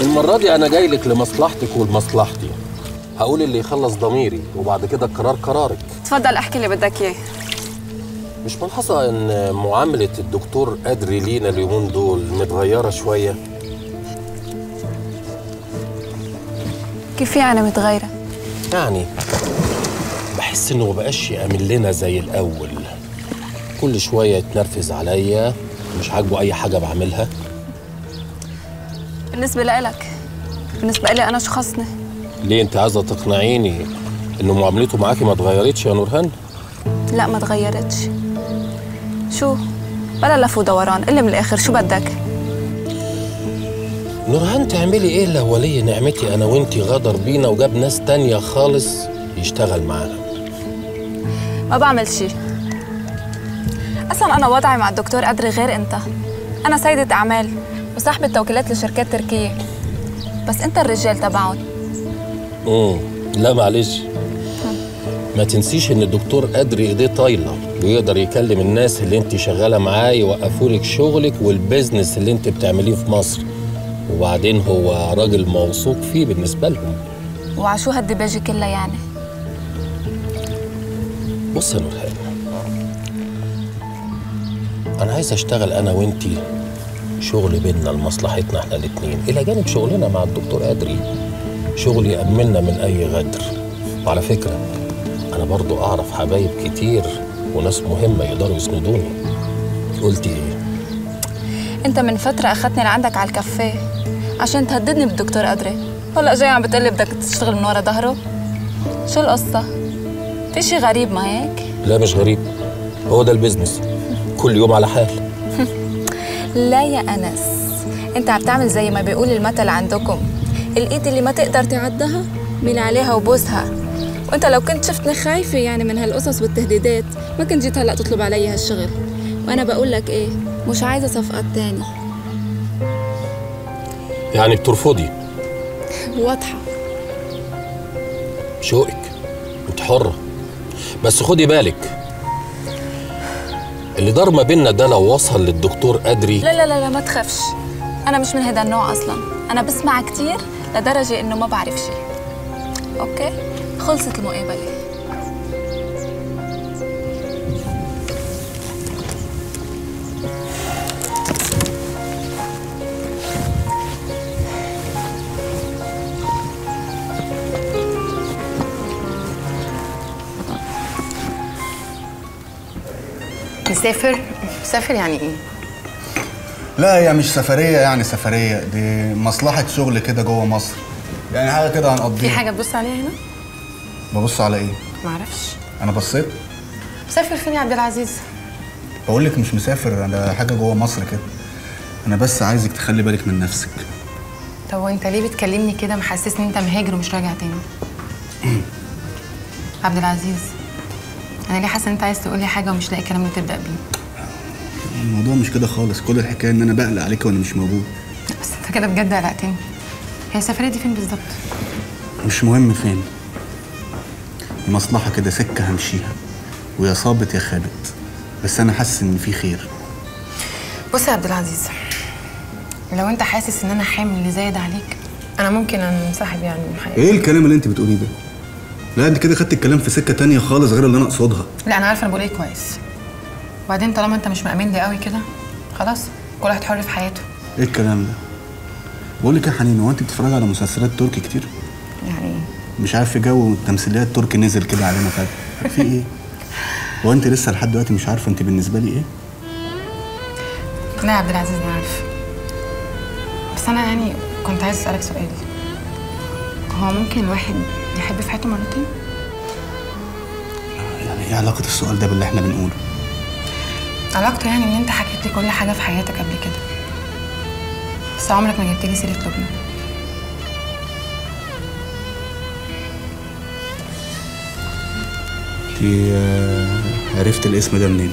المرة دي أنا جاي لك لمصلحتك ولمصلحتي هقول اللي يخلص ضميري وبعد كده القرار قرارك. تفضل احكي اللي بدك اياه مش ملاحظة إن معاملة الدكتور أدري لينا اليومين دول متغيرة شوية؟ كيف يعني متغيرة؟ يعني بحس إنه مبقاش يأمن لنا زي الأول. كل شوية يتنرفز عليا مش عاجبه أي حاجة بعملها. بالنسبة لإلك بالنسبة لي أنا شخصني. ليه أنت عايزة تقنعيني إنه معاملته معاكي ما اتغيرتش يا نورهان؟ لا ما تغيرتش. شو؟ بلا لف ودوران. قلي من الآخر شو بدك؟ نورهان تعملي إيه لو ولي نعمتي أنا وإنتي غدر بينا وجاب ناس تانية خالص يشتغل معانا؟ ما بعمل شي. أصلا أنا وضعي مع الدكتور أدري غير أنت. أنا سيدة أعمال. وصاحبة توكيلات لشركات تركية. بس أنت الرجال تبعهم. امم لا معلش. ما تنسيش إن الدكتور أدري ايديه طايله ويقدر يكلم الناس اللي انت شغالة معاه يوقفوا لك شغلك والبيزنس اللي انت بتعمليه في مصر. وبعدين هو راجل موثوق فيه بالنسبة لهم. وعشو هالدباجة كلها يعني؟ بص يا نورهان أنا عايز أشتغل أنا وأنتي شغل بينا لمصلحتنا إحنا الاتنين. إلى جانب شغلنا مع الدكتور أدري. شغل يأمننا من أي غدر. وعلى فكرة أنا برضو أعرف حبايب كتير وناس مهمة يقدروا يسندوني. قلتي إيه؟ أنت من فترة أخدتني لعندك على الكافيه عشان تهددني بالدكتور أدري. هلا جاي عم بتقلي بدك تشتغل من ورا ظهره. شو القصة؟ في شي غريب ما هيك؟ لا مش غريب. هو ده البيزنس. كل يوم على حال. لا يا أنس. أنت عم تعمل زي ما بيقول المثل عندكم. الإيد اللي ما تقدر تعدها مين عليها وبوسها. وأنت لو كنت شفتني خايفة يعني من هالقصص والتهديدات ما كنت جيت هلأ تطلب علي هالشغل. وأنا بقول لك إيه مش عايزة صفقات تاني. يعني بترفضي؟ واضحة. شوقك. أنت حرة. بس خدي بالك اللي دار ما بيننا ده لو وصل للدكتور أدري. لا لا لا ما تخافش. أنا مش من هذا النوع أصلا. أنا بسمع كتير لدرجة إنه ما بعرف شيء. أوكي؟ خلصت المقابلة. مسافر مسافر يعني إيه؟ لا هي مش سفرية يعني سفرية. دي مصلحة شغل كده جوه مصر. يعني حاجة كده في هنقضيها حاجة تبص عليها هنا؟ ببص على إيه؟ معرفش أنا بصيت. مسافر فين يا عبد العزيز؟ بقول لك مش مسافر أنا حاجة جوه مصر كده. أنا بس عايزك تخلي بالك من نفسك. طب وأنت ليه بتكلمني كده؟ محسسني إن أنت مهاجر ومش راجع تاني. عبد العزيز. أنا ليه حاسة إن أنت عايز تقول لي حاجة ومش لاقي كلام اللي تبدا بيه؟ الموضوع مش كده خالص. كل الحكاية إن أنا بقلق عليك وأنا مش موجود. بس أنت كده بجد قلقتني. هي السفرية دي فين بالظبط؟ مش مهم فين. دي مصلحة كده سكة همشيها. ويا صابت يا خابت. بس أنا حاسس إن في خير. بص يا عبد العزيز لو أنت حاسس إن أنا حامل زايد عليك أنا ممكن انسحب يعني من حياتي إيه الكلام اللي أنت بتقوليه ده؟ لا أنت كده خدت الكلام في سكة تانية خالص غير اللي أنا أقصدها لا أنا عارفة أنا بقول إيه كويس وبعدين طالما أنت مش مأمن لي قوي كده خلاص كل واحد حر في حياته إيه الكلام ده؟ بقول لك يا حنين هو أنت بتتفرجي على مسلسلات تركي كتير؟ يعني مش عارف في جو التمثيليات التركي نزل كده علينا فجأة في إيه؟ هو أنت لسه لحد دلوقتي مش عارفة أنت بالنسبة لي إيه؟ لا يا عبد العزيز أنا عارفة بس أنا يعني كنت عايز أسألك سؤال هو ممكن الواحد يحب في حياته مرتين؟ يعني إيه علاقة السؤال ده باللي إحنا بنقوله؟ علاقته يعني إن أنت حكيت لي كل حاجة في حياتك قبل كده. بس عمرك ما جبت لي سيرة لبنى. انت آه، عرفت الاسم ده منين؟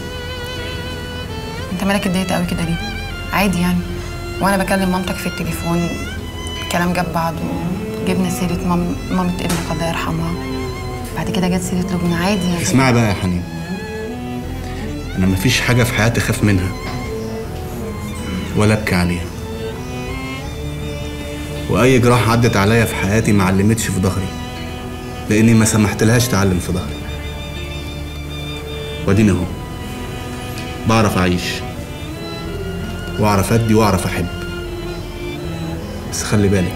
أنت مالك اتضايقت قوي كده ليه؟ عادي يعني. وأنا بكلم مامتك في التليفون الكلام جاب بعضه. جبنا سيرة مام مامة ابنك الله يرحمها. بعد كده جت سيرة لبنى عادي يعني. اسمعي بقى يا حنين. أنا مفيش حاجة في حياتي أخاف منها. ولا أبكي عليها. وأي جراح عدت عليا في حياتي ما علمتش في ظهري. لأني ما سمحتلهاش تعلم في ظهري. وأديني أهو. بعرف أعيش. وأعرف أدي وأعرف أحب. بس خلي بالك.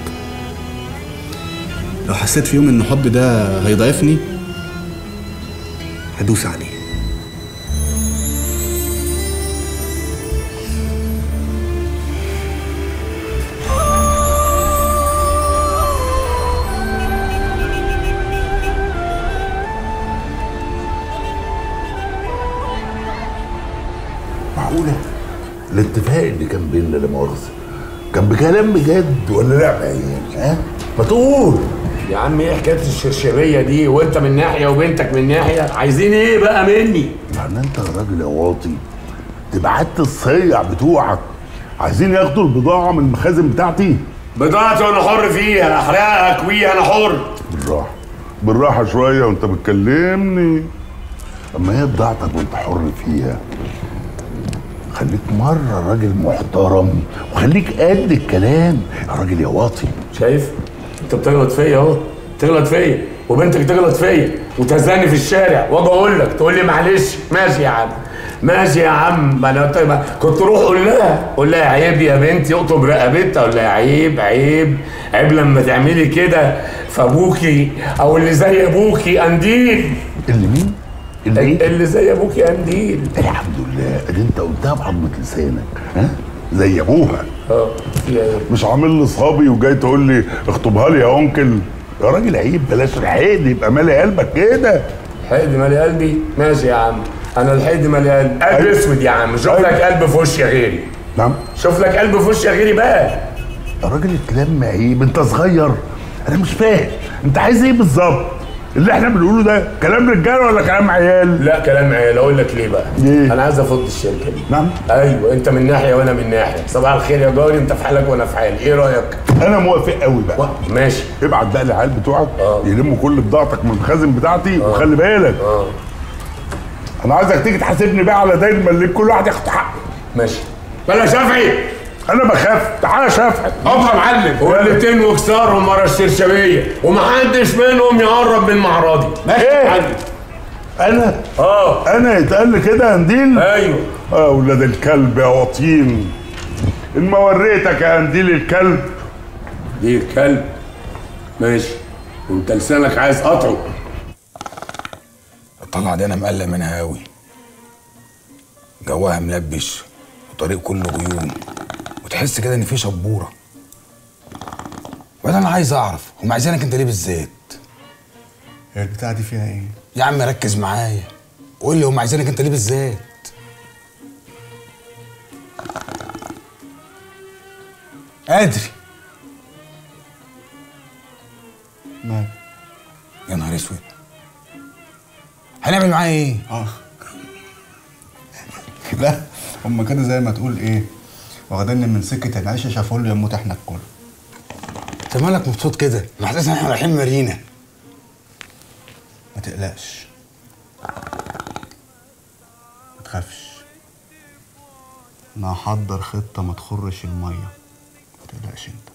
لو حسيت في يوم إن الحب ده هيضعفني هدوس عليه. معقولة؟ الاتفاق اللي كان بيننا لا مؤاخذة. كان بكلام بجد ولا لعبة يعني ها؟ ما تقول! يا عم إيه حكاية الشرشبيه دي؟ وانت من ناحية وبنتك من ناحية عايزين إيه بقى مني؟ يعني انت يا راجل يا واطي تبعت الصيع بتوعك عايزين ياخدوا البضاعة من المخازن بتاعتي؟ بضاعتي وأنا حر فيها احرقها اكويها أنا حر. بالراحة بالراحة شوية وانت بتكلمني. اما هي بضاعتك وانت حر فيها خليك مرة راجل محترم وخليك قد الكلام. يا راجل يا واطي. شايف؟ انت بتغلط فيا اهو. تغلط فيا. وبنتك تغلط فيا. وتهزقني في الشارع. واجي أقول لك تقول لي معلش. ماشي يا عم. ماشي يا عم. ما أنا طيب كنت روح قول لها قول لها عيب يا بنتي اقطب رقبتها. قول لها عيب عيب عيب لما تعملي كده. فابوكي أو اللي زي ابوكي قنديل. اللي مين؟ اللي إيه؟ اللي زي ابوكي قنديل. الحمد لله. اللي انت قلتها بعضمة لسانك. ها؟ زي أبوها. آه إيه مش عامل لي صحابي وجاي تقول لي اخطبها لي يا أنكل. يا راجل عيب بلاش الحقد يبقى مالي قلبك كده. حقد مالي قلبي؟ ماشي يا عم. أنا الحقد مالي قلبي. قلب. أسود يا عم. شوف. لك قلب في وشي غيري. نعم. شوف لك قلب في وشي غيري بقى. يا راجل اتلم عيب. أنت صغير. أنا مش فاهم. أنت عايز إيه بالظبط؟ اللي إحنا بنقوله ده كلام رجاله ولا كلام عيال؟ لا كلام عيال. أقول لك ليه بقى؟ ليه؟ أنا عايز أفض الشركة دي. نعم. أيوه أنت من ناحية وأنا من ناحية. صباح الخير يا جاري أنت في حالك وأنا في حالي. إيه رأيك؟ أنا موافق قوي بقى. و- ماشي. ابعت بقى العيال بتوعك آه. يلموا كل بضاعتك من المخازن بتاعتي وخلي بالك. آه. أنا عايزك تيجي تحاسبني بقى على داير مليك كل واحد ياخد حقه. ماشي. بلا شافعي. أنا بخاف تعالى يا شافعي ابقى معلم. ولتين وكسارهم ورا الشرشبيه ومحدش منهم يقرب من معرضي ماشي إيه؟ يا معلم. أنا؟ آه. أنا يتقال لي كده يا قنديل أيوه. آه ولاد الكلب يا وطين. إن ما وريتك يا قنديل الكلب. دي كلب ماشي. وأنت لسانك عايز قطعه. الطلعة دي أنا مقلق منها أوي. جواها ملبش. وطريق كله غيوم وتحس كده إن في شبورة وأنا أنا عايز أعرف هم عايزينك أنت ليه بالذات؟ هي البتاعة دي فيها إيه؟ يا عم ركز معايا قول لي هم عايزينك أنت ليه بالذات؟ أدري مال يا نهار أسود هنعمل معاه إيه؟ آه لا هما كده زي ما تقول إيه واخديني من سكة العيشة شافوا لي يموت إحنا الكل. أنت مالك مبسوط كده؟ أنا حاسس إن إحنا رايحين مارينا. ما تقلقش. ما تخافش. أنا هحضر خطة ما تخرش المية. ما تقلقش أنت.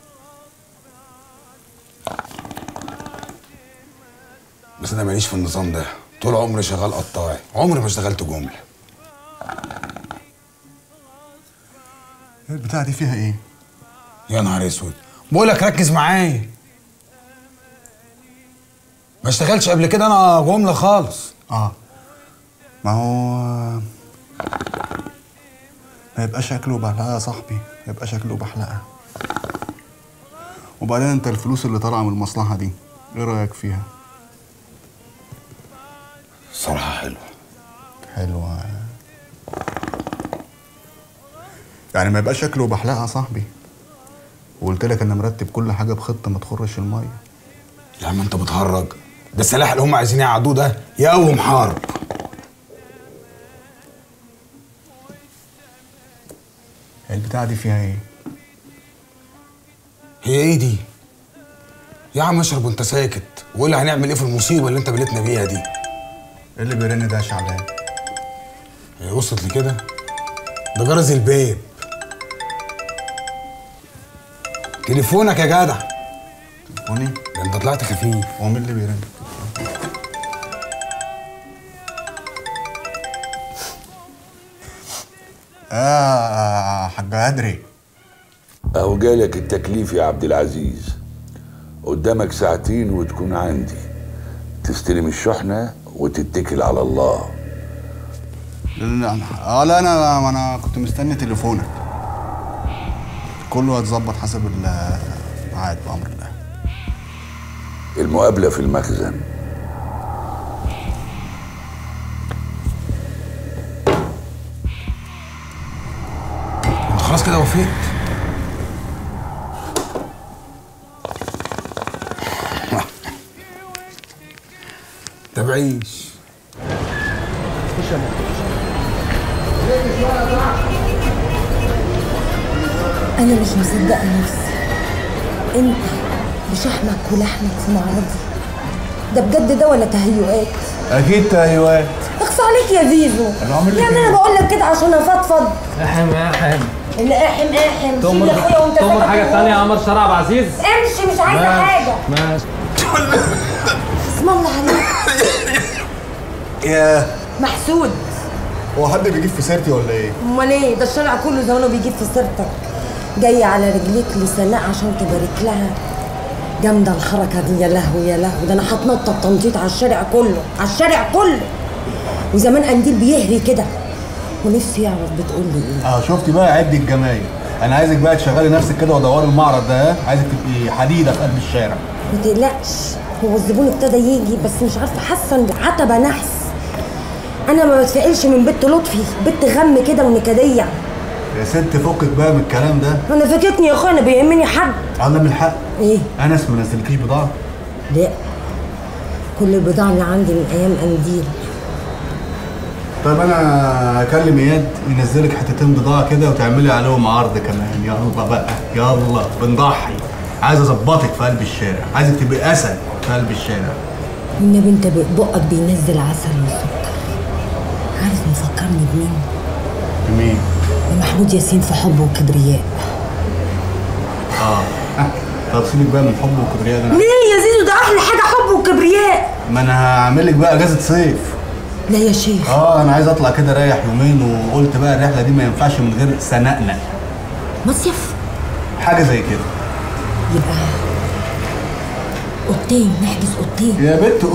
بس أنا ماليش في النظام ده. طول عمري شغال قطاعي. عمري ما اشتغلت جملة. هي البتاعة دي فيها إيه؟ يا نهار اسود. بقول لك ركز معايا. ما اشتغلتش قبل كده أنا جملة خالص. آه. ما هو ما يبقى شكله بحلقة يا صاحبي. ما يبقى شكله بحلقة وبعدين انت الفلوس اللي طالعة من المصلحة دي إيه رأيك فيها؟ صراحة حلوة. حلوة. يعني ما يبقى شكله بحلقة يا صاحبي. وقلت لك أنا مرتب كل حاجة بخطة ما تخرش المية. يا عم أنت بتهرج. ده السلاح اللي هم عايزين يعدوه ده يقوم حرب هي البتاعة دي فيها إيه؟ هي إيه دي؟ يا عم اشرب وأنت ساكت. وقول هنعمل إيه في المصيبة اللي أنت بليتنا بيها دي؟ إيه اللي بيرن ده يا شعبان؟ هي وصلت لكده؟ ده جرس الباب. تليفونك يا جدع. تليفوني ده انت طلعت خفيف. هو مين اللي بيرن؟ آه حاج أدري. أهو جالك التكليف يا عبد العزيز. قدامك ساعتين وتكون عندي. تستلم الشحنة وتتكل على الله. لا. آه لا أنا ما أنا كنت مستني تليفونك. كله هيتظبط حسب الميعاد بأمر الله. المقابلة في المخزن. انت خلاص كده وفيت. طب عيش. أنا مش مصدقة نفسي. أنت بشحمك ولحمك في معرضي. ده بجد ده ولا تهيؤات؟ أكيد تهيؤات. اخص عليك يا زيزو. أنا عامل لك يعني؟ أنا بقول لك كده عشان أفضفض. أحم أحم. اللي أحم أحم. شيل تؤمر يا أخويا وأنت تؤمر وهو- تانية يا عمر شرع عبد العزيز امشي مش عايزة حاجة. ماشي. اسم الله عليك. يا. محسود. هو حد بيجيب في سيرتي ولا إيه؟ أمال إيه؟ ده الشارع كله زمانه بيجيب في سيرتك. جاي على رجليك لسناء عشان تبارك لها. جامدة الحركة دي يا لهوي يا لهوي. ده أنا هتنطط تنطيط على الشارع كله على الشارع كله. وزمان قنديل بيهري كده. ونفسي يعرف بتقول لي إيه. آه شفتي بقى عد الجمايل. أنا عايزك بقى تشغلي نفسك كده ودوري المعرض ده. ها؟ عايزك تبقي حديدة في قلب الشارع. ما تقلقش. هو الزبون ابتدى يجي بس مش عارفة حاسة إن عتبة نحس. أنا ما بتفائلش من بنت لطفي بنت غم كده ونكدية. يا ست فكك بقى من الكلام ده. أنا فاتتني يا اخويا أنا بيهمني حد. الله من الحق. إيه؟ انس ما نزلكيش بضاعة. لا. كل البضاعة اللي عندي من أيام قنديل. طيب أنا هكلم إياد ينزلك حتتين بضاعة كده وتعملي عليهم عرض كمان. يلا بقى. يلا بنضحي. عايز أظبطك في قلب الشارع. عايزك تبقي أسد في قلب الشارع. والنبي انت بقك بينزل عسل وسكر. عارف مفكرني بمين؟ مين بمحمود ياسين في حب وكبرياء. آه. طب سيبك بقى من حب والكبرياء ده. ليه يا زيزو؟ ده أحلى حاجة حب وكبرياء. ما أنا هعمل لك بقى إجازة صيف. لا يا شيخ. آه أنا عايز أطلع كده رايح يومين وقلت بقى الرحلة دي ما ينفعش من غير سنقنا. مصيف؟ حاجة زي كده. يبقى أوضتين نحجز أوضتين. يا بنت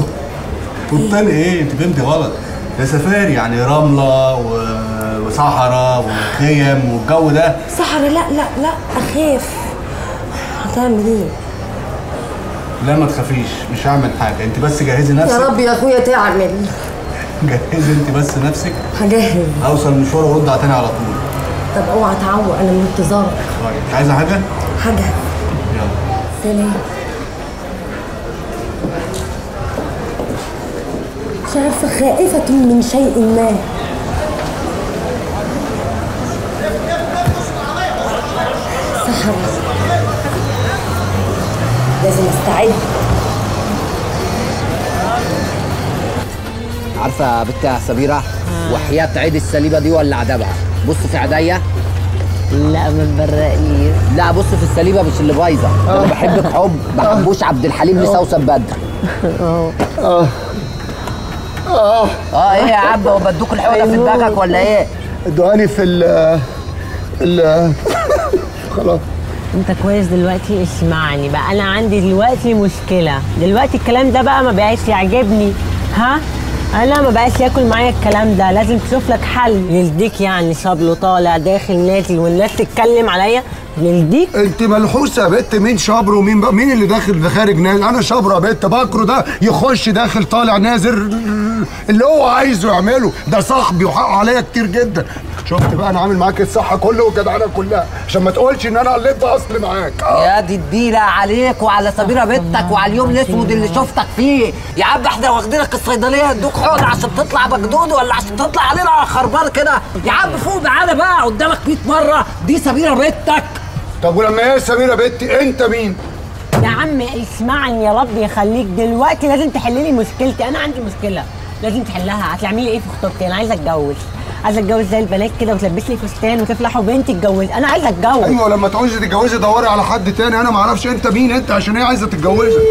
والتاني إيه؟ أنت فهمتي غلط. ده سفاري يعني رملة و... وصحراء وخيم والجو ده. صحرا لا لا لا أخاف. هتعمل إيه؟ لا ما تخافيش مش هعمل حاجة. أنت بس جهزي نفسك. يا رب يا أخويا تعمل. جهزي أنت بس نفسك. هجهز. أوصل المشوار وأرد على تاني على طول. طب أوعى تعوق أنا من انتظارك. طيب عايزة حاجة؟ هجهز يلا. سلام. مش عارفة خائفة من شيء ما. سحر لازم استعد. عارفة يا بنت سميرة؟ وحياة عيد السليبة دي ولا عدبها بص في عيديا لا ما تبرقنيش. لا بص في السليبة مش اللي بايظة. أنا بحبك حب ما بحبوش عبد الحليم لسوسن بدر. آه آه آه إيه يا عم؟ هو بدوك الحوضه في دماغك ولا إيه؟ ادواني في ال ال خلاص. انت كويس دلوقتي؟ اسمعني بقى أنا عندي دلوقتي مشكلة. دلوقتي الكلام ده بقى ما بقاش يعجبني. ها؟ أنا ما بقاش ياكل معايا الكلام ده. لازم تشوف لك حل. يلديك يعني شبل طالع داخل نازل والناس تتكلم عليا. يلديك انت ملحوسة يا بت مين شبر ومين بقى؟ مين اللي داخل خارج نازل؟ أنا شبر يا بت بكره ده يخش داخل طالع نازل اللي هو عايزه يعمله. ده صاحبي وحقه عليا كتير جدا. شفت بقى أنا عامل معاك الصح كله والجدعنه كلها. عشان ما تقولش إن أنا قلت أصل معاك. يا دي الديره عليك وعلى سميرة بنتك وعلى اليوم الأسود اللي شفتك فيه. يا عم إحنا واخدينك الصيدليه ادوك حقن عشان تطلع مجدود ولا عشان تطلع علينا خربان كده؟ يا عم فوق معانا بقى قدامك 100 مرة. دي سميرة بنتك. طب ولما إيه سميرة بنتي أنت مين؟ يا عم اسمعني يا رب يخليك دلوقتي لازم تحل لي مشكلتي. أنا عندي مشكلة لازم تحلها. هتعملي إيه في خطوبتي؟ أنا عايزة أتجوز. عايزة أتجوز زي البنات كده وتلبسني فستان وتفلح وبنتي تتجوز أنا عايزة أتجوز. أيوه لما تعوزي تتجوزي دوري على حد تاني. أنا ما أعرفش أنت مين أنت عشان هي عايزة تتجوزك.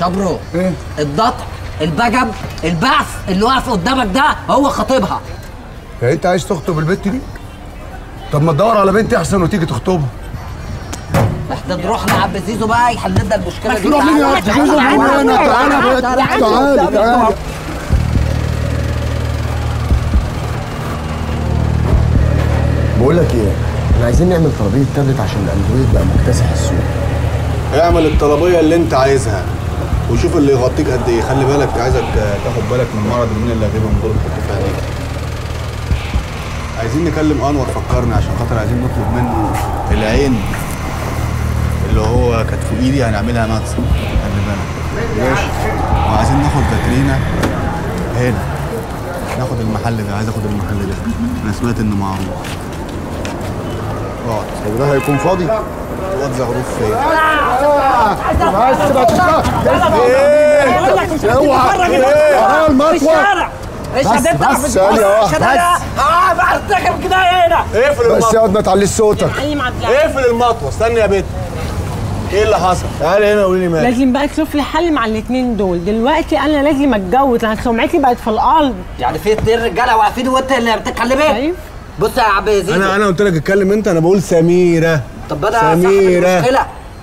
شبرو إيه؟ الضطر البجب البعث اللي واقف قدامك ده هو خطيبها. يعني أنت عايز تخطب البت دي؟ طب ما تدور على بنت أحسن وتيجي تخطبها. إحنا نروح لعب زيزو بقى يحل لنا المشكلة دي. تروح مين يا عم زيزو؟ تعالى تعالى تعالى تعالى بقول لك إيه؟ إحنا عايزين نعمل ترابيزة تابلت عشان الأندرويد بقى مكتسح السوق. اعمل الطلبيه اللي انت عايزها وشوف اللي يغطيك قد إيه. خلي بالك عايزك تاخد بالك من مرض المين اللي هجيبهم دول تحط في عينيك عايزين نكلم أنور فكرني عشان خاطر عايزين نطلب منه العين. اللي هو كانت في إيدي هنعملها مكسب خلي بالك ماشي. وعايزين ناخد كاترينا هنا. ناخد المحل ده عايز أخد المحل ده. أنا سمعت إنه معروف. اقعد طب ده هيكون فاضي؟ واد زغروف فين؟ بس بس إيه اوعى إيه آه المطوه بس- بس ثانية واحدة. آه بعتكم كده هنا اقفل بس يا واد ما تعليش صوتك. اقفل المطوة. استني يا بت إيه اللي حصل؟ تعالي هنا قولي لي مالك. لازم بقى تشوف لي حل مع الاتنين دول. دلوقتي أنا لازم أتجوز لأن سمعتي بقت في الأرض. يعني في اتنين رجالة واقفين وانت اللي بتتكلمي؟ بص يا عم زيزو أنا أنا قلت لك اتكلم أنت أنا بقول سميرة. طب أنا سميرة.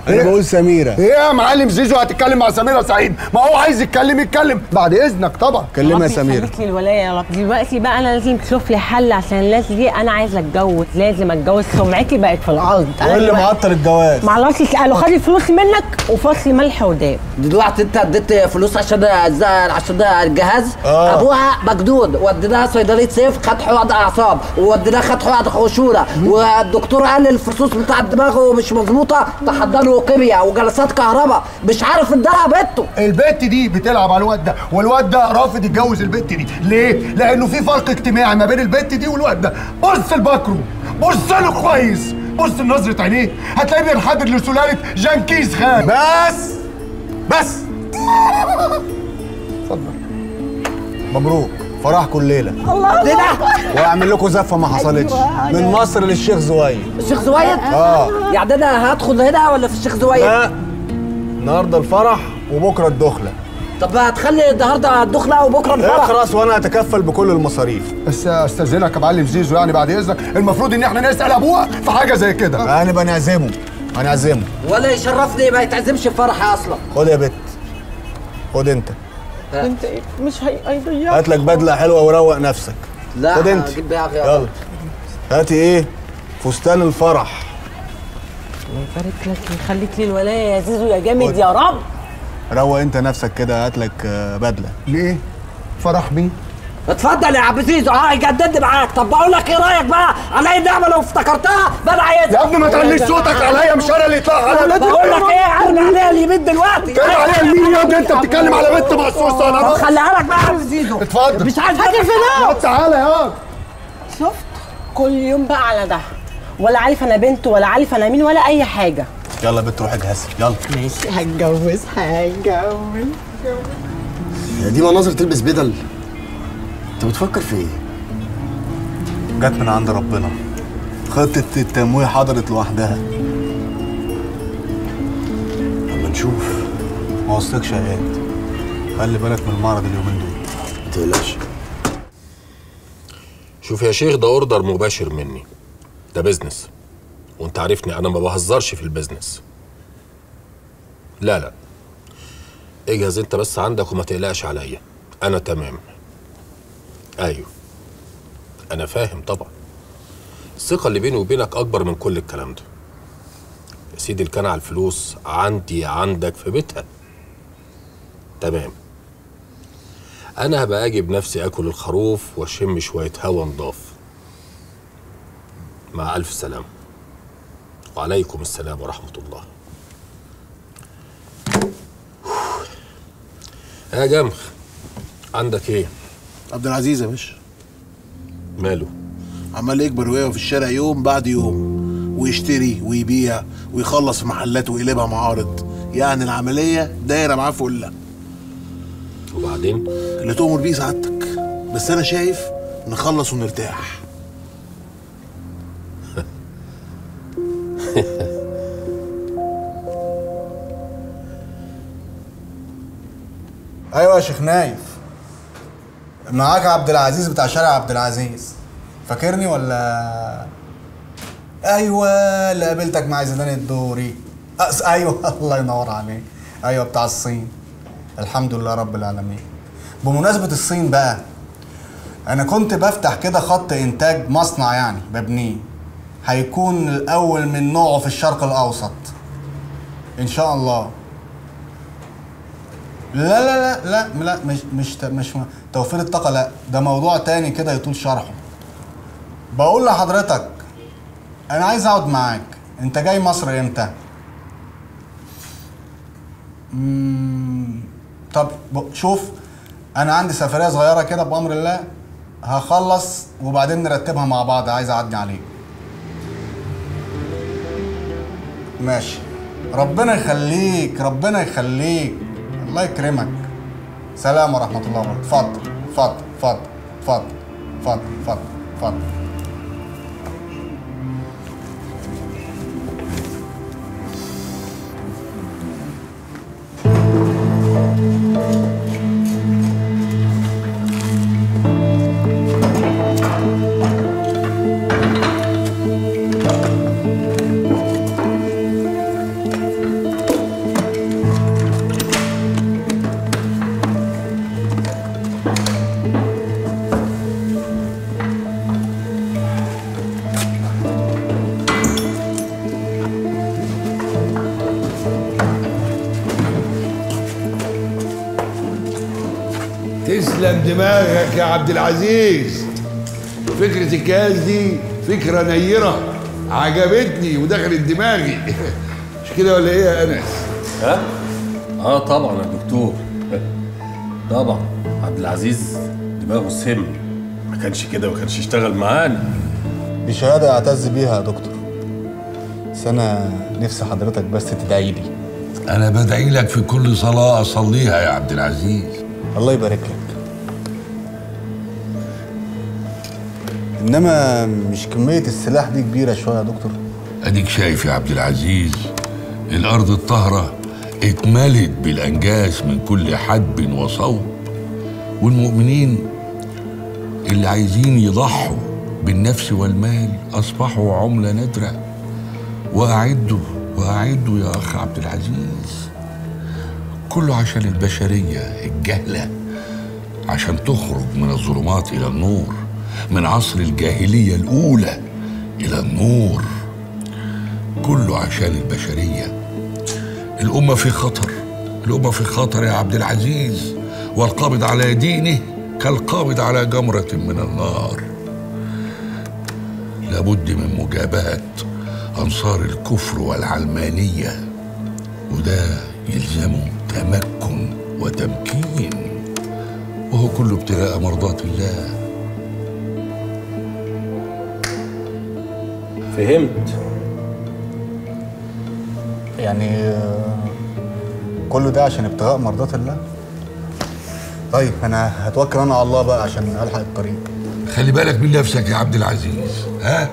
أنا بقول سميرة. إيه يا معلم؟ زيزو هتتكلم مع سميرة سعيد. ما هو عايز يتكلم يتكلم. بعد إذنك طبعا. كلمها ربي يخليك لي الولايه يا رب. دلوقتي بقى أنا لازم تشوف لي حل عشان الناس دي. أنا عايزه أتجوز لازم أتجوز. سمعتي بقت في الأرض. وايه اللي دلوقتي- معطل الجواز؟ معرفش اساله خد الفلوس منك وفصل ملح وداب. دلوقتي أنت اديت فلوس عشان عشان الجهاز؟ آه. أبوها مجنون. وديناها صيدلية سيف خد حقن أعصاب. ووديناها خد حقن خشوره والدكتور قال الفصوص بتاع دماغه مش مظبوطة. كيمياء وجلسات كهرباء مش عارف اداها بنته البت دي بتلعب على الواد ده والواد ده رافض يتجوز البت دي. ليه؟ لأنه في فرق اجتماعي ما بين البت دي والواد ده. بص لبكره بص له كويس. بص لنظرة عينيه. هتلاقيه بينحدر لسلالة جنكيز خان بس بس. اتفضل. مبروك. فرحكم الليلة الله ده واعمل لكم زفة ما حصلتش. من مصر للشيخ زويد. الشيخ زويد؟ آه. يعني أنا هدخل هنا ولا في الشيخ زويد؟ لا. النهارده الفرح وبكرة الدخلة. طب هتخلي النهارده الدخلة وبكرة الفرح؟ اخرس وأنا أتكفل بكل المصاريف. بس استأذنك يا معلم زيزو يعني بعد إذنك. المفروض إن إحنا نسأل ابوها في حاجة زي كده. هنبقى نعزمه هنعزمه ولا يشرفني ما يتعزمش في فرحي أصلا. خد يا بت. خد أنت. انت إيه مش هي- هيضيعك. هات لك بدلة حلوة وروق نفسك. لا خد انت. هجيب بيها غير. يلا. هاتي إيه؟ فستان الفرح. الله يبارك لك ويخليك لي الولايه يا زيزو يا جامد يا رب. روق انت نفسك كده هات لك آه، بدلة. ليه؟ فرح مين اتفضل يا عم زيزو آه يجدد معاك طب بقول لك إيه رأيك بقى على النعمه لو افتكرتها؟ بقى عايزها يا ابني ما تعليش صوتك عليا مش أنا اللي يطلع على بقول لك إيه ارمي عليها اليمين دلوقتي. كلم عليها المين يا ابني أنت بتتكلم على بنت مقصوصة. أنا طب خليها لك بقى يا عم زيزو اتفضل. مش عايز هات الفلوس طب تعالى يا شفت؟ كل يوم بقى على ده. ولا عارف أنا بنت ولا عارف أنا مين ولا أي حاجة. يلا بت روح اجهزي يلا. ماشي هتجوز هتجوز. دي مناظر تلبس بدل. انت بتفكر في إيه؟ جت من عند ربنا. خطة التمويه حضرت لوحدها. اما نشوف. ما وصلكش يا اياد خلي بالك من المعرض اليومين دول. ما تقلقش. شوف يا شيخ ده order مباشر مني. ده business. وانت عارفني أنا ما بهزرش في ال business. لا لا. اجهز انت بس عندك وما تقلقش عليا. أنا تمام. أيوه. أنا فاهم طبعا. الثقة اللي بيني وبينك أكبر من كل الكلام ده. يا سيدي اللي كان على الفلوس عندي عندك في بيتها. تمام. أنا هبقى أجي بنفسي آكل الخروف وأشم شوية هوا نضاف. مع ألف سلامة. وعليكم السلام ورحمة الله. يا جمخ عندك إيه؟ عبد العزيز يا باشا. ماله؟ عمال يكبر ويقف في الشارع يوم بعد يوم ويشتري ويبيع ويخلص في محلات ويقلبها معارض. يعني العملية دايرة معاه فلة وبعدين؟ اللي تؤمر بيه سعادتك. بس أنا شايف نخلص ونرتاح. أيوه يا شيخ نايف. معاك عبد العزيز بتاع شارع عبد العزيز. فاكرني ولا؟ أيوه اللي قابلتك مع زيدان الدوري. أس... أيوه الله ينور عليك. أيوه بتاع الصين. الحمد لله رب العالمين. بمناسبة الصين بقى أنا كنت بفتح كده خط إنتاج مصنع يعني ببنيه هيكون الأول من نوعه في الشرق الأوسط. إن شاء الله. لا لا لا لا لا مش مش مش توفير الطاقة لا ده موضوع تاني كده يطول شرحه. بقول لحضرتك أنا عايز أقعد معاك. أنت جاي مصر إمتى؟ طب شوف أنا عندي سفرية صغيرة كده بأمر الله هخلص وبعدين نرتبها مع بعض عايز أعدي عليك. ماشي. ربنا يخليك ربنا يخليك. الله يكرمك. سلام ورحمة الله وبركاته. اتفضل اتفضل اتفضل اتفضل اتفضل اتفضل عبد العزيز. فكرة الجهاز دي فكرة نيرة. عجبتني ودخلت دماغي. مش كده ولا إيه يا أنس؟ ها؟ آه طبعا يا دكتور. طبعا. عبد العزيز دماغه سم. ما كانش كده ما كانش يشتغل معانا. دي شهادة أعتز بيها يا دكتور. بس أنا نفسي حضرتك بس تدعي لي. أنا بدعي لك في كل صلاة أصليها يا عبد العزيز. الله يبارك لك. إنما مش كمية السلاح دي كبيرة شوية يا دكتور؟ أديك شايف يا عبد العزيز الأرض الطاهرة اتملت بالانجاس من كل حدب وصوب والمؤمنين اللي عايزين يضحوا بالنفس والمال أصبحوا عملة نادرة. وأعدوا وأعدوا يا أخ عبد العزيز. كله عشان البشرية الجهلة عشان تخرج من الظلمات إلى النور. من عصر الجاهلية الأولى إلى النور. كله عشان البشرية. الأمة في خطر. الأمة في خطر يا عبد العزيز. والقابض على دينه كالقابض على جمرة من النار. لابد من مجابهة أنصار الكفر والعلمانية. وده يلزمه تمكن وتمكين. وهو كله ابتغاء مرضات الله. فهمت. يعني آه، كله ده عشان ابتغاء مرضات الله؟ طيب أنا هتوكل أنا على الله بقى عشان ألحق الطريق. خلي بالك من نفسك يا عبد العزيز ها؟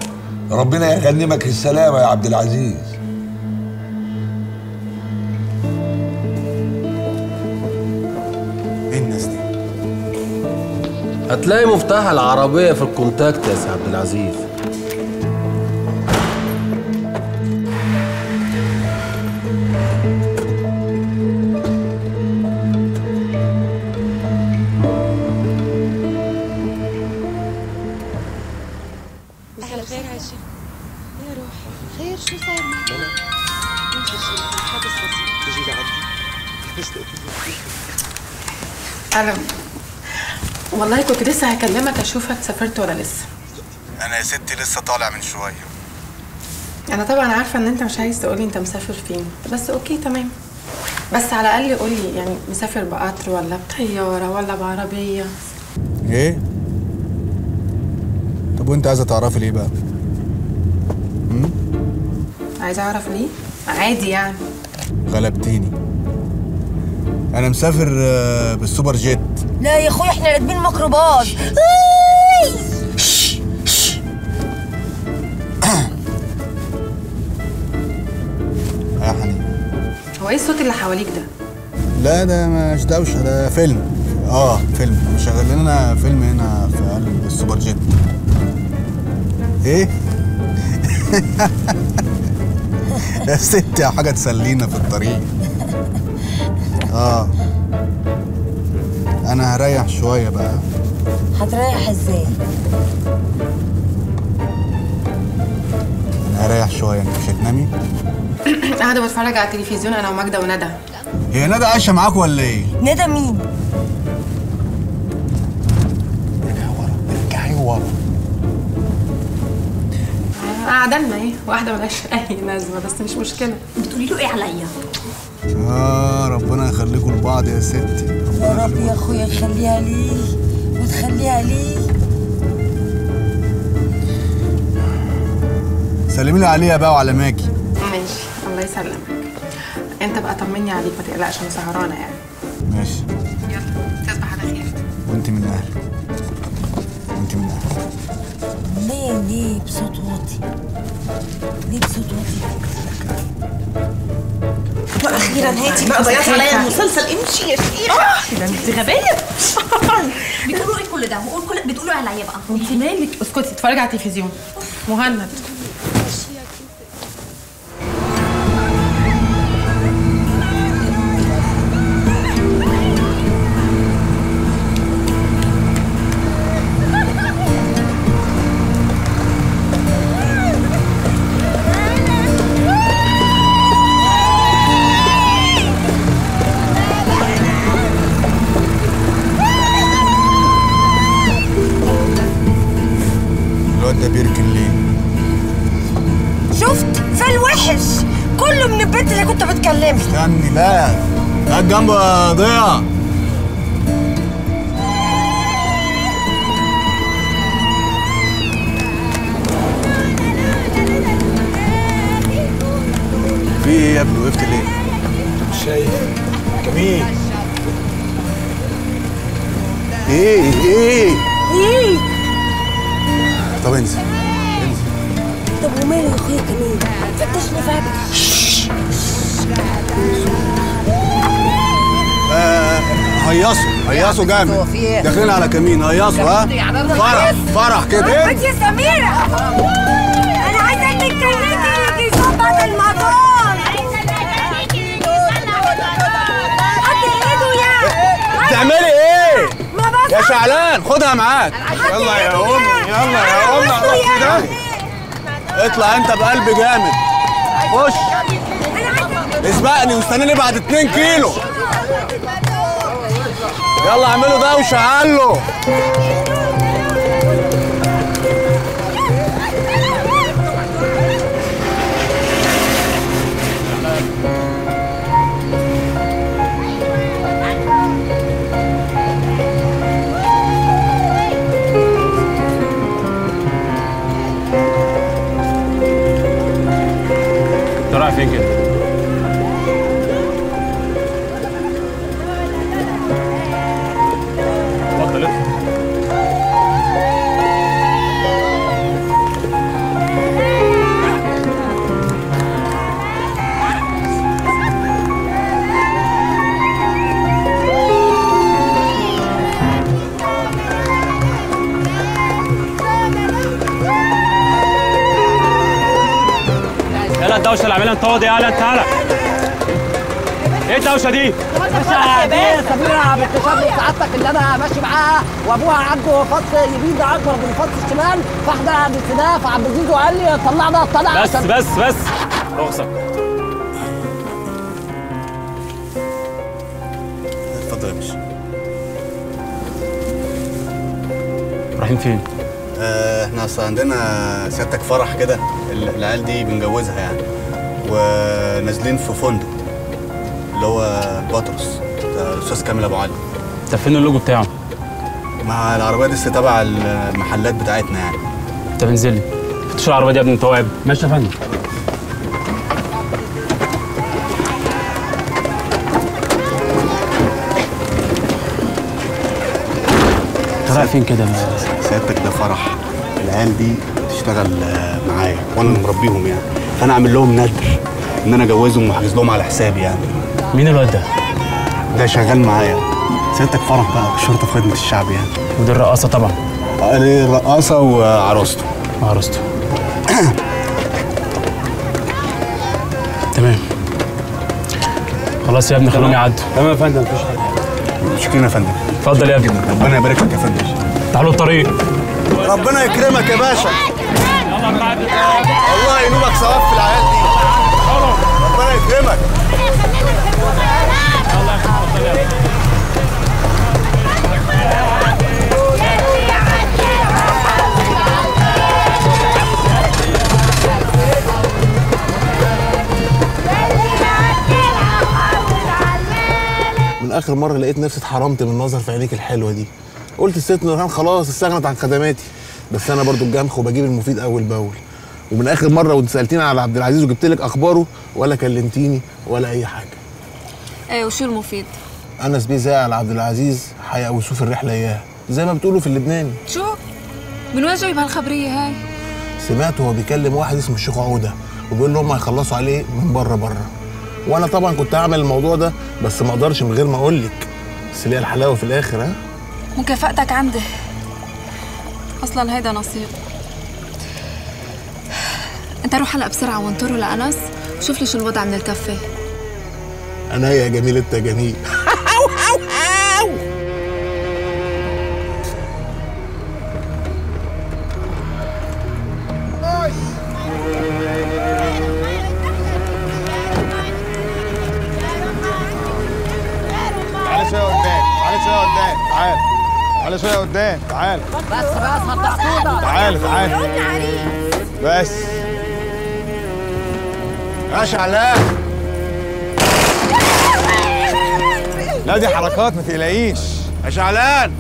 ربنا يغنمك السلامة يا عبد العزيز. إيه الناس دي؟ هتلاقي مفتاح العربية في ال contact يا سي عبد العزيز. والله كنت لسه هكلمك أشوفك سافرت ولا لسه. أنا يا ستي لسه طالع من شوية. أنا طبعا عارفة إن أنت مش عايز تقولي أنت مسافر فين بس أوكي تمام. بس على الأقل قولي يعني مسافر بقطر ولا بطيارة ولا بعربية. إيه؟ طب وأنت عايزة تعرفي ليه بقى؟ عايزة أعرف ليه؟ عادي يعني. غلبتيني. أنا مسافر آه، بالسوبر جيت. لا يا اخويا إحنا راكبين ميكروباص. آه، يا حنين. هو إيه الصوت اللي حواليك ده؟ لا ده مش دوشة ده فيلم. آه فيلم. مشغلين لنا فيلم هنا في قلب السوبر جيت. إيه؟ يا ستي حاجة تسلينا في الطريق. آه. أنا هريح شوية بقى. هتريح إزاي؟ أنا هريح شوية أنت مش هتنامي؟ قاعدة بتفرج على التلفزيون أنا وماجدة وندى. هي ندى عايشة معاك ولا إيه؟ ندى مين؟ ارجعي ورا قاعدة لنا إيه؟ واحدة ملهاش أي لازمة بس مش مشكلة. بتقولي له إيه عليا؟ آه ربنا يخليكم لبعض يا ستي. يا رب يا اخويا تخليها ليه وتخليها ليه سلمي لي عليها بقى وعلى ماجي. ماشي الله يسلمك. انت بقى طمني عليك ما تقلقش أنا سهرانة يعني. ماشي. يلا تصبح على خير. وأنت من أهلي وأنت من أهلي ليه ليه بصوت واطي؟ ليه بصوت واطي؟ وأخيرا هاتي بقى ضيعت عليا. المسلسل امشي يا شيخه ده أنت غبية. بتقولوا إيه كل ده؟ وقول كل بتقولوا عليا بقى. انت مالك؟ اسكتي اتفرجي على التلفزيون. مهند. استني لا قاعد جنبه يا ضياء. في إيه يا ابني؟ وقفت ليه؟ مش شايف. جميل. إيه إيه؟ إيه؟ طب انزل طب وماله يا اخويا كمان فتشني فاكر هيصوا هيصوا جامد. داخلين على كمين هيصوا ها؟ فرح فرح كده. بنت يا سميرة. أنا عايزة حط إيده يا. بتعملي إيه؟ يا شعلان خدها معاك. يلا يا أمي يلا يا أمي روح ده اطلع أنت بقلب جامد. خش. اسبقني واستناني بعد 2 كيلو. يلا اعملوا دوشه علو انت رايح فين كده؟ انت فاضي يلا تعالى إيه الدوشه دي؟ باشا دي سميرة بنت شاب سعادتك اللي أنا ماشي معاها وأبوها عنده فص يمين ده أكبر من فص الشمال فاحنا بنسدها فعبد العزيز وقال لي طلعنا. طلع بس عشان- بس بس. رخصك اتفضل يا باشا. رايحين فين؟ آه، إحنا أصل عندنا سيادتك فرح كده ال- العيال دي بنجوزها يعني. ونازلين في فندق اللي هو بطرس الأستاذ كامل أبو علي. طب فين اللوجو بتاعه؟ مع العربية دي لسه تبع المحلات بتاعتنا يعني. طب انزل لي فتش العربية دي يا ابني انت واقف ماشي يا فندم. رايح فين كده؟ سيادتك ده فرح. العيال دي بتشتغل آه، معايا وأنا اللي مربيهم يعني. فأنا عامل لهم ندر إن أنا أجوزهم وأحجز لهم على حسابي يعني. مين الواد ده؟ ده شغال معايا. سيادتك فرح بقى الشرطه في خدمة الشعب يعني. ودي الرقاصة طبعا. آه، دي رقاصة وعروسته عروسته تمام. خلاص يا ابني خلوهم يعدوا. تمام يا فندم مفيش حاجة. شكرا يا فندم. اتفضل يا ابني. ربنا يبارك لك يا فندم. تعالوا الطريق. ربنا يكرمك يا باشا. الله ينوبك ثواب في العيال دي. ربنا يكرمك. من آخر مرة لقيت نفسي اتحرمت من النظر في عينيك الحلوة دي. قلت الست نورهان خلاص استغنت عن خدماتي. بس أنا برضو الجمخ وبجيب المفيد أول بأول. ومن آخر مرة وأنت سالتيني على عبد العزيز وجبت لك أخباره ولا كلمتيني ولا أي حاجة. إيه وشو المفيد انس بيه زعل عبد العزيز هيقوسوه في الرحلة اياه زي ما بتقولوا في اللبناني. شو؟ من وين جايب هالخبرية هاي؟ سمعت هو بيكلم واحد اسمه الشيخ عودة وبيقول له هم هيخلصوا عليه من بره بره. وأنا طبعا كنت هعمل الموضوع ده بس ما أقدرش من غير ما أقول لك. بس ليه الحلاوة في الآخر ها؟ مكافأتك عندي. أصلا هيدا نصيب. أنت روح هلأ بسرعة وانطره لأنس وشوف لي شو الوضع من الكفة. أنا يا جميل انت قدام تعالى بس بس هتحطونا تعالى تعالى بس. يا شعلان لا دي حركات ما تقلقيش. يا شعلان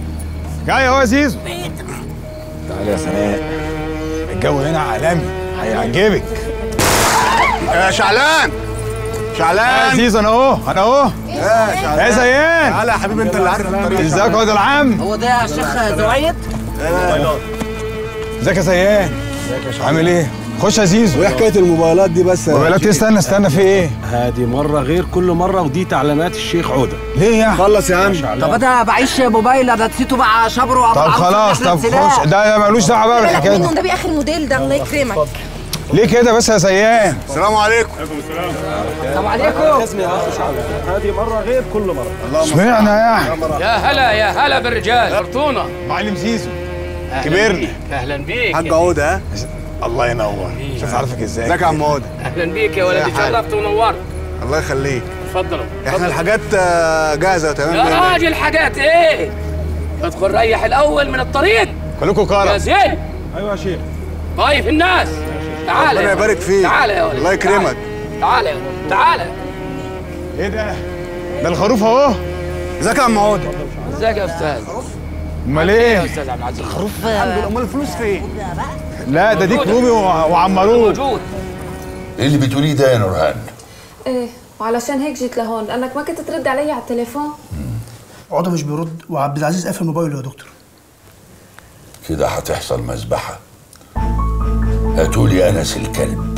جاي اهو يا زيزو. تعالى يا سناء الجو هنا عالمي. هيعجبك. يا شعلان. شعلان. يا زيزو أنا أهو أنا أهو. يا زيان. تعالى يا حبيبي انت اللي عارف الطريق. ازيك يا واد العم؟ هو ده يا شيخ زويد؟ ازيك يا زيان؟ عامل إيه؟ خش يا زيزو. وإيه حكاية الموبايلات دي بس؟ يا موبايلات شيخ؟ استنى استنى في إيه؟ هذه مرة غير كل مرة ودي تعليمات الشيخ عودة. ليه يعني؟ خلص يا عم. طب أنا بعيش موبايل أنا نسيته مع شبره. طب خلاص طب خش. ده ده ملوش دعوة بقى بالحكاية دي. ده باخر موديل ده الله يكرمك. ليه كده بس يا زيان السلام عليكم. السلام عليكم. هذه مرة غير كل مرة. اشمعنى يعني؟ يا هلا يا هلا بالرجال. فرطونا معلم زيزو. أهلاً كبرنا. بيك، أهلا بيك. حاج عوده ها؟ الله ينور. شوف عارفك إزاي. ازيك يا عم عوده أهلا بيك يا ولدي يا. شرفت ونورت الله يخليك. اتفضلوا إحنا الحاجات آه، جاهزة تمام؟ يا. راجل حاجات إيه؟ ادخل ريح الأول من الطريق. كلكم يا كرم زين. أيوه يا شيخ. طايف الناس. تعال ربنا يا يبارك. فيك. تعال يا ولد. الله يكرمك. تعال يا ولد. تعال. إيه ده؟ ده الخروف اهو. ازيك يا عم عوده ازيك يا أستاذ؟ امال يا إيه أستاذ عبد العزيز. الحمد لله. امال الفلوس فين؟ لا ده ديك رومي وع- وعمروه. موجود. إيه اللي بتقوليه ده يا نورهان؟ إيه وعلشان هيك جيت لهون. لأنك ما كنت ترد علي على التليفون. عقده مش بيرد. وعبد العزيز قافل موبايله يا دكتور. كده هتحصل مذبحة هاتولي أنس الكلب.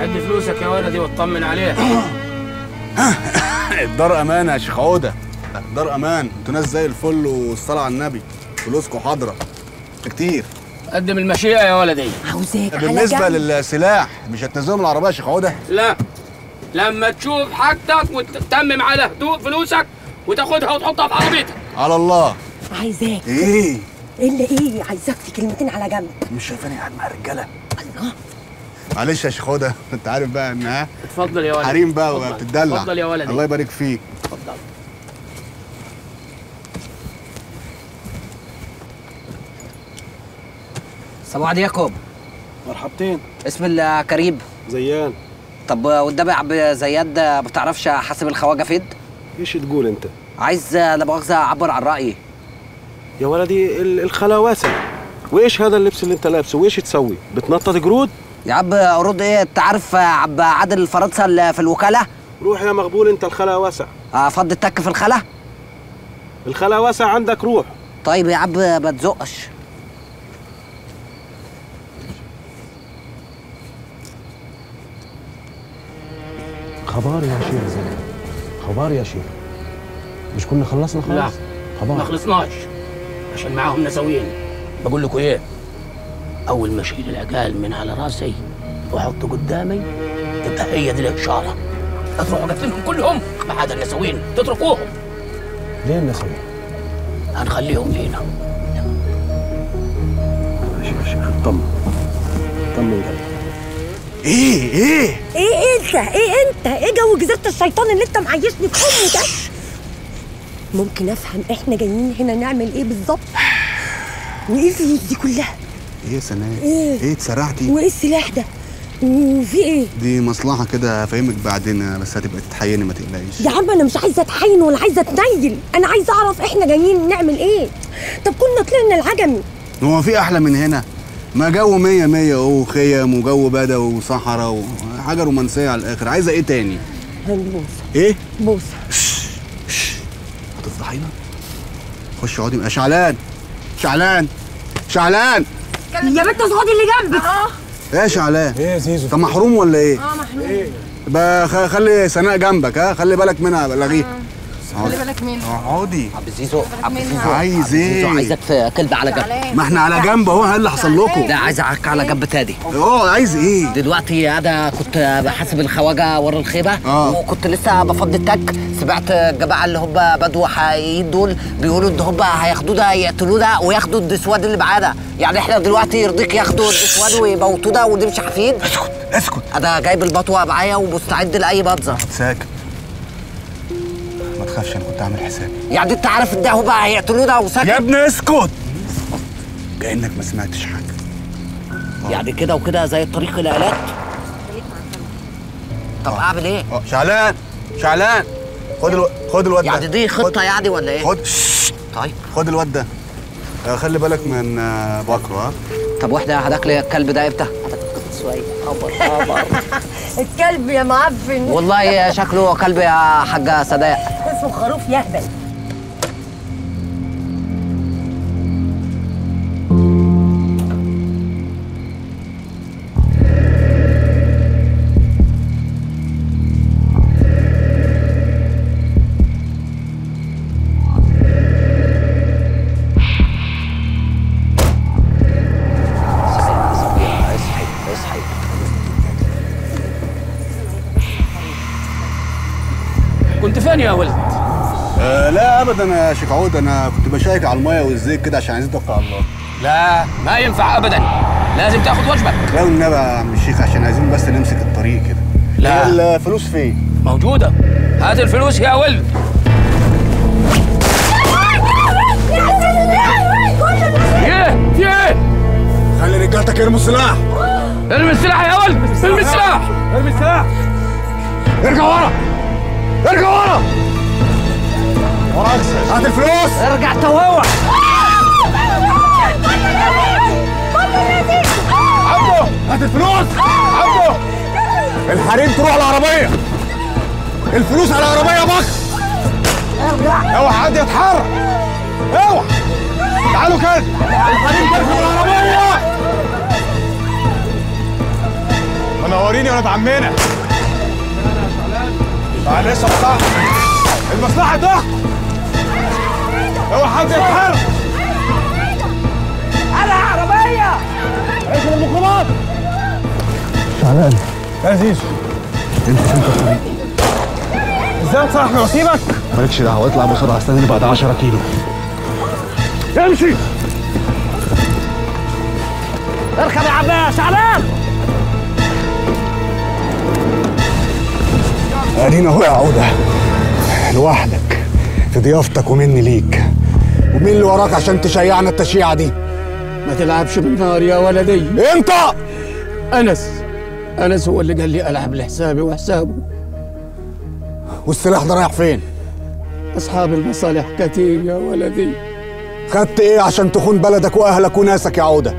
عد فلوسك يا ولدي واطمن عليه الدار أمان يا شيخ عودة. الدار أمان. أنتوا ناس زي الفل والصلاة على النبي. فلوسكم حاضرة. كتير. قدم المشيئة يا ولدي. عاوزاك جنب. للسلاح مش هتنزلهم العربية يا شيخ عودة؟ لا. لما تشوف حاجتك وتتمم على هدوء فلوسك وتاخدها وتحطها في عربيتك. على الله. عايزاك. إيه؟ إلا إيه؟ عايزاك في كلمتين على جنب. مش شايفاني قاعد مع الرجالة. معلش يا شيخ عوده انت عارف بقى إن ها؟ اتفضل يا ولدي حريم بقى اتفضل. وبتدلع اتفضل يا ولدي. الله يبارك فيك. اتفضل. السلام عليكم مرحبتين. اسم الكريم. زيان. طب والنبي يا عم زياد ما بتعرفش حاسب الخواجة فين؟ إيش تقول انت؟ عايز لا مؤاخذة اعبر عن رأيي. يا ولدي ال- الخلا واسع وإيش هذا اللبس اللي أنت لابسه؟ وإيش تسوي؟ بتنطط قرود؟ يا عم قرود إيه؟ انت عارف عم عادل فرنسا اللي في الوكالة؟ روح يا مغبول أنت الخلا واسع افضي التك في الخلا الخلا واسع عندك روح. طيب يا عم ما تزقش. خبار يا شيخ خبار يا شيخ. مش كنا خلصنا لا خلاص خبار. ما خلصناش. عشان معاهم نسوين بقول لكم إيه؟ أول ما أشيل العقال من على رأسي وأحطه قدامي تبقى هي دي الاشاره تروحوا قتلهم كلهم ما عدا النسوين تتركوهم. ليه النسوين؟ هنخليهم لينا ماشي يا شيخ طمن طمن قلبي إيه إيه؟ إيه أنت؟ إيه أنت؟ إيه جو جزيرة الشيطان اللي أنت معيشني في حمه ده؟ ممكن أفهم إحنا جايين هنا نعمل إيه بالظبط؟ وإيه الفلوس دي كلها؟ إيه يا سناء إيه؟ إيه اتسرعتي وإيه السلاح ده؟ وفي إيه؟ دي مصلحة كده هفهمك بعدين بس هتبقى تتحيني ما تقلقيش. يا عم أنا مش عايزة اتحين ولا عايزة اتنيل أنا عايزة أعرف إحنا جايين نعمل إيه. طب كنا طلعنا العجمي. هو في أحلى من هنا؟ ما جو مية مية اهو خيم وجو بدوي وصحراء وحاجه رومانسية على الآخر. عايزة إيه تاني؟ هنبوس إيه؟ بوسة. هتفضحينا خش اقعدي يا شعلان. شعلان. شعلان. يا بنت اصعدي اللي جنبك. آه. إيه يا شعلان؟ إيه يا زيزو؟ انت محروم ولا إيه؟ آه محمود بقى خ- خلي سناء جنبك ها؟ خلي بالك منها بلغيها خلي بالك مين؟ اقعدي عبد الزيزو عبد الزيزو عايز إيه؟ عايزك في كلب على جنب. ما إحنا على جنب اهو إيه اللي حصل لكم؟ لا عايز اعك على جنب تاني. آه عايز إيه؟ دلوقتي أنا كنت بحاسب الخواجة ورا الخيمه آه. وكنت لسه بفضي التك. سمعت الجماعة اللي هم بدو حقيقيين دول بيقولوا إن هم هياخدونا يقتلونا وياخدوا النسوان اللي معانا. يعني إحنا دلوقتي يرضيك ياخدوا النسوان ويموتونا ونمشي حافين اسكت اسكت. أنا جايب البطوة معايا ومستعد لأي منظر. ساكت. تخافش أنا كنت عامل حسابي يعني أنت عارف إن هم هيقتلونا وساكت يا ابني اسكت! كأنك ما سمعتش حاجة. يعني كده وكده زي الطريق الآلات؟ طب أعمل إيه؟ آه شعلان! شعلان! خد ألو... خد الواد ده. يعني دي خطة يعني ولا إيه؟ خد طيب. خد الواد ده. آه، خلي بالك من آه، بكره ها طب وإحنا هناكل الكلب ده إمتى؟ شوية خبر خبر الكلب يا معفن. والله شكله كلب يا حاجة سداء اسمه خروف يهبل. شيخ عود أنا كنت بشيك على المية والزيت كده عشان عايزين توكل على الله. لا ما ينفع ابدا. لازم تاخد واجبك لا والنبي يا عم الشيخ عشان عايزين بس نمسك الطريق كده. لا. الفلوس فين؟ موجودة. هات الفلوس يا ولد. إيه في إيه؟ خلي رجالتك يرموا السلاح. ارمي السلاح يا ولد. ارمي السلاح. ارمي السلاح. ارجع ورا. ارجع ورا. هات الفلوس. ارجع عبده هات الفلوس. عبده الحريم تروح العربية. الفلوس على العربية يا بكر اوعى حد يتحرك. اوعى. تعالوا كده الحريم تركب العربية. منوريني يا ولاد عمنا معلش يا مصلحة المصلحة ده. اوعى حد يتحرك على عربية. اقفل المخرمات شعلان يا زيزو انت انت الطريق إزاي تصاحبي واسيبك؟ مالكش دعوة اطلع بسرعة استناني بعد 10 كيلو. امشي. اركب يا عم شعلان أدينا اهو يا عودة لوحدك في ضيافتك ومني ليك. ومين اللي وراك عشان تشيعنا التشييعه دي؟ ما تلعبش بالنار يا ولدي. انت! أنس. أنس هو اللي قال لي ألعب لحسابي وحسابه. والسلاح ده رايح فين؟ أصحاب المصالح كتير يا ولدي. خدت إيه عشان تخون بلدك وأهلك وناسك يا عودة؟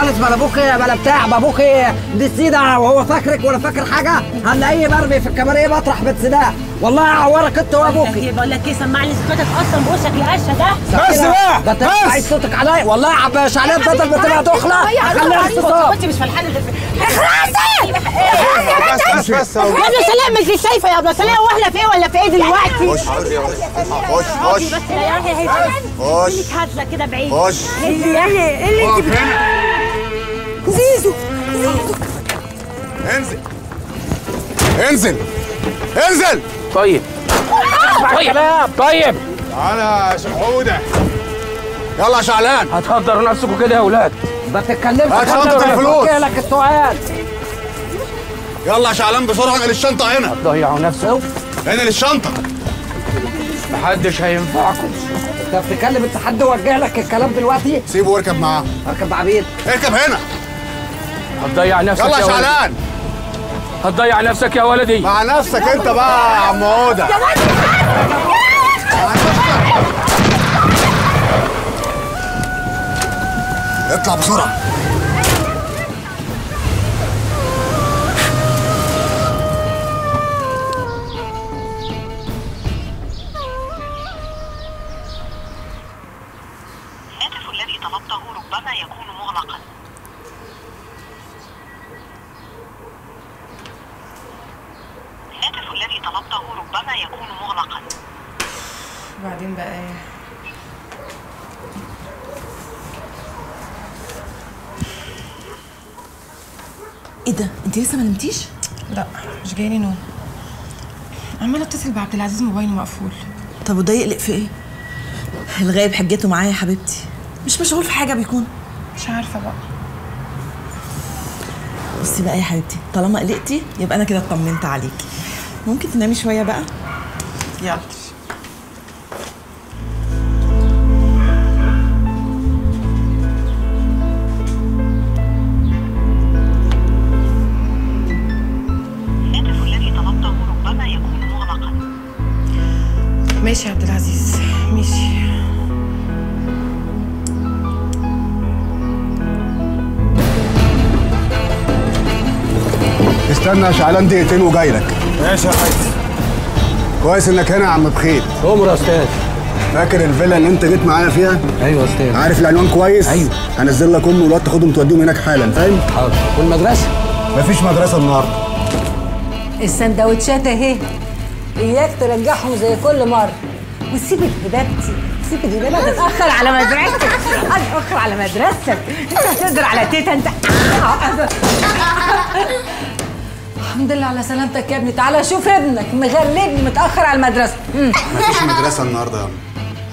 خالص بلا أبوك بلا بتاع بابوك إيه دي سيدة وهو فاكرك ولا فاكر حاجة؟ هنلاقيه مرمي في الكباريه مطرح بتسداه والله أعورك أنت وابوكي بقول لك إيه سمعني صوتك أصلا بوشك يا قشه ده بس بقى ده ترفعي صوتك عليا؟ والله يا عم شعلان بدل ما تبقى دخله هخليها اختصار. انت مش فالحان اخرسي بس بس يا ابن سلام مش شايفه يا ابن سلام. وإحنا في إيه ولا في إيه دلوقتي؟ خش خش خش بس خش. هاتله كده بعيد. خش. هي يا أخي إيه اللي أنت انزل. انزل. انزل. طيب. طيب. طيب. تعالى يا شحوده يلا يا شعلان. هتهدروا نفسكم كده يا أولاد ما تتكلمش هات شنطة الفلوس. لك السؤال. يلا يا شعلان بسرعة انقل الشنطة هنا. ضيعوا نفسكم انقل الشنطه محدش هينفعكم. انت بتتكلم انت حد وجه لك الكلام دلوقتي؟ سيبه واركب معاه. اركب مع مين اركب هنا. هتضيع نفسك يلا يا. شعلان. هتضيع نفسك يا ولدي. مع نفسك انت بقى يا عم عودة. اطلع بسرعة. لسه ما نمتيش؟ لا مش جايلي نوم. عمالة اتصل بعبد العزيز موبايله مقفول. طب وده يقلق في إيه؟ الغايب حجته معايا يا حبيبتي. مش مشغول في حاجة بيكون؟ مش عارفة بقى. بصي بقى يا حبيبتي طالما قلقتي يبقى أنا كده اطمنت عليكي. ممكن تنامي شوية بقى؟ يلا. استنى يا شعلان دقيقتين وجاي لك ماشي يا ريس كويس إنك هنا يا عم بخيت عمر يا أستاذ. فاكر الفيلا اللي أنت جيت معايا فيها؟ أيوه يا أستاذ. عارف العنوان كويس؟ أيوه. هنزل لك امي والواد تاخدهم توديهم هناك حالا. فاهم حاضر. والمدرسة؟ مفيش مدرسة النهارده. السندوتشات أهي. إياك ترجعهم زي كل مرة. وسيب الهبابتي سيب الهبابه تتاخر على مدرستك. هتأخر على مدرستك. أنت هتقدر على تيتا. انت الحمد لله على سلامتك يا ابني. تعالى شوف ابنك مغلبني متأخر على المدرسة. مفيش مدرسة النهارده يا عم.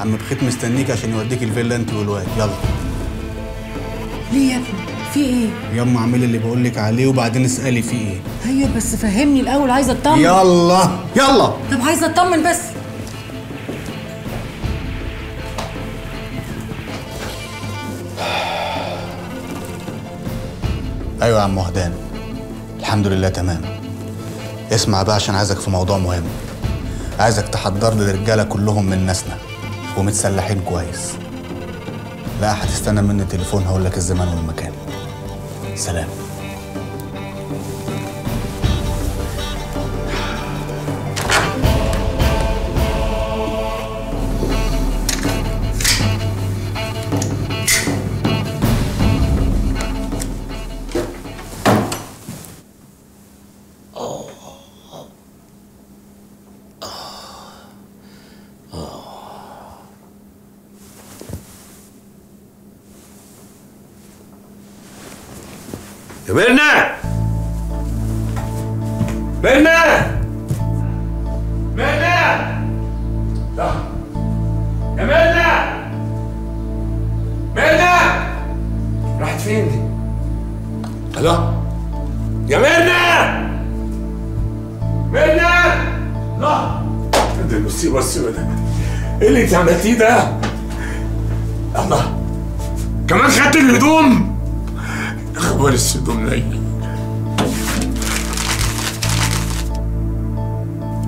عم بخيت مستنيك عشان يوديك الفيلا انت والواد. يلا. ليه يا ابني؟ في إيه؟ ياما اعملي اللي بقول لك عليه وبعدين اسألي في إيه. أيوه بس فهمني الأول عايزه أطمن. يلا. يلا. طب عايزه أطمن بس. أيوه يا عم وهدان الحمد لله تمام. اسمع بقى عشان عايزك في موضوع مهم. عايزك تحضر لي الرجالة كلهم من ناسنا ومتسلحين كويس. لا هتستنى مني تليفون هقول لك الزمان والمكان. سلام. الله يا ميرنا! منى لا. دي المصيبه السوداء إيه اللي انت عملتيه ده؟ الله. كمان خدت الهدوم؟ يا خبر السدوم نايم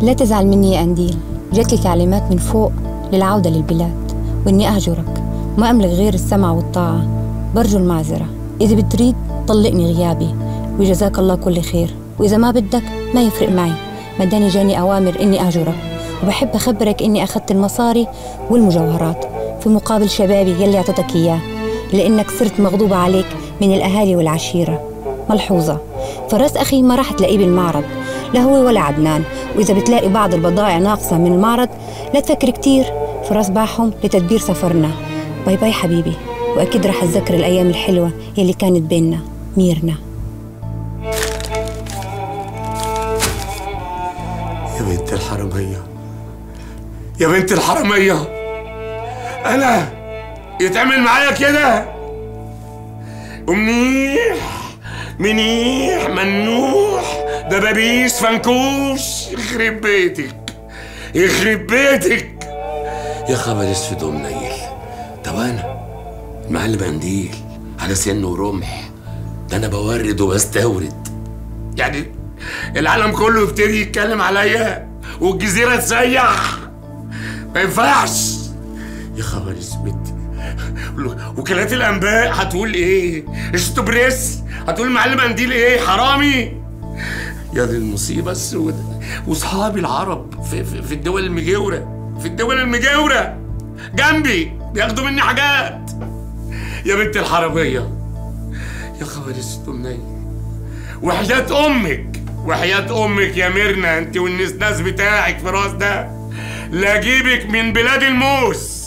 لا تزعل مني يا قنديل جاتلي تعليمات من فوق للعودة للبلاد وإني أهجرك. ما أملك غير السمع والطاعة. برجو المعذرة. إذا بتريد طلقني غيابي وجزاك الله كل خير. وإذا ما بدك ما يفرق معي. مداني جاني أوامر إني أهجرك وبحب أخبرك إني أخذت المصاري والمجوهرات في مقابل شبابي يلي أعطتك إياه لأنك صرت مغضوبة عليك من الأهالي والعشيرة. ملحوظة. فراس أخي ما راح تلاقيه بالمعرض. لا هو ولا عدنان. وإذا بتلاقي بعض البضائع ناقصة من المعرض لا تفكر كتير. فراس باعهم لتدبير سفرنا. باي باي حبيبي. وأكيد راح أتذكر الأيام الحلوة يلي كانت بيننا. ميرنا. يا بنت الحرامية. يا بنت الحرامية. أنا يتعمل معايا كده. ومنيح منيح منوح. دبابيس فنكوش يخرب بيتك. يخرب بيتك. يا خبر أسود ومنيل. طب أنا؟ المعلم قنديل على سن ورمح. ده أنا بورد وبستورد يعني العالم كله يبتدي يتكلم عليا والجزيرة تسيح ما ينفعش. يا خبر اسود. وكالات الأنباء هتقول إيه؟ اشتبريس هتقول معلم قنديل إيه؟ حرامي. يا دي المصيبة السوداء. واصحابي العرب في, في, في الدول المجاورة. في الدول المجاورة. جنبي بياخدوا مني حاجات. يا بنت الحرامية. يا خبر اسود منيل وحياة أمك. وحياة أمك يا ميرنا أنت والنسناس بتاعك في راس ده. لا أجيبك من بلاد الموس.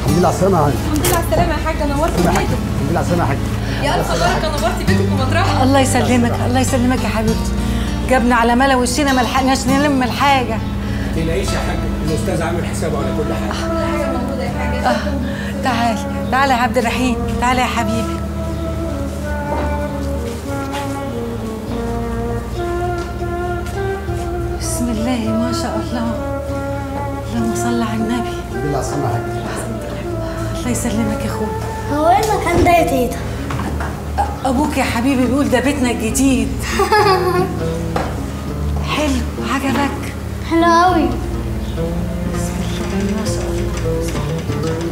الحمد لله على السلامة يا الحمد لله على السلامة يا حاجة نورت بيتك. الحمد لله على السلامة يا حاج. يا ألف بركة نورتي بيتك ومطرحك الله يسلمك الله يسلمك يا حبيبتي. جبنا على ملا وشنا ما لحقناش نلم الحاجة. ما تقلقيش يا حاج. الأستاذ عامل حسابه على كل حاجة. كل حاجة موجودة يا حاجة آه. تعال تعال يا عبد الرحيم تعال يا حبيبي. بسم الله ما شاء الله. اللهم صل على النبي. الحمد لله على السلامة يا حاج الله يسلمك يا اخويا هو إيه المكان ده يا تيتا؟ أبوك يا حبيبي بيقول ده بيتنا الجديد. حلو عجبك. حلو قوي بسم الله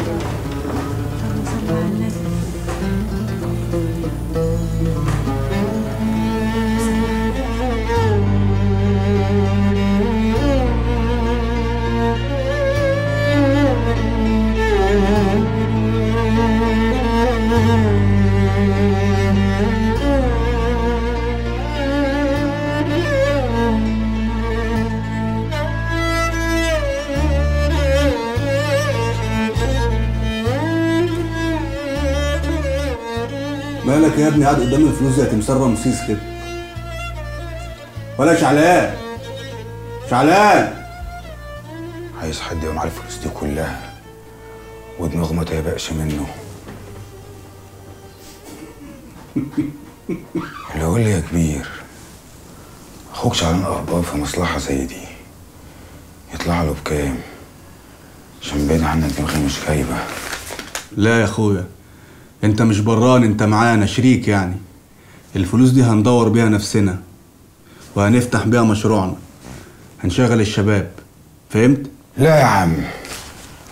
مالك يا ابني قاعد قدام الفلوس زي تمثال رمسيس كده. ولا شعلان. شعلان. عايز حد يبقى معاه الفلوس دي كلها ودماغه ما تهبقش منه. اللي قول لي يا كبير أخوك شعلان أخبار في مصلحة زي دي يطلع له بكام؟ عشان بعيد عنك دماغي مش جايبة. لا يا أخويا. انت مش بران انت معانا شريك يعني. الفلوس دي هندور بيها نفسنا وهنفتح بيها مشروعنا. هنشغل الشباب. فهمت؟ لا يا عم.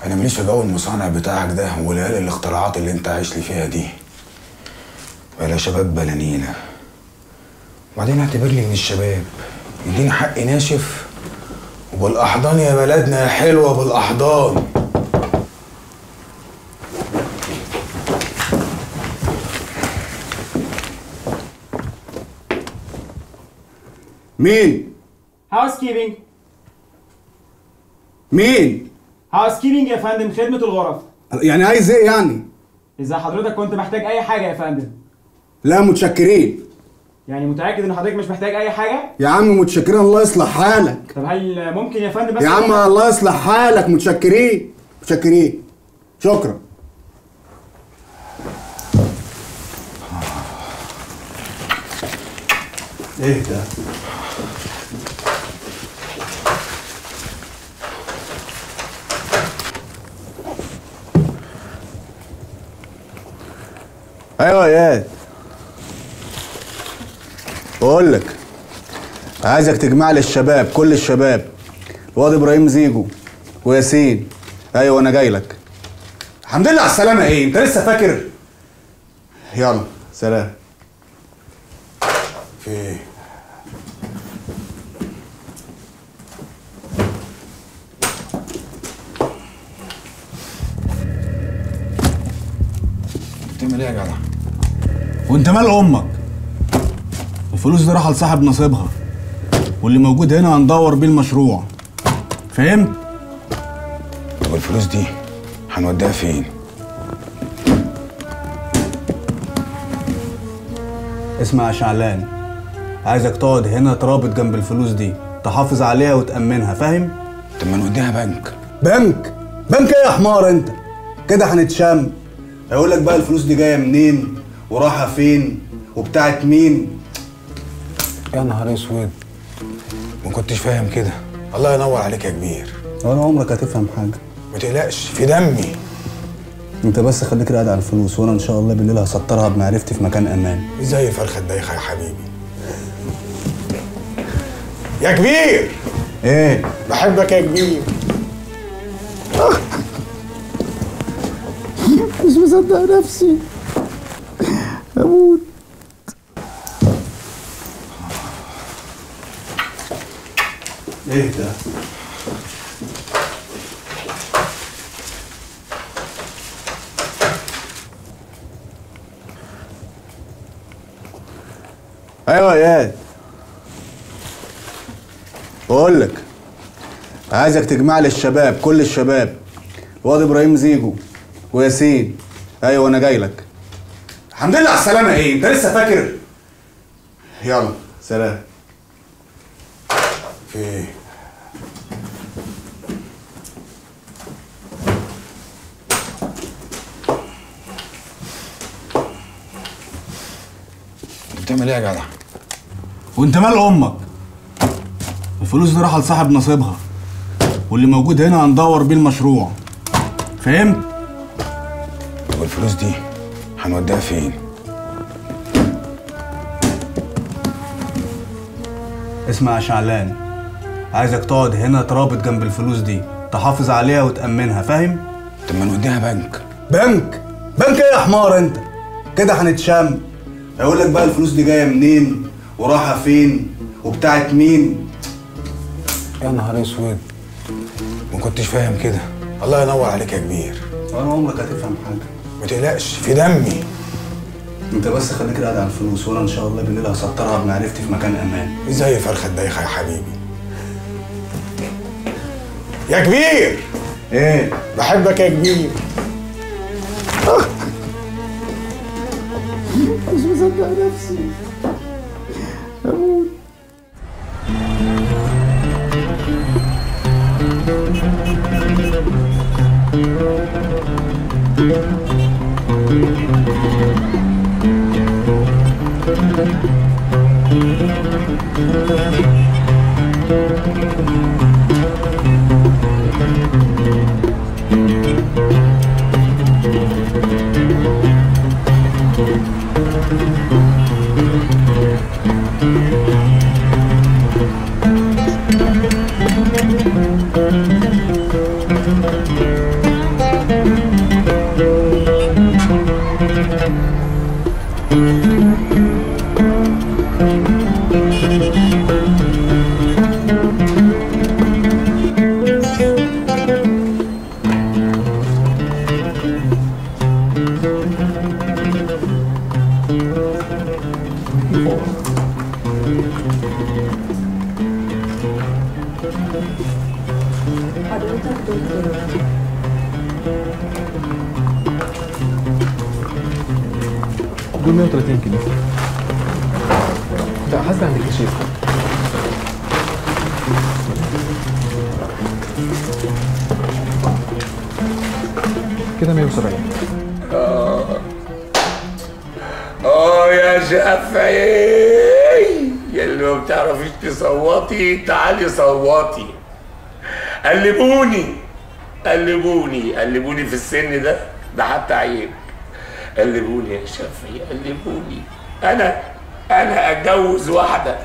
أنا ماليش جو المصانع بتاعك ده وليالي الاختراعات اللي أنت عايش لي فيها دي. بلا شباب بلا نيلة وبعدين اعتبر لي من الشباب. يديني حق ناشف وبالأحضان يا بلدنا يا حلوة بالأحضان. مين؟ housekeeping مين؟ housekeeping يا فندم خدمة الغرف. يعني عايز إيه يعني؟ إذا حضرتك كنت محتاج أي حاجة يا فندم. لا متشكرين. يعني متأكد إن حضرتك مش محتاج أي حاجة؟ يا عم متشكرين الله يصلح حالك. طب هل ممكن يا فندم بس يا عم الله يصلح حالك متشكرين. متشكرين. شكرا. إيه ده؟ أيوه يا اياد بقول لك عايزك تجمع لي الشباب كل الشباب. الواد إبراهيم زيجو وياسين. أيوه أنا جاي لك. الحمد لله على السلامة. إيه أنت لسه فاكر؟ يلا سلام. في إيه؟ بتعمل إيه يا جدع؟ وانت مال أمك. الفلوس دي رايحه لصاحب نصيبها. واللي موجود هنا هندور بيه المشروع. فهمت؟ طب الفلوس دي هنوديها فين؟ اسمع يا شعلان. عايزك تقعد هنا ترابط جنب الفلوس دي تحافظ عليها وتأمنها فاهم؟ طب ما نوديها بنك. بنك؟ بنك إيه يا حمار انت؟ كده هنتشم. هيقول لك بقى الفلوس دي جاية منين؟ ورايحه فين؟ وبتاعت مين؟ يا نهار أسود. ما كنتش فاهم كده. الله ينور عليك يا كبير. ولا عمرك هتفهم حاجة. ما تقلقش في دمي. انت بس خليك راقد على الفلوس وأنا إن شاء الله بالليل هسطرها بمعرفتي في مكان أمان. زي فرخة دايخه يا حبيبي؟ يا كبير! إيه؟ بحبك يا كبير. مش مصدق نفسي. أموت اهدى أيوه يا إياد. بقول لك عايزك تجمع لي الشباب كل الشباب. الواد إبراهيم زيجو وياسين. أيوه أنا جاي لك. الحمد لله على السلامة. إيه أنت لسه فاكر؟ يلا سلام. في إيه؟ أنت بتعمل إيه يا جدع؟ وأنت مال أمك. الفلوس دي رايحه لصاحب نصيبها. واللي موجود هنا هندور بيه المشروع. فهمت؟ طب الفلوس دي هنوديها فين؟ اسمع يا شعلان عايزك تقعد هنا ترابط جنب الفلوس دي تحافظ عليها وتأمنها فاهم؟ طب ما نوديها بنك. بنك؟ بنك إيه يا حمار انت؟ كده هنتشم. هيقول لك بقى الفلوس دي جاية منين؟ ورايحه فين؟ وبتاعت مين؟ يا نهار أسود. ما كنتش فاهم كده. الله ينور عليك يا كبير. ولا عمرك هتفهم حاجة. ما تقلقش في دمي. انت بس خليك راقد على الفلوس وأنا إن شاء الله بالليل هسطرها بمعرفتي في مكان أمان. زي فرخة دايخه يا حبيبي؟ يا كبير! إيه؟ بحبك يا كبير. مش مصدق نفسي أموت دول 130 كيلو. لا حاسس عندك شيء. كده 170 آه يا شافعي يا اللي ما بتعرفيش تصوتي تعالي صوتي. قلبوني قلبوني قلبوني في السن ده ده حتى عيب. قلبوني يا شافعي قلبوني. أنا أنا أتجوز واحدة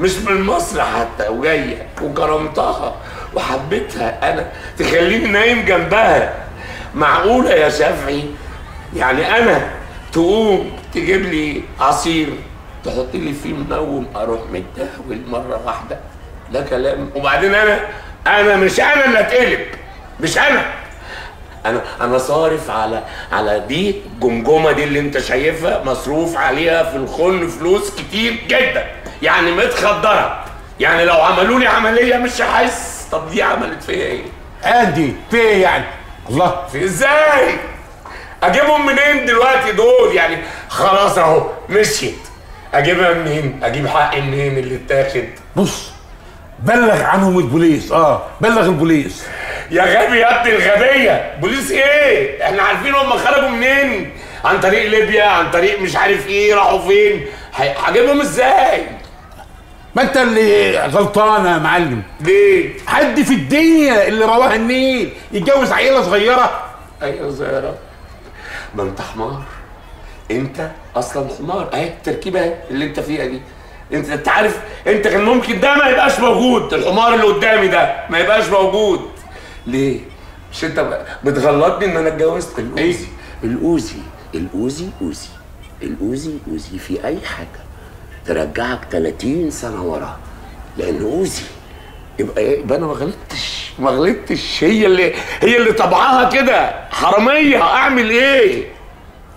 مش من مصر حتى وجاية وكرمتها وحبيتها أنا. تخليني نايم جنبها. معقولة يا شافعي؟ يعني أنا تقوم تجيب لي عصير تحط لي فيه منوم أروح متدهول مرة واحدة. ده كلام. وبعدين أنا أنا مش أنا اللي أتقلب مش أنا. أنا أنا صارف على على دي الجمجمه دي اللي أنت شايفها مصروف عليها في الخن فلوس كتير جدا يعني متخدرة يعني لو عملوا لي عملية مش هحس طب دي عملت فيا إيه؟ عندي في إيه يعني؟ الله في إزاي؟ أجيبهم منين دلوقتي دول يعني خلاص أهو مشيت أجيبها منين؟ أجيب حقي منين اللي اتاخد؟ بص بلغ عنهم البوليس آه بلغ البوليس يا غبي يا ابني الغبية. بوليس إيه؟ إحنا عارفين هم خرجوا منين؟ عن طريق ليبيا عن طريق مش عارف إيه راحوا فين؟ هجيبهم إزاي؟ ما انت اللي غلطان يا معلم. ليه؟ حد في الدنيا اللي رواه النيل يتجوز عيلة صغيرة؟ أيوه صغيرة. ما انت حمار. انت أصلا حمار. اهي التركيبة اهي اللي انت فيها دي. انت انت عارف انت كان ممكن ده ما يبقاش موجود. الحمار اللي قدامي ده ما يبقاش موجود. ليه؟ مش انت بتغلطني ان أنا اتجوزت. الأوزي. الأوزي. الأوزي أوزي. الأوزي أوزي في أي حاجة. ترجعك 30 سنة ورا. لأن أوزي. يبقى إيه؟ يبقى أنا ما غلطتش. ما غلطتش. هي اللي هي اللي طبعها كده. حرامية. أعمل إيه؟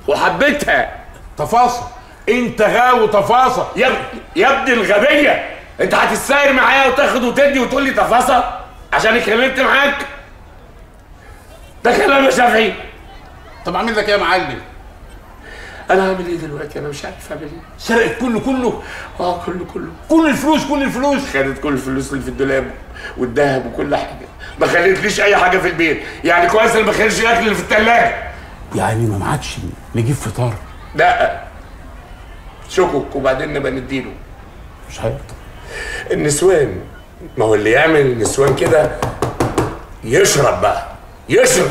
وحبيتها. تفاصيل. أنت غاوي تفاصيل. يا ابني يا ابني الغبية. أنت هتتساير معايا وتاخد وتدي وتقول لي تفاصيل؟ عشان اتكلمت معاك؟ ده كلام يا شافعي. طب اعمل لك إيه يا معلم؟ أنا هعمل إيه دلوقتي؟ أنا مش عارف أعمل إيه. سرقت كله كله. آه كله كله. كل الفلوس كل الفلوس. خدت كل الفلوس اللي في الدولاب والذهب وكل حاجة. ما خلتليش أي حاجة في البيت. يعني كويس اللي ما خلتش الأكل اللي في الثلاجه يعني ما معكش نجيب فطار. لا. شكك وبعدين نبقى نديله. مش عارف. النسوان ما هو اللي يعمل النسوان كده يشرب بقى. يشرب.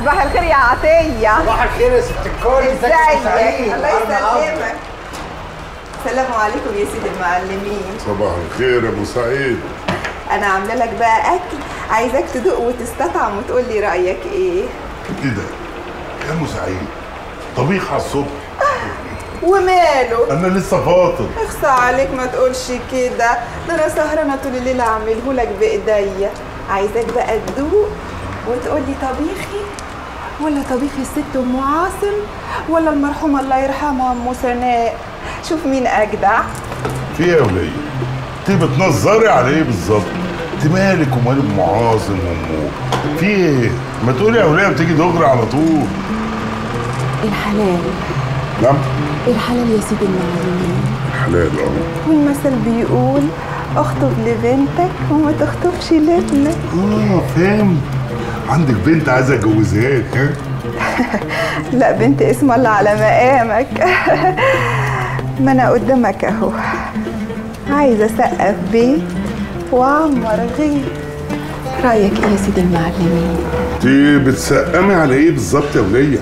صباح الخير يا عطية. صباح الخير يا ست الكل. إزيك يا إزيك؟ سعيد؟ الله يسلمك. السلام عليكم يا سيدي المعلمين. صباح الخير يا أبو سعيد. أنا عاملة لك بقى أكل. عايزاك تدوق وتستطعم وتقول لي رأيك إيه. إيه ده؟ يا أبو سعيد طبيخ على الصبح. وماله؟ أنا لسه فاطر اخصى عليك ما تقولش كده. ده أنا سهرانة طول الليل اعمله لك بإيديا. عايزاك بقى تدوق وتقول لي طبيخي؟ ولا طبيخ الست أم عاصم؟ ولا المرحومه الله يرحمها أم سناء شوف مين أجدع. في إيه يا ولية؟ أنت بتنظري على إيه بالظبط. أنت مالك ومال أم عاصم وأمه؟ في إيه؟ ما تقولي يا ولية بتيجي دغري على طول. الحلال. نعم؟ الحلال يا سيدي المعلمين. حلال آه. والمثل بيقول أخطب لبنتك وما تخطبش لابنك. آه فهمت عندك بنت عايزة اجوزها لك ها؟ لا بنت اسم الله على مقامك. ما أنا قدامك أهو. عايزة أسقف بيت وأعمر غير رأيك إيه يا سيدي المعلمين؟ انت بتسقمي على إيه بالظبط يا ولية؟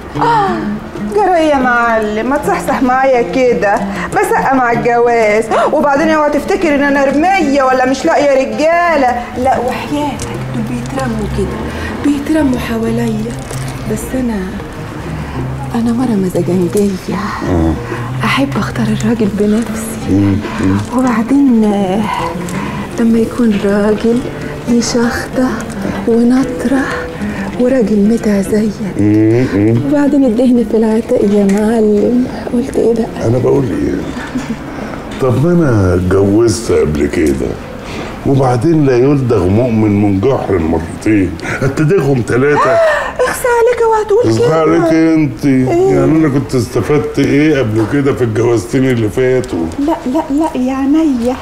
آه جرى يا معلم ما تصحصح معايا كده. بسقم على الجواز. وبعدين اوعى تفتكر إن أنا رمية ولا مش لاقية رجالة؟ لا وحياتك دول بيترموا كده بيترموا حواليا. بس أنا أنا مرة مزاجنجيه أحب أختار الراجل بنفسي. وبعدين آه، لما يكون راجل مشخطة ونطرة وراجل متع زيك وبعدين ادهني في العتاق يا معلم. قلت إيه ده أنا بقول إيه؟ طب ما أنا اتجوزت قبل كده وبعدين لا يلدغ مؤمن من جحر مرتين. أتدغهم ثلاثة اخسى عليك اوعى تقول كده عليك أنت. يعني أنا كنت استفدت إيه قبل كده في الجوازتين اللي فاتوا؟ لا لا لا يا عينيا.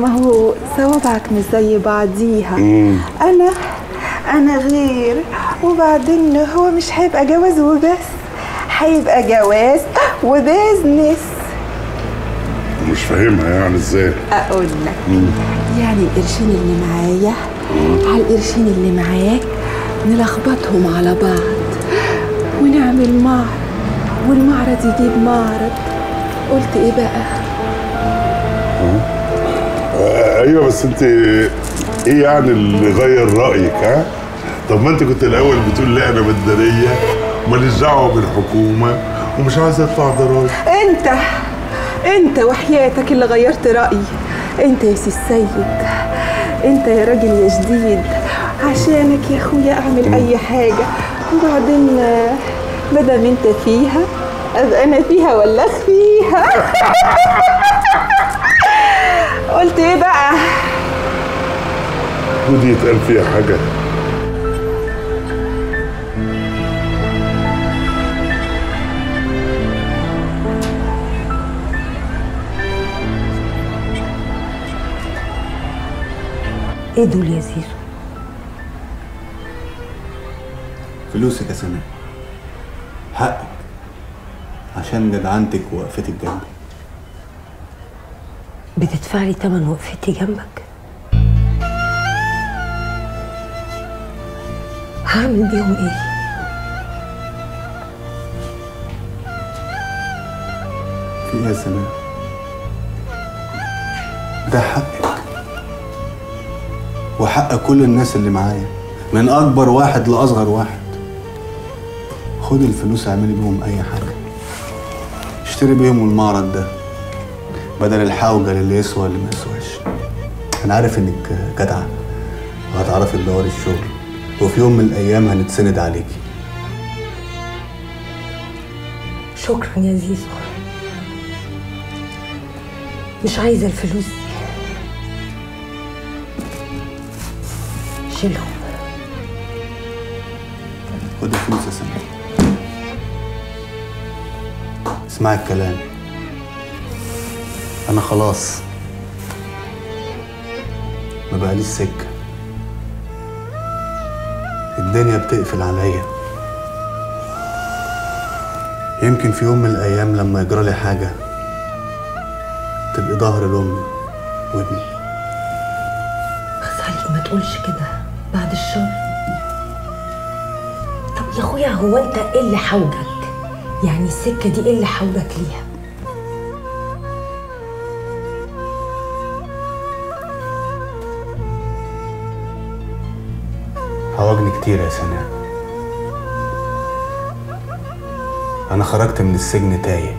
ما هو صوابعك مش زي بعضيها. أنا أنا غير. وبعدين هو مش هيبقى جواز وبس. هيبقى جواز وبيزنس. فاهمها يعني إزاي؟ أقول لك. مم. يعني القرشين اللي معايا على القرشين اللي معاك نلخبطهم على بعض. ونعمل معرض. والمعرض يجيب معرض. قلت إيه بقى؟ آه، أيوه بس أنت إيه يعني اللي غير رأيك ها؟ طب ما انت كنت الأول بتقول لا أنا مدنية ماليش دعوه بالحكومة؟ ومش عايز ادفع ضرايب انت انت وحياتك اللي غيرت رأيي. انت يا سي السيد انت يا راجل يا جديد. عشانك يا أخويا أعمل أي حاجة. وبعدين آه، مادام انت فيها أبقى أنا فيها ولا فيها قلت إيه بقى؟ ودي يتقال فيها حاجة. إيه دول يا زيزو. فلوسك يا سناء حقك. عشان جدعنتك ووقفتك جنبي. بتدفع لي تمن وقفتي جنبك؟ هعمل بيهم إيه؟ في إيه يا سناء ده حقك وحق كل الناس اللي معايا. من أكبر واحد لأصغر واحد. خد الفلوس اعملي بيهم أي حاجة. اشتري بيهم المعرض ده. بدل الحوجة اللي يسوى اللي ما يسواش. أنا عارف إنك جدعة. وهتعرفي تدوري الشغل. وفي يوم من الأيام هنتسند عليكي. شكرا يا زيزو. مش عايزة الفلوس. شيلهم خد الفلوس يا سناء اسمعي الكلام. أنا خلاص. ما بقاليش سكة. الدنيا بتقفل عليا. يمكن في يوم من الأيام لما يجرى لي حاجة تبقي ظهر لامي وابني. بس عليك ما تقولش كده. هو انت إيه اللي حوجك يعني السكة دي إيه اللي حوجك ليها؟ حواجني كتير يا سناء أنا خرجت من السجن تايه.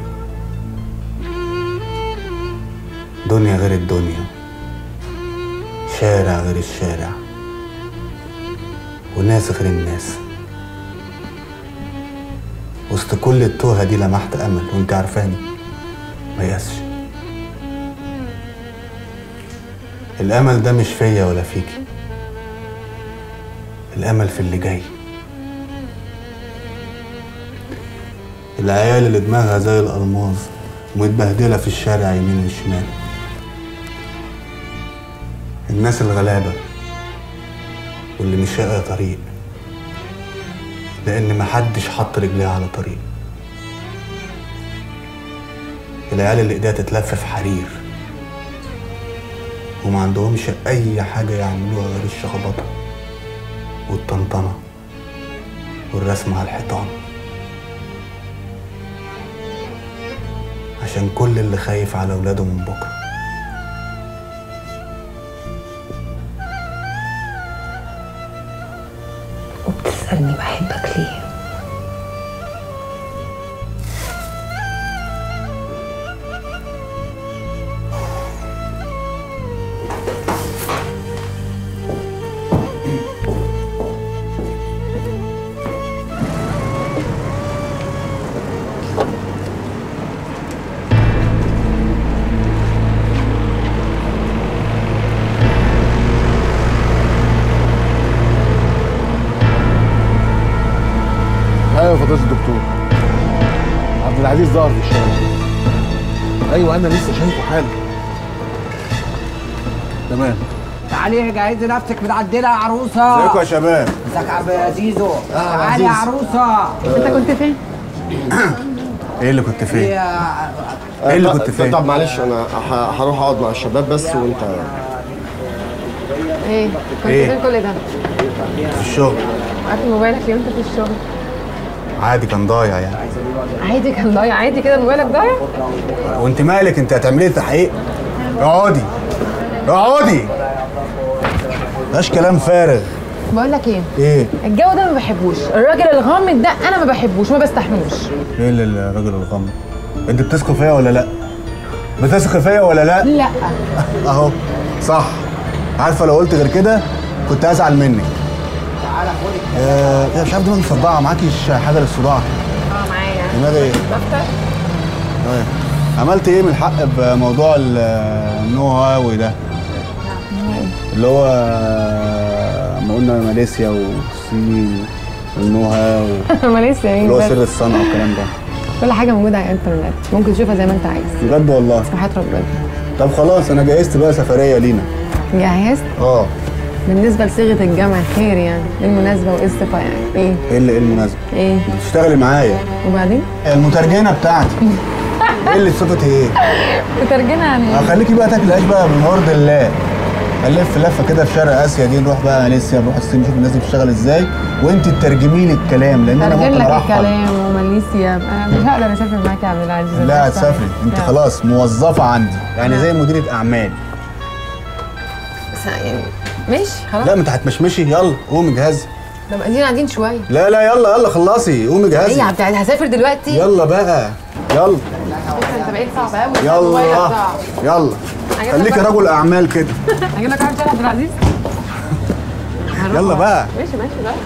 دنيا غير الدنيا. شارع غير الشارع. وناس غير الناس. كل التوهة دي لمحت أمل وأنت عارفاني. ما يأسش. الأمل ده مش فيا ولا فيكي. الأمل في اللي جاي. العيال اللي دماغها زي الألماظ متبهدلة في الشارع يمين وشمال. الناس الغلابة واللي مش لاقية طريق. لأن محدش حط رجليه على طريق. العيال اللي ايديها تتلف في حرير وما عندهمش أي حاجة يعملوها غير الشخبطة والطنطنة والرسم على الحيطان. عشان كل اللي خايف على ولاده من بكرة. وبتسألني بحبك جهزي نفسك متعدله يا عروسة ازيكم يا شباب ازيك يا عم زيزو. تعالي يا عروسة انت كنت فين؟ إيه اللي كنت فين؟ إيه إيه اللي كنت فين؟ طب معلش أنا هروح اقعد مع الشباب بس وانت إيه كنت إيه؟ فين كل ده؟ في الشغل قافل موبايلك ليه وانت في الشغل؟ عادي كان ضايع يعني عادي كان ضايع عادي كده موبايلك ضايع؟ وانت مالك انت هتعملي لي تحقيق اقعدي اقعدي مفيهاش كلام فارغ. بقول لك إيه؟ إيه؟ الجو ده ما بحبوش. الراجل الغامض ده أنا ما بحبوش ما بستحملوش. إيه اللي الراجل الغامض؟ انت بتثق فيا ولا لا؟ بتثق فيا ولا لا؟ لا. اهو صح. عارفة لو قلت غير كده كنت هزعل منك. آه مش عارف دماغي مصدعه معاكيش حاجة للصداع؟ آه معايا. دماغي إيه؟ دفتر. طيب. عملت إيه من الحق بموضوع ال- النو هاوي ده اللي هو ما قلنا ماليزيا والصين والنو هاو ماليزيا اللي مين هو سر الصنعه والكلام ده. كل حاجة موجودة على الإنترنت. ممكن تشوفها زي ما أنت عايز. بجد والله؟ وحياة ربنا. طب خلاص أنا جهزت بقى سفرية لينا. جهزت؟ آه. بالنسبة لصيغة الجمع خير يعني. إيه المناسبة وايه الصفه يعني؟ إيه؟ إيه اللي إيه المناسبة؟ إيه؟ تشتغلي معايا. وبعدين؟ المترجمة بتاعتي. إيه اللي صفتي إيه؟ مترجمة يعني. إيه؟ هخليكي بقى تاكلي عيش بقى بمرض الله. هنلف لفة كده في شرق آسيا دي نروح بقى ماليزيا نروح الصين نشوف الناس دي بتشتغل إزاي وأنت تترجمي لي الكلام لأن أنا ممكن لك الكلام وماليزيا. أنا مش هقدر أسافر معاك يا عبد العزيز. لا هتسافري أنت لا. خلاص موظفة عندي يعني زي مديرة أعمال. بس يعني ماشي خلاص. لا ما انت هتمشمشي. يلا قومي جهزي. طب ادينا قاعدين شوية. لا لا يلا يلا خلصي. قومي إيه جهزي. يا عبد العزيز؟ هسافر دلوقتي. يلا بقى. يلا. انت بقيت صعب قوي يلا. يلا. خليكي بقى. رجل أعمال كده. هجيب لك واحد عبد العزيز يلا بقى. ماشي ماشي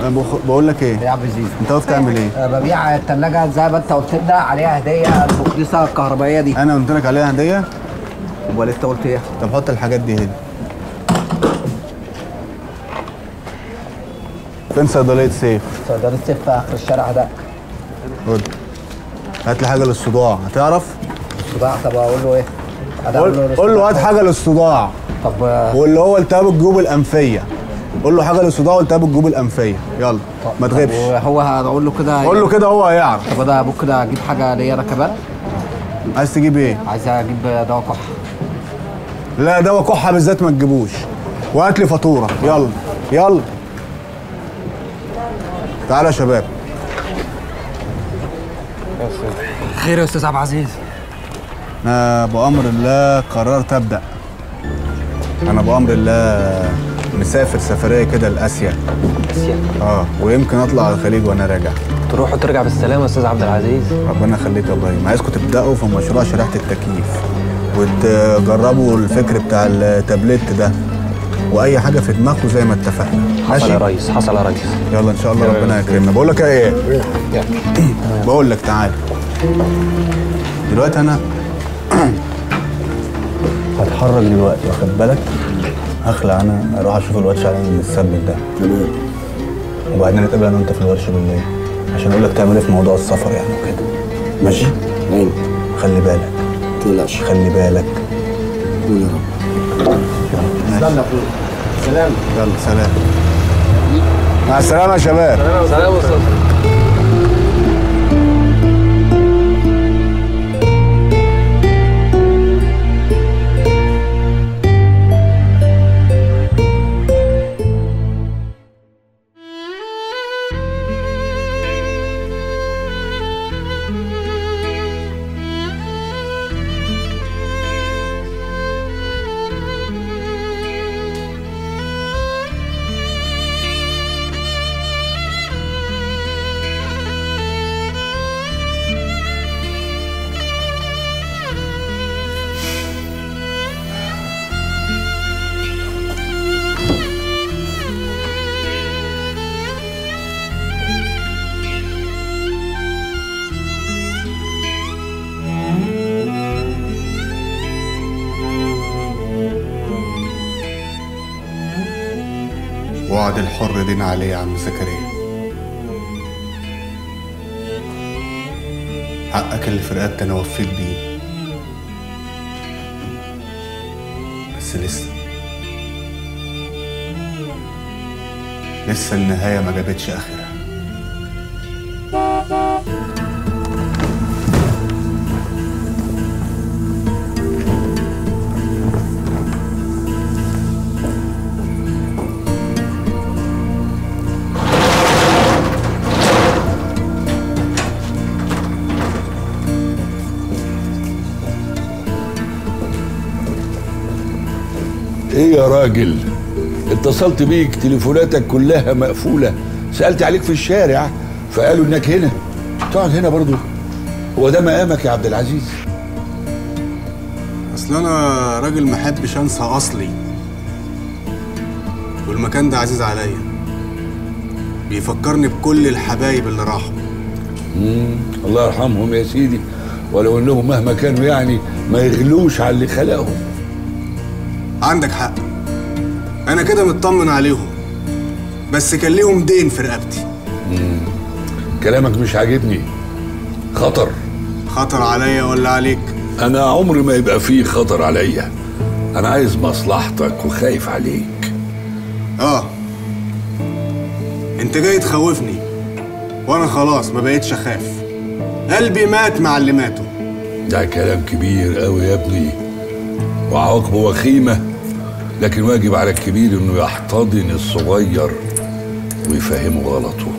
أنا بخ- بقول لك إيه؟ يا عم زيزو. أنت واقف تعمل إيه؟ أه ببيع الثلاجة زي ما أنت قلت لنا عليها هدية المقدسة الكهربائية دي. أنا قلت لك عليها هدية؟ أمال أنت قلت إيه؟ طب حط الحاجات دي هنا. فين صيدليه سيف. صيدلية سيف في آخر الشارع ده. خد. هات لي حاجة للصداع. هتعرف؟ صداع طب أقول له إيه؟ قول له هات حاجة للصداع. طب واللي هو التهاب الجيوب الأنفية. قول له حاجة للصداع والتهاب الجيوب الأنفية. يلا ما تغيبش. هو هقول له كده قول له كده هو هيعرف طب أنا أبوك كده أجيب حاجة ليا أنا كمان؟ عايز تجيب إيه؟ عايز أجيب دواء كحة. لا دواء كحة بالذات ما تجيبوش. وهات لي فاتورة. يلا يلا. تعالى يا شباب. خير يا أستاذ عبد العزيز. أنا بأمر الله قررت أبدأ. أنا بأمر الله مسافر سفرية كده لآسيا. آسيا؟ آه ويمكن أطلع على الخليج وأنا راجع. تروح وترجع بالسلامة يا أستاذ عبد العزيز؟ ربنا يخليك يا إبراهيم عايزكم تبدأوا في مشروع شريحة التكييف وتجربوا الفكر بتاع التابلت ده. وأي حاجة في دماغكم زي ما اتفقنا. حصل يا ريس حصل يا ريس. يلا إن شاء الله ربنا يكرمنا. بقول لك إيه؟ بقول لك تعال. دلوقتي أنا هتحرك دلوقتي واخد بالك؟ هخلع أنا أروح أشوف الواد شعلان المتثبت ده. تمام. وبعدين نتقابل أنا وأنت في الورشه بالليل عشان أقول لك تعمل إيه في موضوع السفر يعني وكده. ماشي؟ أيوه خلي بالك. تقلقش. خلي بالك. قول يا رب. استنى يا أخويا. سلام. يلا سلام. مع السلامة يا شباب. سلام يا أستاذ. دين عليه يا عم زكريا. حقك اللي في رقبتي أنا وفيت بيه. بس لسه. لسه النهاية ما جابتش آخرها. راجل. اتصلت بيك تليفوناتك كلها مقفولة. سألت عليك في الشارع فقالوا إنك هنا. تقعد هنا برضو. هو ده مقامك يا عبد العزيز؟ أصل أنا راجل ما أحبش أنسى أصلي. والمكان ده عزيز عليا. بيفكرني بكل الحبايب اللي راحوا. الله يرحمهم يا سيدي. ولو إنهم مهما كانوا يعني ما يغلوش على اللي خلقهم. عندك حق. أنا كده مطمن عليهم بس كان ليهم دين في رقبتي. مم. كلامك مش عاجبني. خطر. خطر عليا ولا عليك؟ أنا عمري ما يبقى فيه خطر عليا. أنا عايز مصلحتك وخايف عليك. آه. أنت جاي تخوفني وأنا خلاص ما بقيتش أخاف. قلبي مات مع اللي ماتوا. ده كلام كبير قوي يا ابني وعواقبه وخيمة لكن واجب على الكبير إنه يحتضن الصغير ويفهمه غلطه.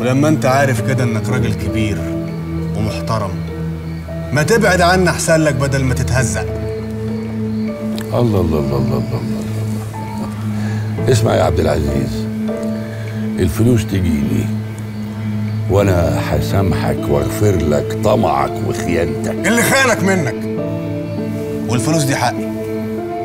ولما أنت عارف كده إنك راجل كبير ومحترم ما تبعد عني أحسن لك بدل ما تتهزق. الله الله الله الله الله, الله. اسمع يا عبد العزيز الفلوس تجيلي وأنا هسامحك وأغفر لك طمعك وخيانتك. اللي خانك منك. والفلوس دي حقي.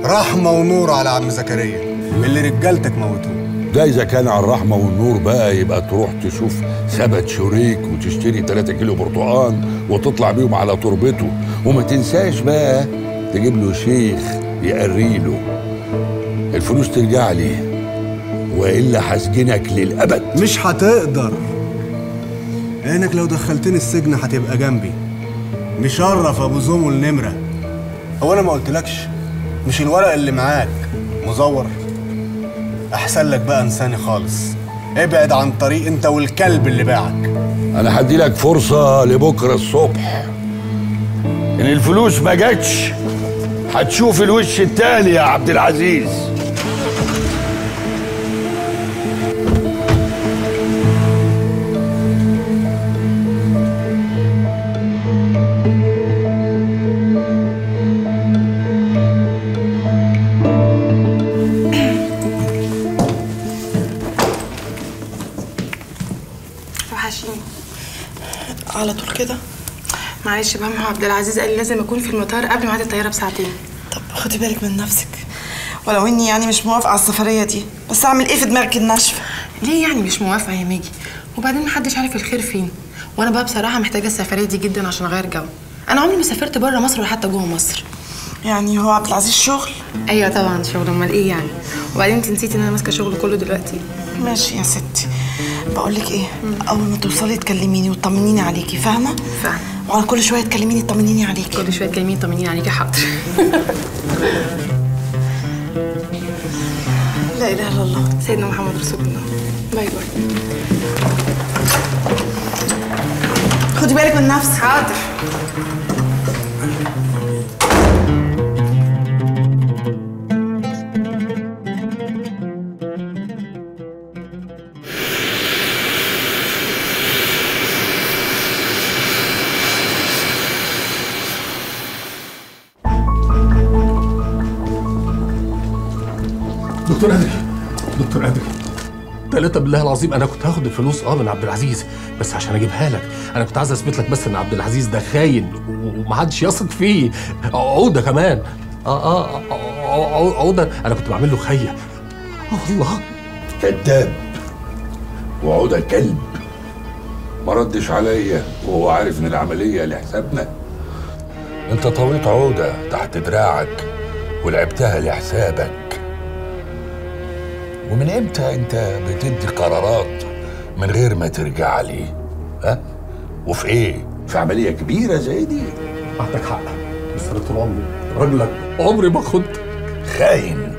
رحمة ونور على عم زكريا اللي رجالتك موتوه. ده إذا كان على الرحمة والنور بقى يبقى تروح تشوف سبت شريك وتشتري 3 كيلو برتقان وتطلع بيهم على تربته. وما تنساش بقى تجيب له شيخ يقري له الفلوس ترجع لي وإلا هسجنك للأبد. مش هتقدر. لانك لو دخلتني السجن هتبقى جنبي. مشرف أبو زومو النمرة. هو أنا ما قلتلكش؟ مش الورق اللي معاك. مزور. أحسن لك بقى إنساني خالص. ابعد عن طريق أنت والكلب اللي باعك. أنا هدي لك فرصة لبكرة الصبح. إن الفلوس ما جاتش. هتشوف الوش التاني يا عبد العزيز. معلش بقى ما هو عبد العزيز قال لي لازم أكون في المطار قبل ميعاد الطيارة بساعتين. طب خدي بالك من نفسك. ولو إني يعني مش موافقة على السفرية دي بس أعمل إيه في دماغك الناشفة؟ ليه يعني مش موافقة يا ميجي وبعدين محدش عارف الخير فين. وأنا بقى بصراحة محتاجة السفرية دي جدا عشان أغير جو. أنا عمري ما سافرت بره مصر ولا حتى جوه مصر. يعني هو عبد العزيز شغل؟ أيوه طبعا شغل. أمال إيه يعني؟ وبعدين أنت نسيتي إن أنا ماسكة شغل كله دلوقتي. ماشي يا ستي. بقول لك إيه أول ما توصلي تكلميني وتطمنيني عليكي فاهمة؟ فاهمة. وعلى كل شوية تكلميني تطمنيني عليكي. كل شوية تكلميني تطمنيني عليكي حاضر. لا إله إلا الله. سيدنا محمد رسول الله. باي باي. خدي بالك من نفسك. حاضر. ثلاثة بالله العظيم أنا كنت هاخد الفلوس آه من عبد العزيز بس عشان أجيبها لك. أنا كنت عايز أثبت لك بس إن عبد العزيز ده خاين ومحدش يثق فيه. عودة كمان. آه آه آه، عودة أنا كنت بعمل له خية. آه والله كذاب. وعودة كلب. ما ردش عليا وهو عارف إن العملية لحسابنا. أنت طويت عودة تحت دراعك ولعبتها لحسابك. ومن إمتى أنت بتدي قرارات من غير ما ترجع لي؟ ها؟ وفي إيه؟ في عملية كبيرة زي دي. عندك حق. بس أنا طول عمري راجلك عمري ما كنت. خاين.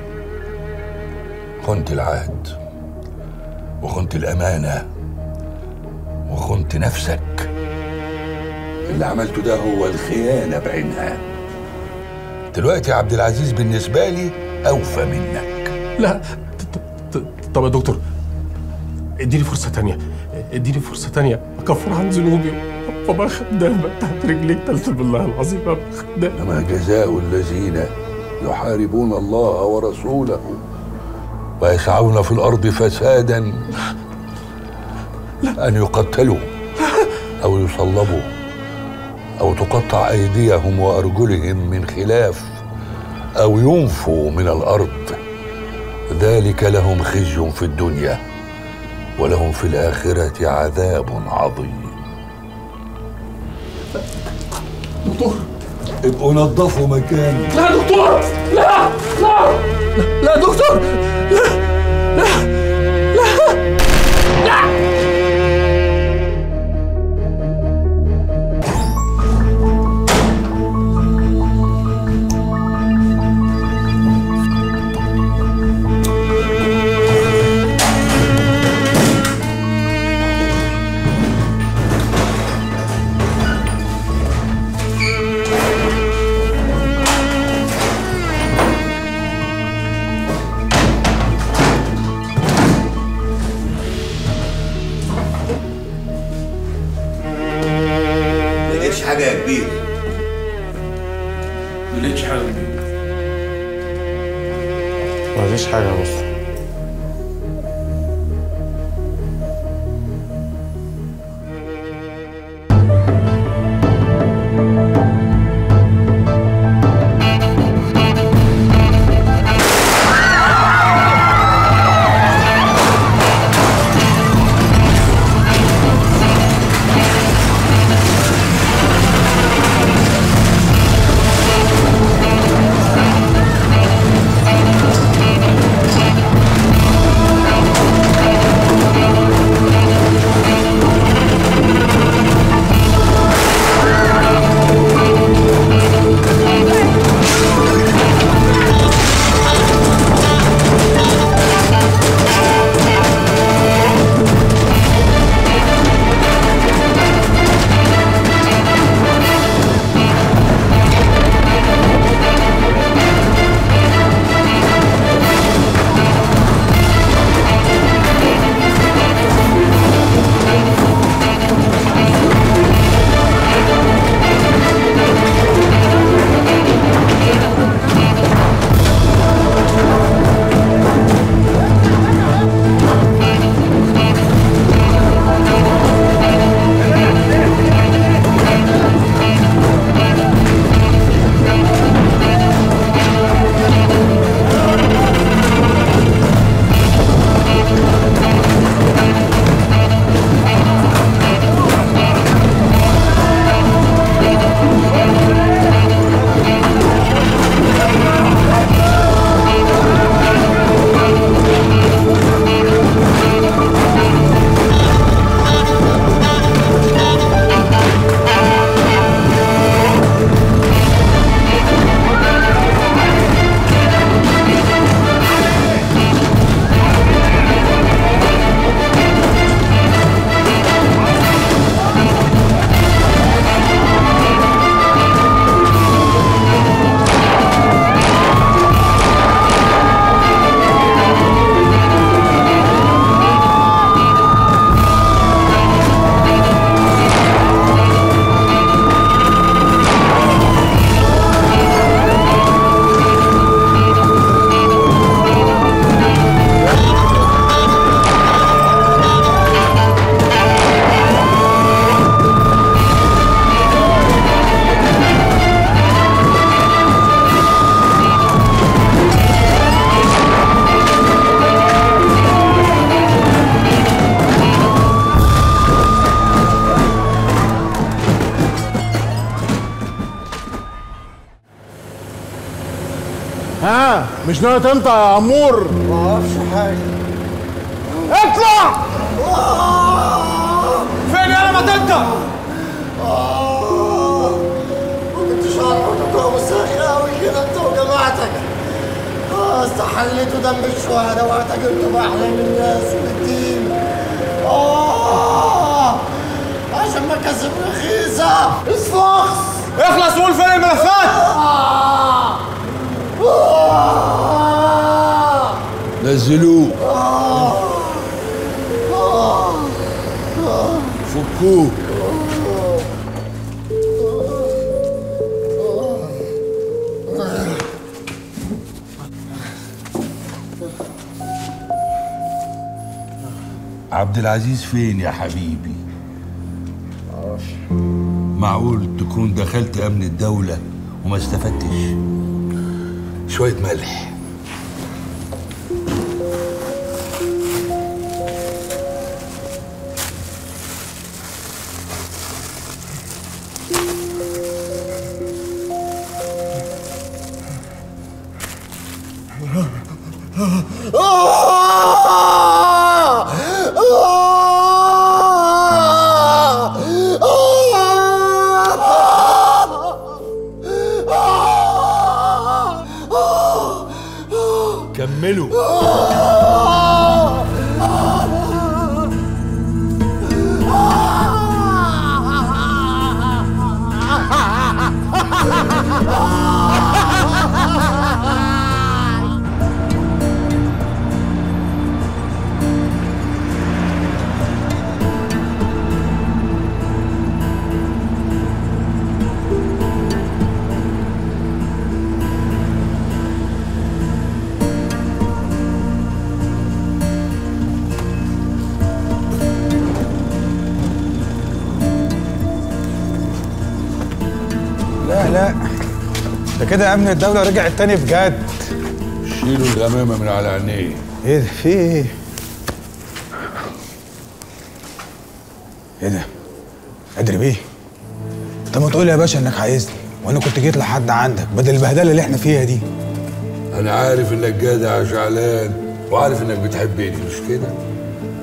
خنت العهد وخنت الأمانة وخنت نفسك. اللي عملته ده هو الخيانة بعينها. دلوقتي يا عبد العزيز بالنسبة لي أوفى منك. لا طب يا دكتور اديني فرصة تانية اديني فرصة تانية. أكفر عن ذنوبي فما خدامة تحت رجليك تلت بالله العظيم يا خدامة. انما جزاء الذين يحاربون الله ورسوله ويسعون في الأرض فسادا أن يقتلوا أو يصلبوا أو تقطع أيديهم وأرجلهم من خلاف أو ينفوا من الأرض. ذلك لهم خزي في الدنيا ولهم في الآخرة عذاب عظيم. دكتور. ابقوا نظفوا مكاني. لا دكتور! لا! لا! لا يا دكتور! لا لا! لا! مش ناوي تنطق يا عمور؟ ما أعرفش حاجة. اطلع! فين يا ما تنطق؟ ما كنتش عارف انكم وساخه قوي كده انت وجماعتك استحليتوا دم الشهداء واعتقلتوا باحلام الناس والدين. آه عشان مكاسب رخيصه اصفخس اخلص وقول فين الملفات آه. آه. نزلوه فكوه عبد العزيز فين يا حبيبي؟ معقول تكون دخلت أمن الدولة وما استفدتش؟ شوية ملح. كده امن الدولة رجع التاني بجد. شيلوا الغمامة من على عينيه. إيه ده في إيه؟ إيه ده؟ قادر بيه. طب ما تقول يا باشا انك عايزني وأنا كنت جيت لحد عندك بدل البهدلة اللي إحنا فيها دي. أنا عارف إنك جدع يا شعلان وعارف إنك بتحبني مش كده؟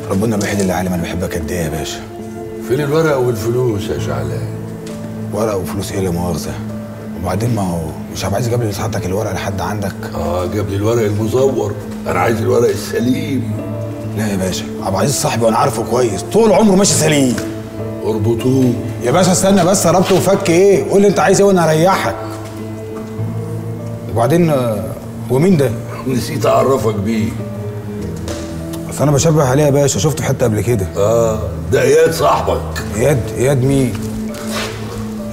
ربنا الوحيد اللي عالم أنا بحبك قد إيه يا باشا؟ فين الورق والفلوس يا شعلان؟ ورق وفلوس إيه لا مؤاخذة؟ وبعدين ما هو مش عبد العزيز جاب لي لسعادتك الورق لحد عندك. آه جاب لي الورق المزور. أنا عايز الورق السليم. لا يا باشا عبد العزيز صاحبي وأنا عارفه كويس. طول عمره ماشي سليم. اربطوه يا باشا استنى بس ربط وفك إيه؟ قول لي أنت عايز إيه وأنا أريحك. وبعدين آه، ومين ده؟ نسيت أعرفك بيه. اصل أنا بشبه عليه يا باشا. شفته في حتة قبل كده. آه ده إياد صاحبك. إياد إياد مين؟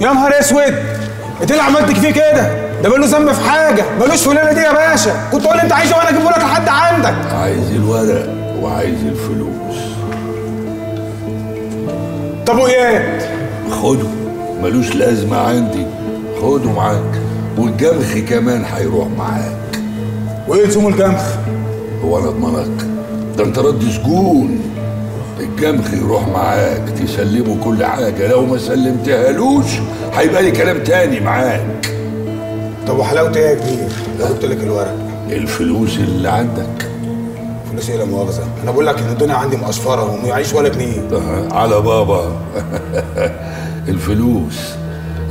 يا نهار أسود! أنت اللي عملت فيه كده؟ ده ملوش ذنب في حاجة. ملوش في الليلة دي يا باشا. كنت قول لي أنت عايزه وأنا أجيبه لك لحد عندك. عايز الورق وعايز الفلوس. طب واياد خده. ملوش لازمة عندي. خده معاك. والجمخ كمان هيروح معاك. وإيه لزوم الجمخ؟ هو أنا أضمنك. ده أنت رد سجون. الجمخ يروح معاك. تسلمه كل حاجة. لو ما سلمتهالوش هيبقى لي كلام تاني معاك. طب وحلاوة إيه يا كبير؟ لو قلت لك الورق. الفلوس اللي عندك. فلوس إيه لا مؤاخذة؟ أنا بقول لك إن الدنيا عندي مقشفره وما يعيش ولا جنيه. آه، على بابا. الفلوس.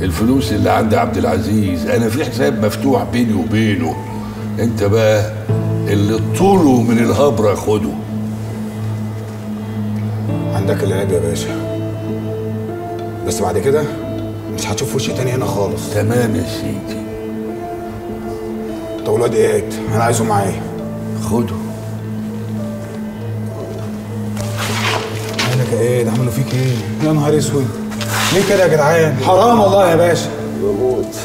الفلوس اللي عند عبد العزيز أنا في حساب مفتوح بيني وبينه. أنت بقى اللي طوله من الهبرة خده. عندك العيب يا باشا. بس بعد كده مش هتشوف وشي تاني هنا خالص. تمام يا سيدي. الواد إياد. أنا عايزه معايا. خده. مالك يا إيه ده عملوا فيك إيه؟ يا نهار أسود. ليه كده يا جدعان؟ حرام والله يا باشا. بموت.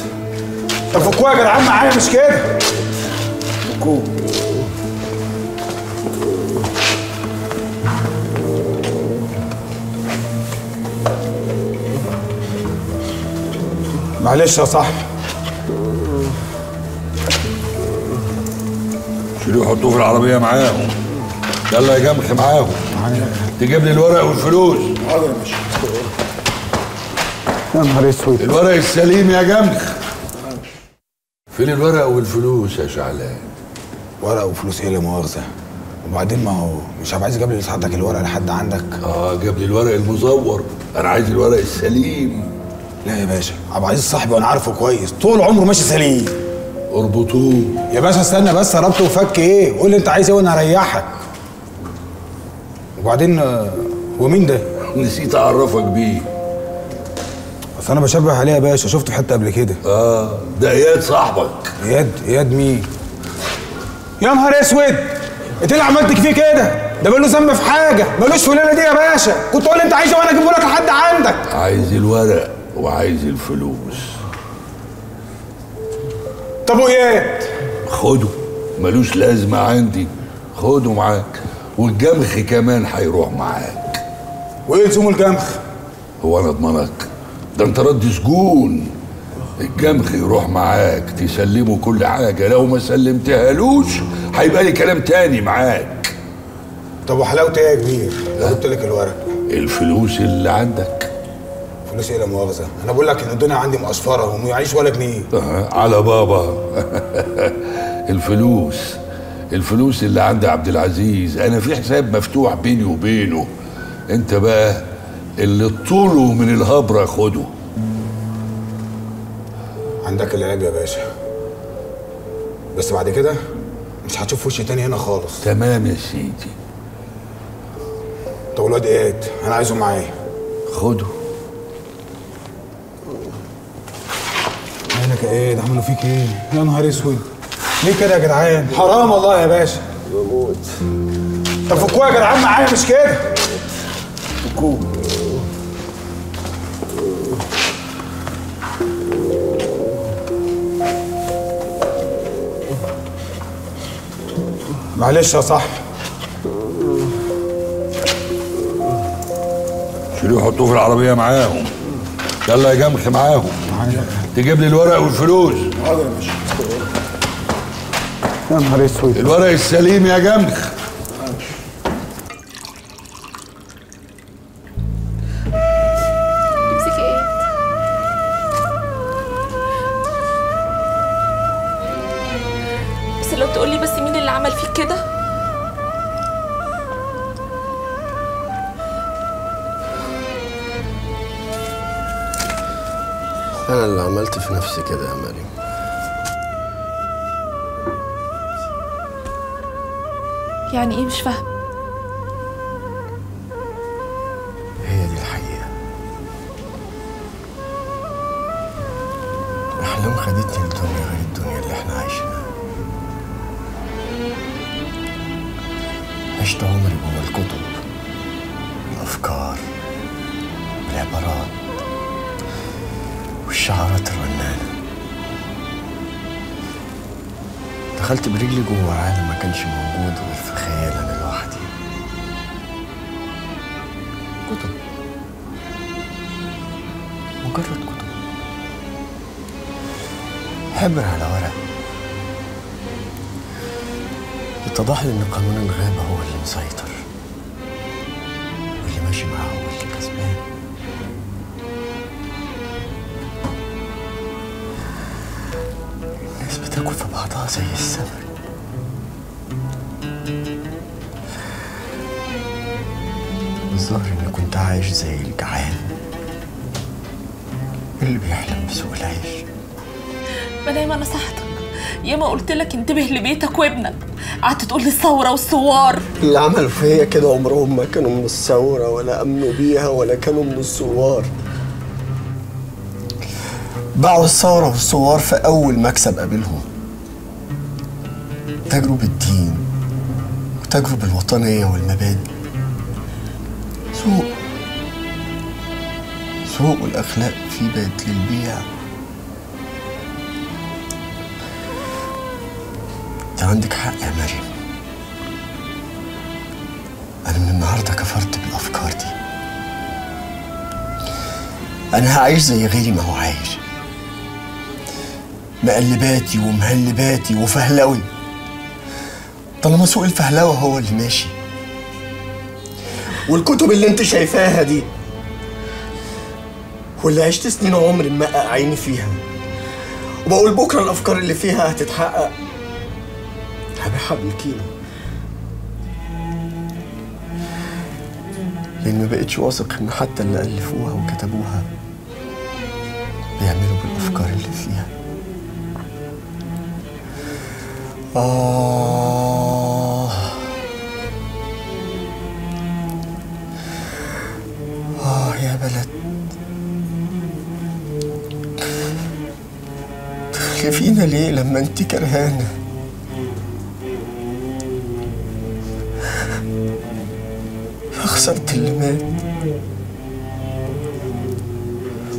طب فكوها يا جدعان معايا مش كده؟ فكوه. معلش يا صاحبي. شيلوه حطوه في العربية معاهم. يلا يا جمخ معاهم. تجيب لي الورق والفلوس. حاضر يا باشا. يا نهار أسود. الورق السليم يا جمخ. فين الورق والفلوس يا شعلان. ورق وفلوس إيه لا مؤاخذة؟ وبعدين ما هو مش عبد العزيز جاب لي لسعادتك الورق لحد عندك؟ آه جاب لي الورق المزور. أنا عايز الورق السليم. لا يا باشا عبد العزيز صاحبي وأنا عارفه كويس. طول عمره ماشي سليم. اربطوه. يا باشا استنى بس ربط وفك إيه؟ قول لي انت عايز إيه وأنا اريحك وبعدين آه، ومين ده؟ نسيت اعرفك بيه. اصل أنا بشبه عليه يا باشا شفته حتة قبل كده. آه ده إياد صاحبك. إياد؟ إياد مين؟ يا نهار أسود! انت اللي عملت فيه كده؟ ده ملوش ذنب في حاجة. ملوش في الليلة دي يا باشا. كنت قول انت عايزه وأنا أجيبه لك لحد عندك؟ عايز الورق وعايز الفلوس. طب واياد خده ملوش لازمة عندي. خده معاك والجمخ كمان هيروح معاك. وإيه لزوم الجمخ؟ هو أنا أضمنك. ده أنت رد سجون. الجمخ يروح معاك تسلمه كل حاجة. لو ما سلمتهالوش هيبقى لي كلام تاني معاك. طب وحلاوة إيه يا كبير؟ لو قلت لك الورق. الفلوس اللي عندك. فلوس إيه لا مؤاخذه أنا بقول لك إن الدنيا عندي مقصفرة وما يعيش ولا جنيه على بابا. الفلوس. الفلوس اللي عند عبد العزيز. أنا في حساب مفتوح بيني وبينه. أنت بقى اللي طوله من الهبرة خده. عندك العيب يا باشا. بس بعد كده مش هتشوف وشي تاني هنا خالص. تمام يا سيدي. طب الواد إياد أنا عايزه معايا. خده. مالك يا اياد عملوا فيك إيه؟ يا نهار اسود. ليه كده يا جدعان؟ حرام والله يا باشا. بموت. طب فكوها يا جدعان معايا مش كده؟ فكوه. معلش يا صاحبي. شيلوه حطوه في العربية معاهم. يلا يا جمخ معاهم. تجيب لي الورق والفلوس. حاضر يا باشا. يا نهار أسود. الورق السليم يا جمخ. قلت لك انتبه لبيتك وابنك. قعدت تقول لي الثورة والثوار. اللي عملوا فيا كده عمرهم ما كانوا من الثورة ولا أمنوا بيها ولا كانوا من الثوار. باعوا الثورة والثوار في أول مكسب قابلهم. تجروا بالدين وتجروا بالوطنية والمبادئ. سوق سوق والأخلاق في بقت للبيع. عندك حق يا مريم. أنا من النهارده كفرت بالأفكار دي. أنا هعيش زي غيري ما هو عايش. مقلباتي ومهلباتي وفهلوي. طالما سوق الفهلوة هو اللي ماشي. والكتب اللي انت شايفاها دي. واللي عشت سنين عمري مقع عيني فيها. وبقول بكرة الأفكار اللي فيها هتتحقق. هبيعها بالكيلو لأن ما بقتش واثق ان حتى اللي ألفوها وكتبوها بيعملوا بالأفكار اللي فيها. آه. خسرت اللي مات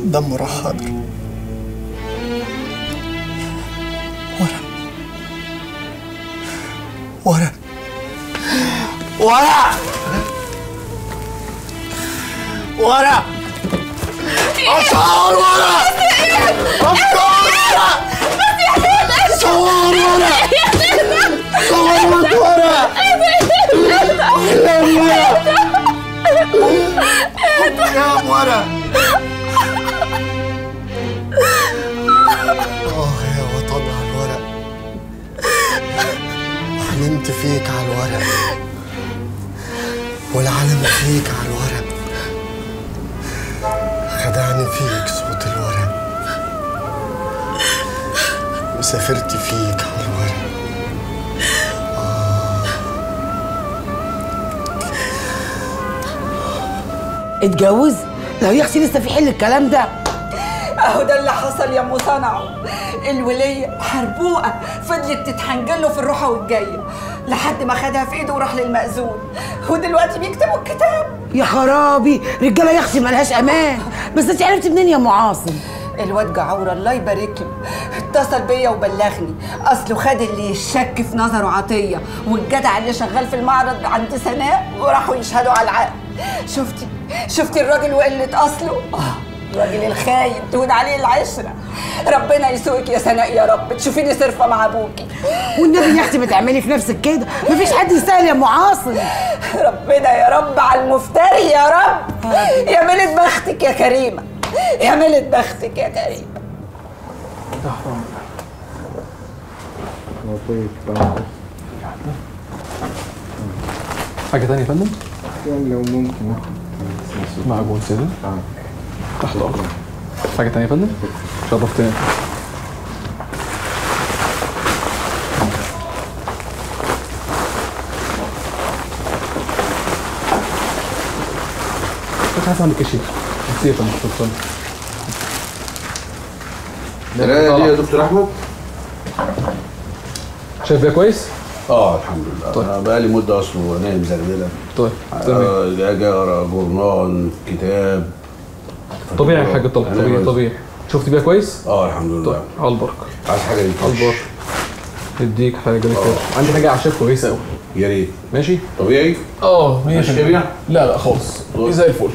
دمه راح حاضر. ورق. ورق. ورق! ورق! أشعار ورق! أفكار ورق! صور ورق! صورت ورق! أحلام ورق آه يا وطن على الورق. فيك على الورق فيك على الورق. خدعني فيك صوت الورق. وسافرت فيك. اتجوز؟ لو يا أختي لسه في حل الكلام ده. أهو ده اللي حصل يا ام صنعه الوليه حربوقة فضلت تتحنجله في الروحة والجاية لحد ما خدها في إيده وراح للمأذون. ودلوقتي بيكتبوا الكتاب. يا خرابي رجالة يا أختي ملهاش أمان. بس أنت عرفتي منين يا أم عاصم؟ الواد جعور الله يبارك له. اتصل بيا وبلغني. أصله خد اللي يشك في نظره عطية والجدع اللي شغال في المعرض عند سناء وراحوا يشهدوا على العقد شفتي؟ شفتي الراجل وقلة أصله؟ آه، الراجل الخاين تهون عليه العشرة. ربنا يسوقك يا سناء يا رب. تشوفيني صرفة مع ابوكي والنبي يا أختي ما تعملي في نفسك كده؟ مفيش حد يستاهل يا أم عاصم. ربنا يا رب على المفتري يا رب. يا ملت بختك يا كريمة. يا ملت بختك يا كريمة. حاجة تانية يا فندم؟ لو ممكن معجون سيدي. تحت أمرك حاجة تانية يا فندم؟ شرفتني كنت أعمل كشيف ميرسي يا فندم شكرا. القرايه دي يا دكتور أحمد. شايف بيها كويس؟ آه الحمد لله. طيب. أنا بقالي مدة اصله نايم زغلله طيب تمام. أجي اقرا جورنال كتاب. طبيعي يا حاج طلع طبيعي طبيعي. شفت بيها كويس؟ آه الحمد لله. طيب على البركة. عايز حاجة للكرش اديك حاجة للكرش عندي حاجة أعشاب كويسة قوي يا ريت. ماشي؟ طبيعي؟ آه ماشي؟ لا لا خالص. زي الفل.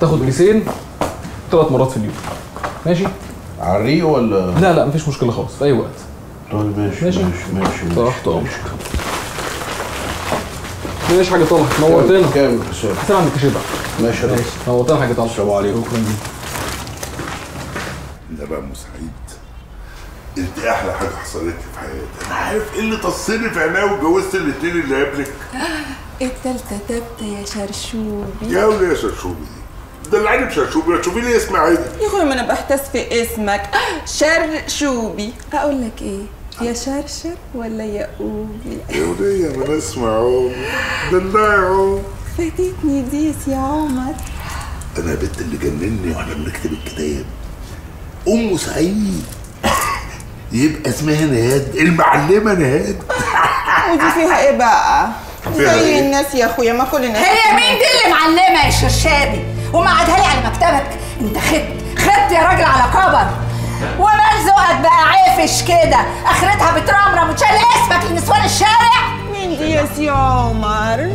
تاخد كيسين ثلاث مرات في اليوم. ماشي؟ على الريق ولا؟ لا لا مفيش مشكلة خالص. في أي وقت. طيب ماشي ماشي. ماشي ماشي تحت أمرك ماشي. حاجة طلع نورتنا. كام حسين عندك كشيف بقى. ماشي ماشي نورتنا حاجة طلع السلام عليكم. شكرا ده بقى ام سعيد انت أحلى حاجة حصلت لي في حياتي؟ أنا عارف إيه اللي تصني في عينيا واتجوزت الاثنين اللي قبلك. التالتة تابتة يا شرشوبي. يا وليه يا شرشوبي. دي ده العين بشرشوبي تشوفي لي اسم عادي. يا أخويا ما أنا بحتاس في اسمك. شرشوبي. أقول لك إيه؟ يا شرشر ولا يا قوبي يا أنا اسمع اهو دلعه فاتتني ديس يا عمر. أنا البت اللي جنني وإحنا بنكتب الكتاب. أم سعيد. يبقى اسمها نهاد. المعلمة نهاد. ودي فيها إيه بقى؟ فيها زي إيه؟ الناس يا أخويا ما كل الناس هي مين دي اللي معلمة يا شرشابي؟ ومقعدها لي على مكتبك. أنت خدت خدت يا راجل على كبر ومال ذوقك بقى عافش كده. أخرتها بترمرم وتشال اسمك لنسوان الشارع. مين دي يا سي عمر؟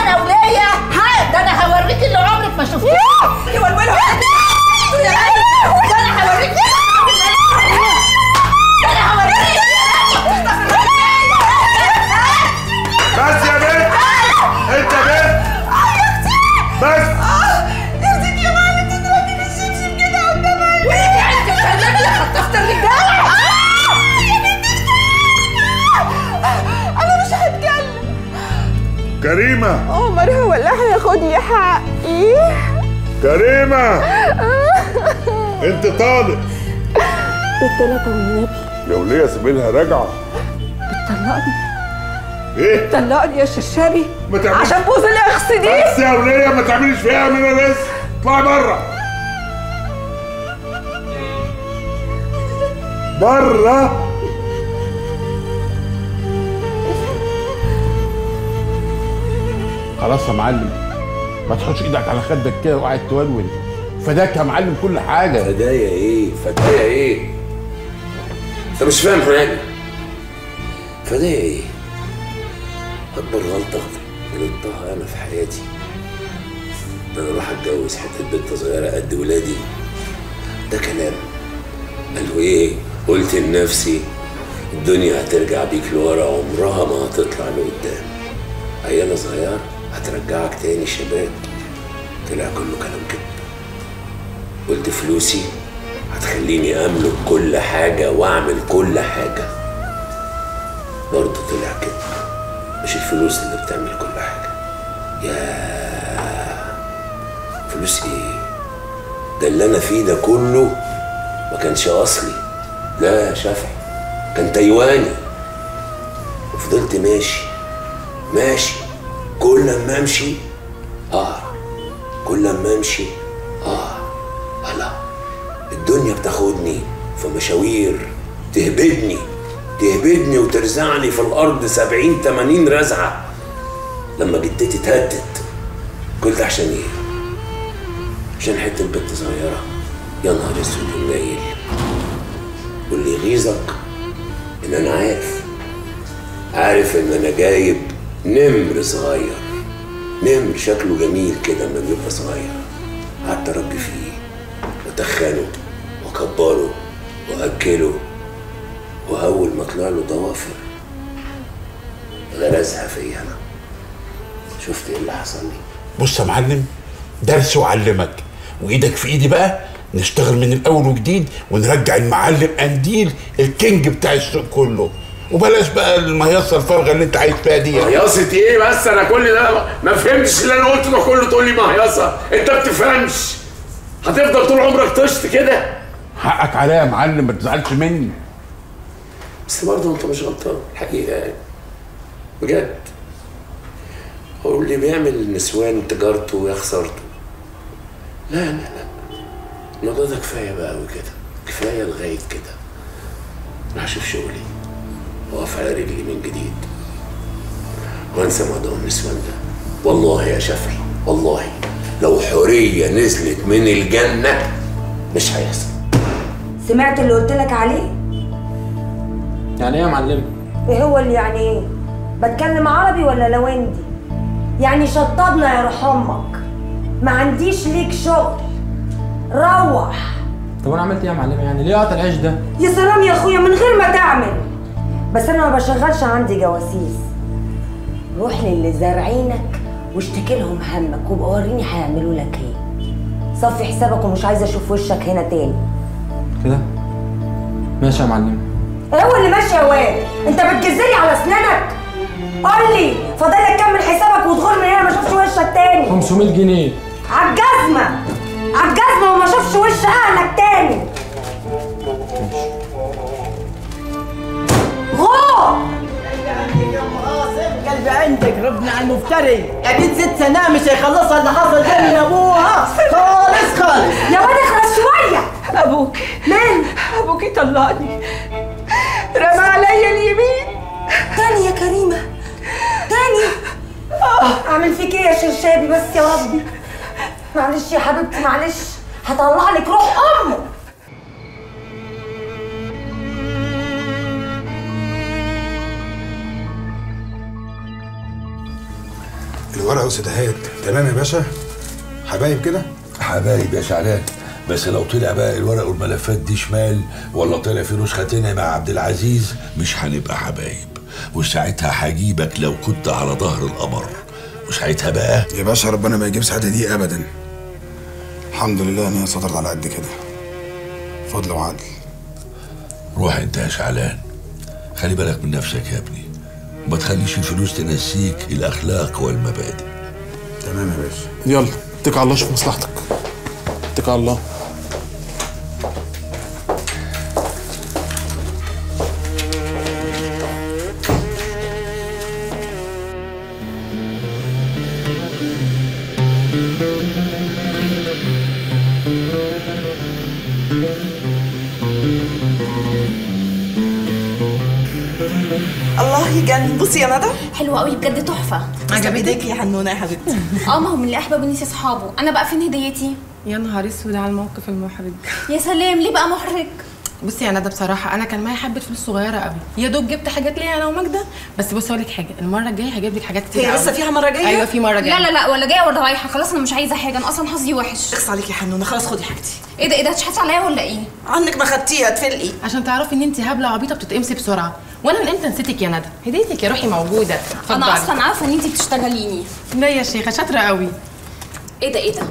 أنا وليا. ها ده أنا هوريك اللي عمرك ما شفتيه يولولوا ده أنا هوريك ده أنا بس كريمة. عمر هو اللي هياخد لي حقي كريمة. أنت طالق. بالثلاثة والنبي يا وليه سيبي لها راجعة. بتطلقني. إيه؟ طلقني يا شرشابي ما تعملش. عشان بوز الاخس دي. بس يا ولية ما تعمليش فيها من الرزق اطلعي بره بره خلاص يا معلم. ما تحطش إيدك على خدك كده وقاعد تولول. فداك يا معلم كل حاجة. فدايا إيه؟ فدايا إيه؟ انت مش فاهم حاجة. فدايا إيه؟ اكبر غلطة غلطتها أنا في حياتي. ان أنا أروح اتجوز حتة بنت صغيرة قد ولادي. ده كلام. قالوا إيه؟ قلت لنفسي الدنيا هترجع بيك لورا عمرها ما هتطلع لقدام. عيالة صغيرة. هترجعك تاني شباب. طلع كله كلام كده. قلت فلوسي هتخليني أملك كل حاجة وأعمل كل حاجة. برضه طلع كده. مش الفلوس اللي بتعمل كل حاجة. يا فلوس إيه؟ ده اللي أنا فيه ده كله ما كانش أصلي. لا يا شافعي كان تايواني. وفضلت ماشي ماشي. كل ما امشي آه. كل ما امشي آه. هلا الدنيا بتاخدني في مشاوير تهبدني تهبدني وترزعني في الأرض سبعين تمانين رزعة. لما جدتي اتهدت قلت عشان إيه؟ عشان حتة بنت صغيرة. يا نهار أسود ومنيل واللي يغيظك إن أنا عارف. عارف إن أنا جايب نمر صغير. نمر شكله جميل كده لما بيبقى صغير. قعدت أربي فيه وأتخنه وأكبره وأكله وأول ما طلع له ضوافر غرزها فيا أنا. شفت إيه اللي حصل لي؟ بص يا معلم درس وعلمك. وإيدك في إيدي بقى نشتغل من الأول وجديد ونرجع المعلم قنديل الكينج بتاع السوق كله. وبلاش بقى المهيصه الفارغه اللي انت عايز فيها دي. مهيصة إيه بس؟ أنا كل ده ما فهمتش اللي أنا قلته ده كله تقول لي مهيصة انت ما بتفهمش. هتفضل طول عمرك طشت كده؟ حقك عليا يا معلم ما تزعلش مني. بس برضه انت مش غلطان الحقيقة يعني. بجد. هو اللي بيعمل النسوان تجارته يا خسارته لا لا لا. الموضوع ده كفاية بقى قوي كده. كفاية لغاية كده. أنا هشوف شغلي. واقف على رجلي من جديد. وانسى موضوع النسوان ده؟ والله يا شافعي والله لو حورية نزلت من الجنة مش هيحصل. سمعت اللي قلت لك عليه؟ يعني إيه يا معلم إيه هو اللي يعني إيه؟ بتكلم عربي ولا لوندي؟ يعني شطبنا يا روح أمك ما عنديش ليك شغل. روح. طب أنا عملت إيه يا معلم يعني ليه قطع العيش ده؟ يا سلام يا أخويا من غير ما تعمل. بس أنا ما بشغلش عندي جواسيس. روح للي زارعينك واشتكي لهم همك وابقى وريني هيعملوا لك إيه. صفي حسابك ومش عايزه أشوف وشك هنا تاني. كده؟ ماشي يا معلم. إيه هو اللي ماشي يا واد؟ أنت بتجزلي على أسنانك؟ قول لي فاضل لك كمل حسابك وتغور من هنا ما أشوفش وشك تاني. 500 جنيه. عالجزمه عالجزمه وما أشوفش وش أهلك تاني. غور قلبي عندك ربنا على المفتري أكيد ست سنة مش هيخلصها اللي حصل ده من ابوها خالص خالص يا واد اخلص شوية أبوك. مين ابوكي طلقني رمى عليا اليمين تاني يا كريمه تاني اعمل فيك إيه يا شرشابي بس يا ربي معلش يا حبيبتي معلش هطلع لك روح امه الورقة وسدهات تمام يا باشا؟ حبايب كده؟ حبايب يا شعلان. بس لو طلع بقى الورق والملفات دي شمال ولا طلع في نسخة تانية مع عبد العزيز مش هنبقى حبايب. وساعتها هجيبك لو كنت على ظهر القمر. وساعتها بقى؟ يا باشا ربنا ما يجيب سعادة دي ابدا. الحمد لله إن هي صدرت على قد كده. فضل وعدل. روح أنت يا شعلان. خلي بالك من نفسك يا ابني. وما تخليش الفلوس تنسيك الأخلاق والمبادئ. تمام يا باشا. يلا اتكل على الله شوف مصلحتك. اتكل على الله الله. يا ندى. حلوة قوي بجد تحفة. عجبتك؟ يا حنونة يا حبيبتي. آه ما هو من اللي احباب ونسي أصحابه. أنا بقى فين هديتي؟ يا نهار أسود على الموقف المحرج. يا سلام ليه بقى محرج؟ بصي يا ندى بصراحة أنا كان معايا حبة فلوس صغيرة قوي. يا دوب جبت حاجات ليا أنا وماجدة بس بصي أقول لك حاجة المرة الجاية هجيب لك حاجات كتير هي. لسه فيها مرة جاية؟ أيوه في مرة جاية. لا لا لا ولا جاية ولا رايحة. خلاص أنا مش عايزة حاجة أنا أصلا حظي وحش. اخص عليكي يا حنونة خلاص خدي حاجتي. إيه ده إيه ده هتشحتي عليا ولا إيه؟ عنك ما خدتيها تفلقي. عشان تعرفي إن أنت هبلة وعبيطة بتتقمصي بسرعة. وأنا من إمتى نسيتك يا ندى؟ هديتك يا روحي موجودة. أنا اتفضلي. أصلا عارفة إن أنت بتشتغليني. لا يا شيخة شاطرة قوي. إيه ده إيه ده؟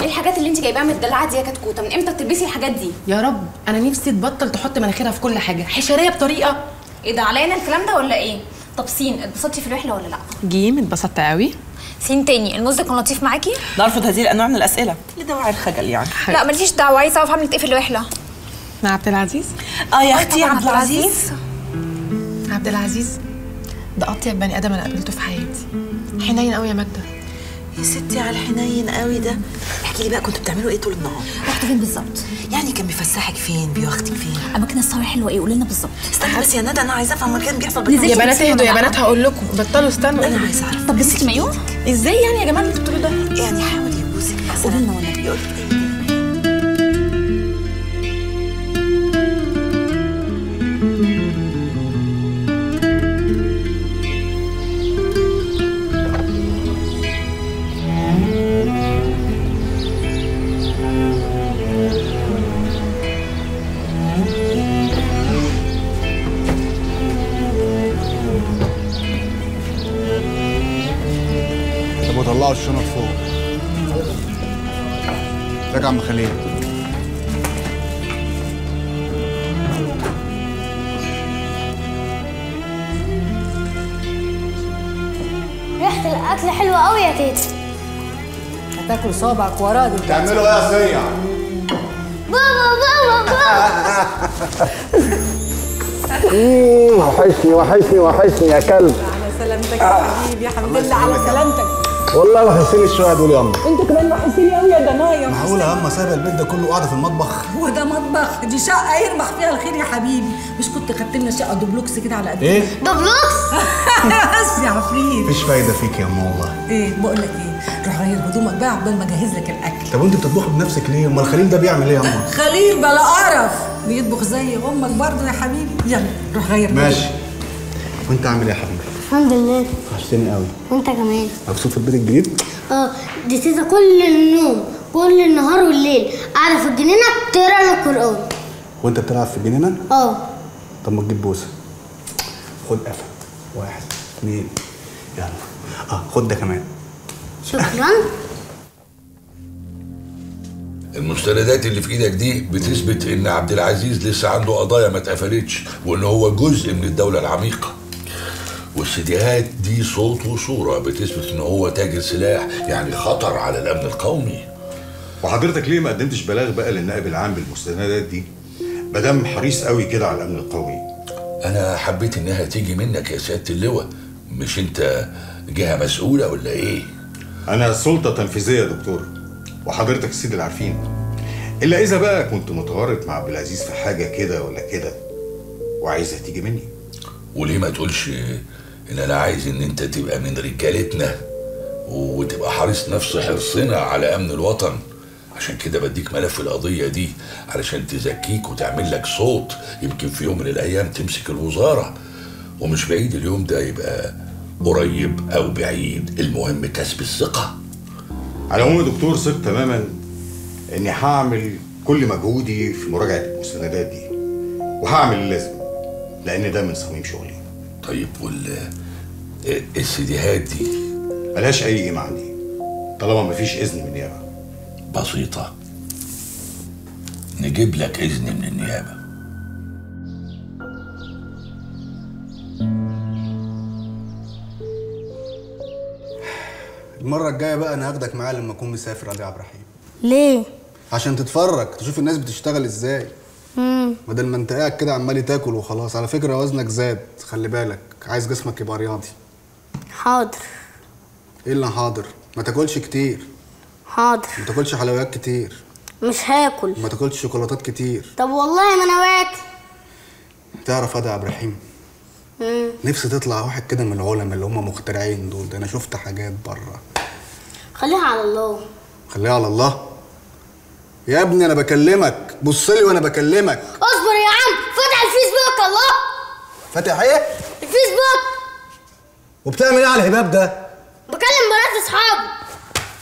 إيه الحاجات اللي انت جايباها من الدلعه دي يا كتكوتة؟ من إمتى بتلبسي الحاجات دي؟ يا رب أنا نفسي تبطل تحط مناخيرها في كل حاجة. حشرية بطريقة. إيه ده علينا الكلام ده ولا إيه؟ طب سين اتبسطتي في الرحلة ولا لا؟ جيم اتبسطت قوي سين تاني الموز ده كان لطيف معاكي؟ نرفض هذه الانواع من الاسئله لدواعي الخجل يعني. لا ماليش دعوة عايزة أعرف عملت إيه في الرحلة؟ مع عبد العزيز. آه يا أختي عبد العزيز. عبد العزيز ده أطيب بني آدم أنا قابلته في حياتي. حنين قوي يا ماجدة. يا ستي على الحنين قوي ده. احكي لي بقى كنتوا بتعملوا إيه طول النهار؟ رحت فين بالظبط؟ يعني كان بيفسحك فين؟ بيواخدك فين؟ اماكن الصور حلوة إيه؟ قولي لنا بالظبط. استني بس يا ندى أنا عايزة أفهم مكان بيحصل نزلتي يا بنات اهدوا يا بنات؟ هقول لكم. بطلوا استنوا. أنا عايزة أعرف. طب لبستي مايو؟ إزاي يعني يا جماعة اللي أنتوا بتقولوا ده؟ يعني حاول يبوسك. مثلا قولي لنا يقول طب صابعك وراه دلوقتي تعملوا إيه يا صيع؟ بابا بابا بابا. وحشني وحشني وحشني يا كلب. على سلامتك يا حبيبي يا حبيبي الله على سلامتك. والله وحشني شوية دول يا أمي. أنتوا كمان وحشتني قوي يا ضنايا معقولة يا اما سايبة البيت ده كله قاعدة في المطبخ. وده مطبخ؟ دي شقة يرمح فيها الخير يا حبيبي. مش كنت خدت لنا شقة دوبلوكس كده على قد إيه؟ دوبلوكس؟ بس يا عفريت. مفيش فايدة فيك يا ام والله. إيه بقول لك إيه؟ روح غير هدومك. بقى عقبال ما أجهز لك الأكل. طب وأنت بتطبخي بنفسك ليه؟ أمال خليل ده بيعمل إيه يا اما؟ خليل بلا قرف. بيطبخ زي أمك برضه يا حبيبي. يلا روح غير. ماشي. وأنت عامل إيه يا حبيبي؟ الحمد لله. وحشتني قوي وأنت كمان. مبسوط في البيت الجديد؟ آه دي تيتا كل النوم كل النهار والليل. قاعدة في الجنينة بتقرأ لي القرآن. وأنت بتلعب في الجنينة؟ آه. طب ما تجيب بوسة. خد قفا. واحد اثنين يلا. آه خد ده كمان. شكرا. المستندات اللي في إيدك دي بتثبت إن عبد العزيز لسه عنده قضايا ما اتقفلتش وإن هو جزء من الدولة العميقة. والسيديهات دي صوت وصورة بتثبت إن هو تاجر سلاح يعني خطر على الأمن القومي. وحضرتك ليه ما قدمتش بلاغ بقى للنائب العام بالمستندات دي؟ مادام حريص قوي كده على الأمن القومي. أنا حبيت إنها تيجي منك يا سيادة اللواء. مش أنت جهة مسؤولة ولا إيه؟ أنا سلطة تنفيذية يا دكتور وحضرتك السيد العارفين. إلا إذا بقى كنت متورط مع عبد العزيز في حاجة كده ولا كده وعايزها تيجي مني. وليه ما تقولش إن أنا عايز إن أنت تبقى من رجالتنا وتبقى حريص نفس حرصنا على أمن الوطن؟ عشان كده بديك ملف القضية دي علشان تزكيك وتعمل لك صوت يمكن في يوم من الأيام تمسك الوزارة. ومش بعيد اليوم ده يبقى قريب أو بعيد المهم كسب الثقة. على العموم يا دكتور ثق تماما إني هعمل كل مجهودي في مراجعة المستندات دي. وهعمل اللازم لأن ده من صميم شغلي. طيب وال السيديهات دي. ملهاش أي قيمة عندي طالما مفيش إذن من النيابة. بسيطة. نجيب لك إذن من النيابة. المرة الجاية بقى أنا هاخدك معايا لما أكون مسافر علي عبد الرحيم. ليه؟ عشان تتفرج تشوف الناس بتشتغل إزاي. مم. بدل ما أنت قاعد كده عمال تاكل وخلاص. على فكرة وزنك زاد خلي بالك. عايز جسمك يبقى رياضي. حاضر. إيه اللي حاضر؟ ما تاكلش كتير. حاضر. ما تاكلش حلويات كتير. مش هاكل. ما تاكلش شوكولاتات كتير. طب والله ما أنا واكل. تعرف هذا يا عبد الرحيم؟ مم. نفسي تطلع واحد كده من العلماء اللي هم مخترعين دول ده. أنا شفت حاجات بره. خليها على الله. خليها على الله؟ يا ابني أنا بكلمك. بص لي وأنا بكلمك. اصبر يا عم. فتح الفيسبوك الله. فاتح إيه؟ الفيسبوك. وبتعمل إيه على الهباب ده؟ بكلم بنات اصحابي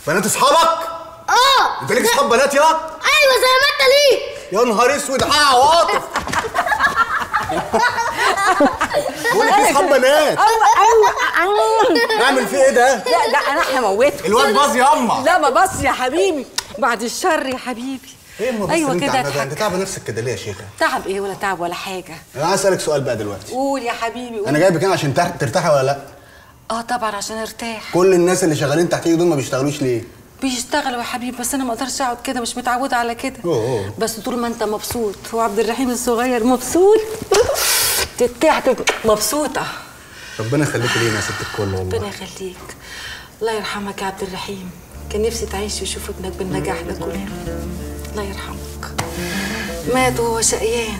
بنات أصحابك؟ آه. أنت ليك أصحاب بنات يا؟ أيوه زي ما أنت ليك. يا نهار اسود آه عواطف بقول لك اصحاب بنات. نعمل فيه إيه ده؟ لا ده أنا هموته الواد باظ ياما. لا ما بص يا حبيبي. بعد الشر يا حبيبي. إيه ما أيوه كده. أنت تعبه نفسك كده ليه يا شيخة؟ تعب إيه ولا تعب ولا حاجة؟ أنا عايز أسألك سؤال بقى دلوقتي. قول يا حبيبي قول. أنا جايبك هنا عشان ترتاحي ولا لأ؟ آه طبعا عشان أرتاح. كل الناس اللي شغالين تحتيك دول ما بيشتغلوش ليه؟ بيشتغلوا يا حبيبي بس أنا ما أقدرش أقعد كده مش متعودة على كده. بس طول ما أنت مبسوط وعبد الرحيم الصغير مبسوط. تبقى مبسوطة. ربنا يخليكي لينا يا ست الكل والله. ربنا يخليك. الله يرحمك يا عبد الرحيم. كان نفسي تعيش ويشوف ابنك بالنجاح ده كله. الله يرحمك. مات وهو شقيان.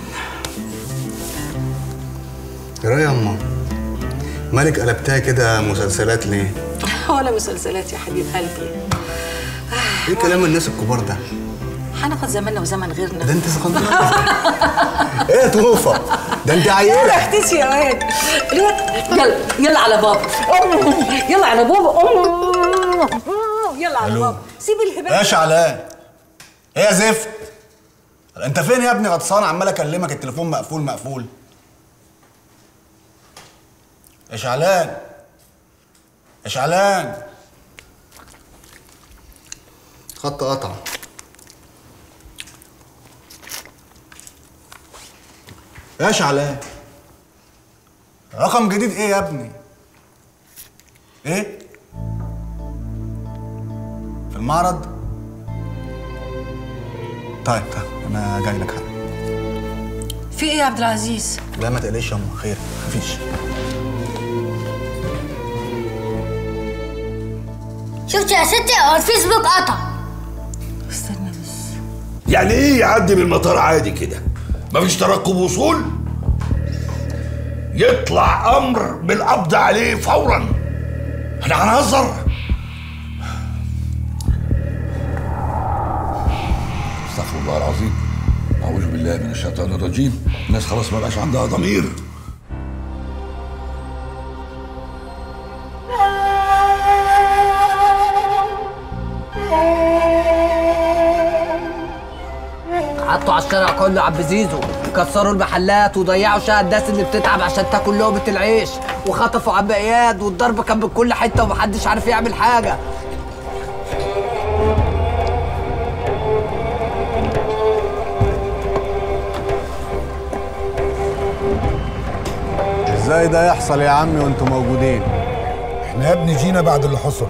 يا يا اما مالك قلبتها كده مسلسلات ليه؟ ولا مسلسلات يا حبيب قلبي. إيه كلام الناس الكبار ده؟ هناخد زماننا وزمن غيرنا. ده انت صغنطوطه إيه يا توفه ده انت عيله يلا اختشي يا واد. يلا يلا على بابا. يلا على بابا. يلا على. بابا. سيب الهبال. يا شعلان. إيه يا زفت؟ انت فين يا ابني غطسان؟ عمال اكلمك التليفون مقفول مقفول. يا شعلان. يا شعلان. خط قطع. يا شعلان رقم جديد إيه يا ابني؟ إيه؟ في المعرض؟ طيب طيب أنا جاي لك حالا. في إيه يا عبد العزيز؟ لا ما تقلقش يا خير مفيش. شفت يا ستي؟ هو الفيسبوك قطع. يعني إيه يعدي من المطار عادي كده؟ مفيش ترقب وصول؟ يطلع أمر بالقبض عليه فورا. إحنا هنهزر. أستغفر الله العظيم. أعوذ بالله من الشيطان الرجيم. الناس خلاص ما بقاش عندها ضمير. حطوا على الشارع كله عب زيزو. كسروا المحلات وضيعوا شقة الناس اللي بتتعب عشان تاكل لقمة العيش. وخطفوا عم إياد والضرب كان من كل حتة ومحدش عارف يعمل حاجة. إزاي ده يحصل يا عمي وأنتم موجودين؟ إحنا يا ابني جينا بعد اللي حصل.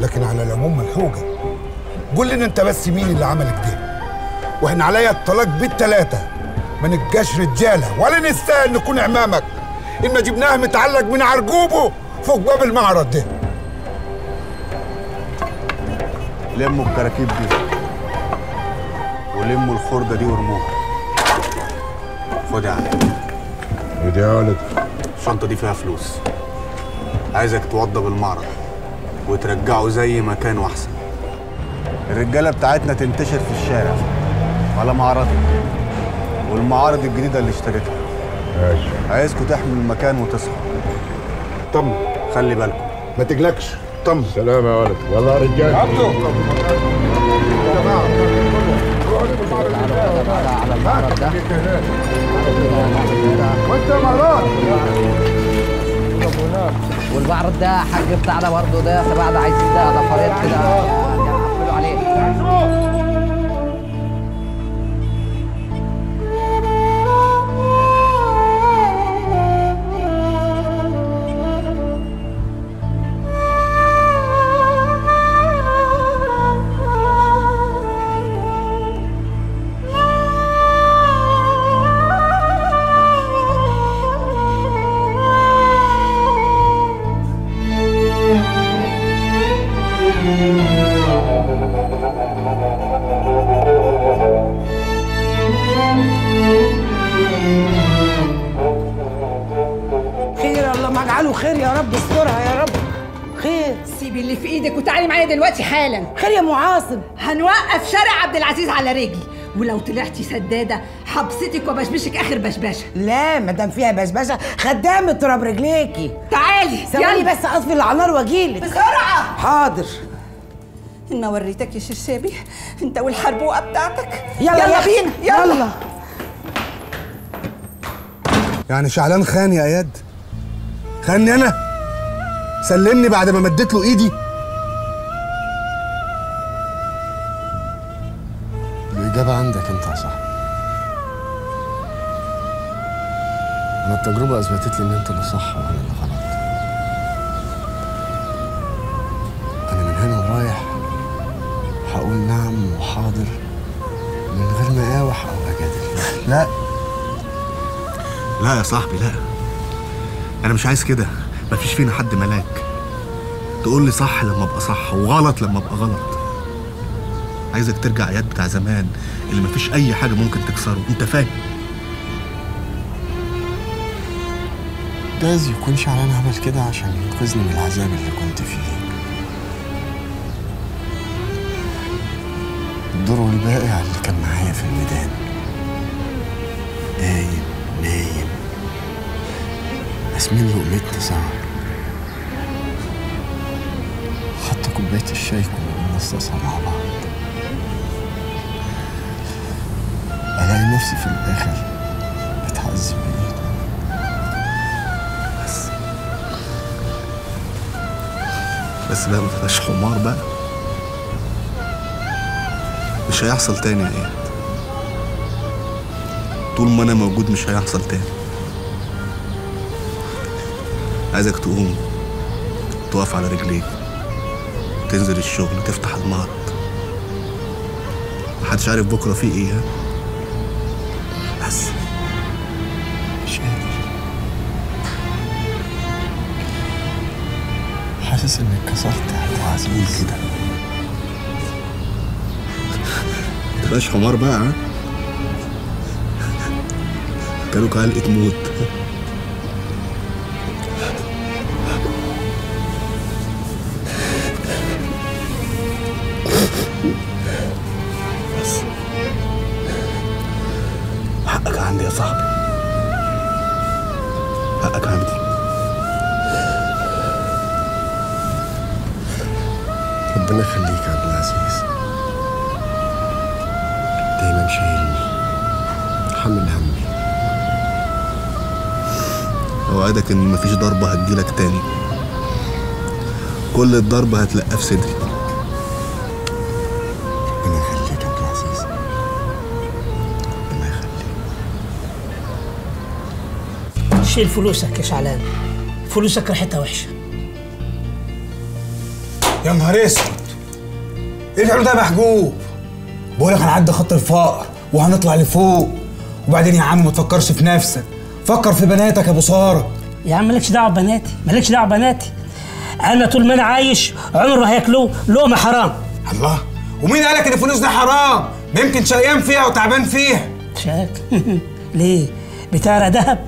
لكن على العموم ملحوجة. قول لنا أنت بس مين اللي عمل كده وإحنا عليا الطلاق بالتلاتة. ما نبقاش رجالة. ولا نستاهل نكون امامك إن جبناه متعلق من عرجوبه فوق باب المعرض. ده لموا الكراكيب دي. ولموا الخردة دي وارموها. خد يا عم إيه يا ولد الشنطة دي فيها فلوس. عايزك توضب المعرض. وترجعه زي ما كان واحسن الرجالة بتاعتنا تنتشر في الشارع. على معرضك والمعارض الجديدة اللي اشتريتها. ماشي. عايزكم تحموا المكان وتصحوا طمن خلي بالكم. ما تقلقش. طمن سلام يا ولد. يلا يا رجال. عبدو. على المعرض ده وانت مرات والمعرض ده حاج بتاعنا برضه ده سبعة ده عايزين ده نفرين كده. على رجلي. ولو طلعتي سدادة حبستك وبشبشك آخر بشبشة. لا ما دام فيها بشبشة. خدامة تراب رجليكي. تعالي ثواني. بس اطفي العنار واجيلك. بسرعة. حاضر. إن وريتك يا شرشابي أنت والحربوقة بتاعتك. يلا يلا. بينا يلا, يلا. يعني شعلان خان يا إياد؟ خاني أنا؟ سلمني بعد ما مديت له إيدي. لي إن أنت اللي صح وأنا اللي غلط. أنا من هنا ورايح هقول نعم وحاضر من غير ما أقاوح أو أجادل. لا. لا يا صاحبي لا. أنا مش عايز كده. مفيش فينا حد ملاك. تقول لي صح لما أبقى صح وغلط لما أبقى غلط. عايزك ترجع اياد بتاع زمان اللي مفيش أي حاجة ممكن تكسره. أنت فاهم؟ جايز يكون شعلان عمل كده عشان ينقذني من العذاب اللي كنت فيه. الدور البائع اللي كان معايا في الميدان. قايم نايم. قاسمين لقمتنا سوا حتى كوباية الشاي كنا بنصصها مع بعض. ألاقي نفسي في الآخر بتعذب. بإيده بس ما تبقاش حمار بقى. مش هيحصل تاني يا اياد طول ما أنا موجود مش هيحصل تاني. عايزك تقوم تقف على رجليك تنزل الشغل تفتح المعرض. محدش عارف بكرة فيه إيه ها؟ حاسس يا عبد العزيز كده متبقاش حمار بقى كانوا علقة موت. ربنا يخليك يا عبد العزيز. دايما شايلني حمل همي أوعدك إن مفيش ضربة هتجيلك تاني. كل الضربة هتلقى في صدري. ربنا يخليك يا عبد العزيز. شيل فلوسك يا شعلان. فلوسك ريحتها وحشة. يا نهار أسود. إيه اللي ده يا محجوب. بقول لك هنعدي خط الفقر وهنطلع لفوق. وبعدين يا عم ما تفكرش في نفسك. فكر في بناتك يا أبو ساره يا عم مالكش دعوة ببناتي مالكش دعوة ببناتي أنا طول ما أنا عايش عمره هياكلوه لقمة حرام. الله. ومين قالك إن الفلوس دي حرام؟ ما يمكن شقيان فيها وتعبان فيها. شاك. ليه؟ بتعرق دهب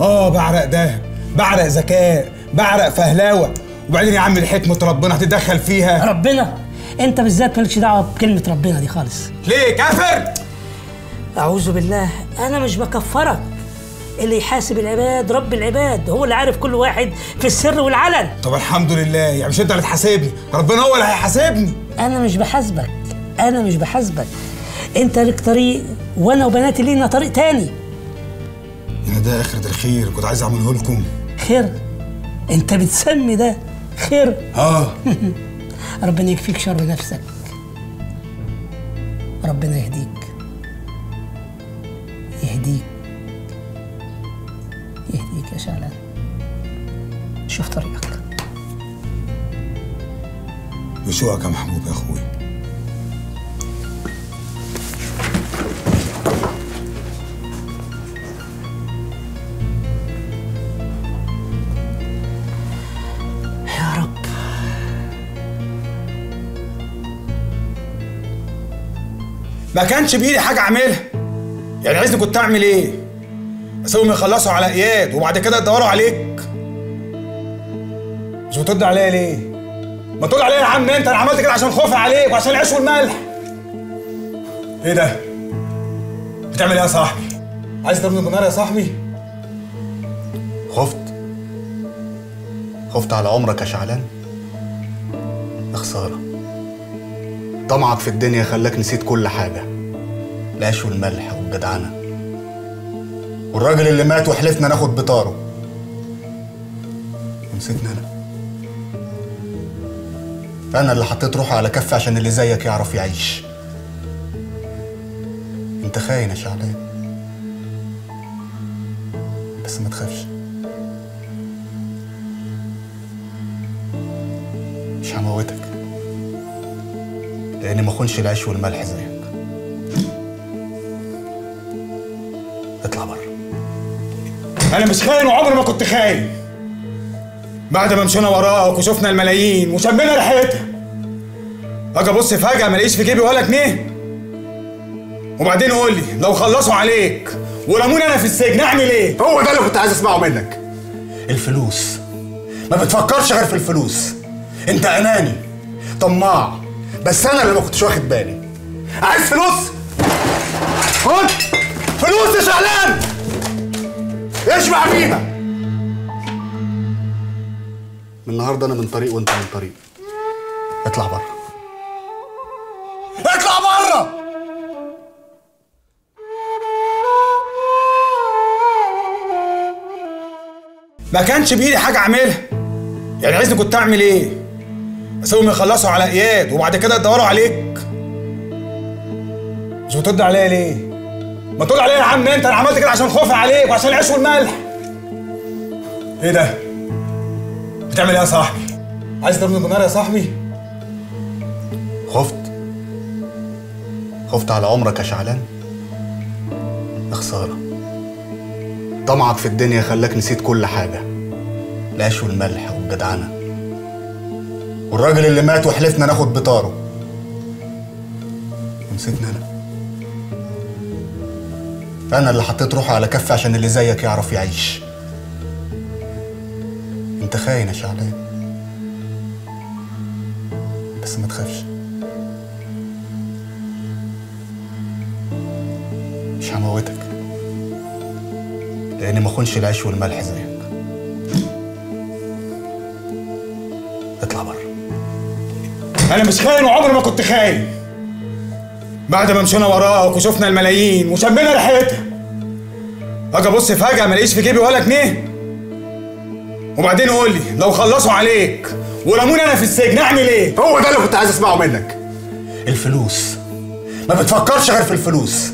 آه بعرق دهب بعرق ذكاء بعرق فهلاوه وبعدين يا عم دي حكمه ربنا هتتدخل فيها. ربنا؟ انت بالذات مالكش دعوة بكلمة ربنا دي خالص. ليه كافر؟ أعوذ بالله أنا مش بكفرك. اللي يحاسب العباد رب العباد هو اللي عارف كل واحد في السر والعلن. طب الحمد لله يعني مش انت اللي تحاسبني ربنا هو اللي هيحاسبني. أنا مش بحاسبك أنا مش بحاسبك. أنت لك طريق وأنا وبناتي لينا طريق تاني. إن ده آخرة الخير كنت عايز أعمله لكم. خير؟ أنت بتسمي ده خير. آه ربنا يكفيك شر نفسك. ربنا يهديك. يهديك. يهديك يا شعلان. شوف طريقك. يسوعك يا محبوب يا أخوي. ما كانش بإيدي حاجة أعملها يعني عايزني كنت أعمل إيه اسيبهم يخلصوا على إياد وبعد كده يدوروا عليك مش بترد عليا ليه؟ ما ترد عليا يا عم أنت أنا عملت كده عشان خوفي عليك وعشان العيش والملح إيه ده؟ بتعمل إيه يا صاحبي؟ عايز تضربني بالنار يا صاحبي؟ خفت خفت على عمرك يا شعلان يا خسارة طمعك في الدنيا خلاك نسيت كل حاجة. العيش والملح والجدعنة. والراجل اللي مات وحلفنا ناخد بطاره. ونسيتني أنا. أنا اللي حطيت روحي على كف عشان اللي زيك يعرف يعيش. أنت خاين يا شعلان بس ما تخافش. مش هموتك. لاني ما اخونش العيش والملح زيك اطلع بره أنا مش خاين وعمري ما كنت خاين. بعد ما مشينا وراك وشفنا الملايين وشمينا ريحتها. أجي أبص فجأة ما الاقيش في جيبي ولا جنيه. وبعدين قول لي لو خلصوا عليك ورموني أنا في السجن أعمل إيه؟ هو ده اللي كنت عايز أسمعه منك. الفلوس. ما بتفكرش غير في الفلوس. أنت أناني طماع بس أنا اللي ما كنتش واخد بالي. عايز فلوس؟ خد! فلوس يا شعلان! اشبع بيها! من النهارده أنا من طريق وأنت من طريق. اطلع بره. اطلع بره! ما كانش بإيدي حاجة أعملها. يعني عايزني كنت أعمل إيه؟ اسيبهم يخلصوا على إياد وبعد كده يدوروا عليك. مش بترد عليا ليه؟ ما ترد عليا يا عم أنت أنا عملت كده عشان خوفي عليك وعشان العيش والملح. إيه ده؟ بتعمل إيه يا صاحبي؟ عايز تضربني بالنار يا صاحبي؟ خفت. خفت على عمرك يا شعلان؟ يا خسارة. طمعك في الدنيا خلاك نسيت كل حاجة. العيش والملح والجدعنة والراجل اللي مات وحلفنا ناخد بطاره. ونسيتني أنا. أنا اللي حطيت روحي على كف عشان اللي زيك يعرف يعيش. أنت خاين يا شعلان بس ما تخافش. مش هموتك. لأني ما أخونش العيش والملح زيك. اطلع بره. أنا مش خاين وعمري ما كنت خاين. بعد ما مشينا وراك وشفنا الملايين وشمينا ريحتها. أجي أبص فجأة ما في جيبي ولا جنيه. وبعدين قول لي لو خلصوا عليك ورموني أنا في السجن أعمل إيه؟ هو ده اللي كنت عايز أسمعه منك. الفلوس. ما بتفكرش غير في الفلوس.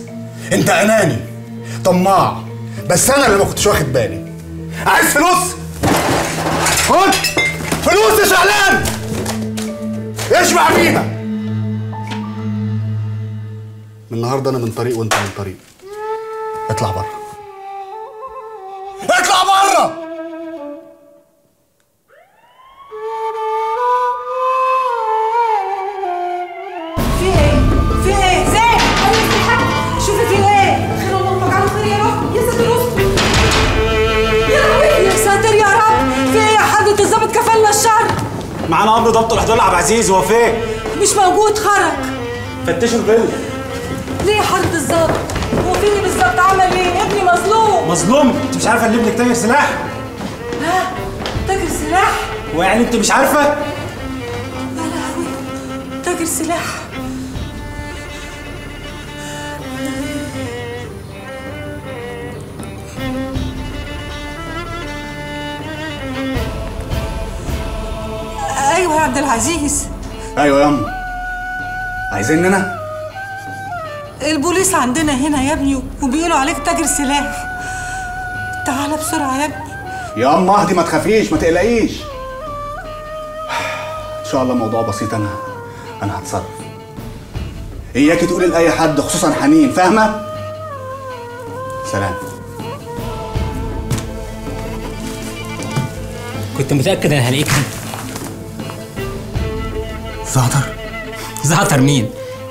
أنت أناني طماع. بس أنا اللي ما كنتش واخد بالي. عايز فلوس؟ خد! فلوس يا شعلان! اشبع بيها من النهارده أنا من طريق وأنت من طريق. اطلع بره اطلع بره هو فين؟ مش موجود خرج فتشوا الفيلا ليه يا حضرة الظابط؟ هو في إيه بالظبط عمل إيه؟ ابني مظلوم مظلوم انت مش عارفة ان ابنك تاجر سلاح ها؟ تاجر سلاح؟ ويعني انت مش عارفة يا لهوي تاجر سلاح عبد العزيز أيوه يا أم. عايزين أنا البوليس عندنا هنا يا ابني وبيقولوا عليك تاجر سلاح. تعال بسرعة يا ابني. يا أم اهدي ما تخافيش ما تقلقيش. إن شاء الله موضوع بسيط أنا أنا هتصرف. إياكي تقولي لأي حد خصوصا حنين فاهمة؟ سلام. كنت متأكد إن هلاقيك هنا. زعتر زعتر مين؟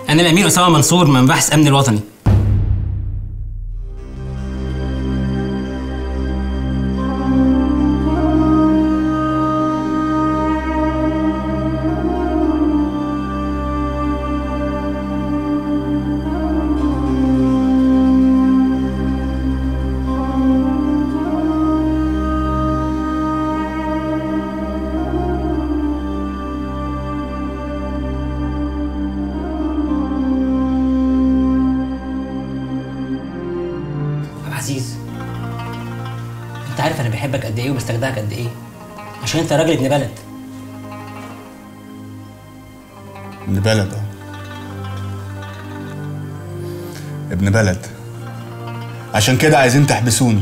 أنا الأمير أسامة منصور من بحث أمن الوطني راجل ابن بلد. ابن بلد. آه ابن بلد. عشان كده عايزين تحبسوني.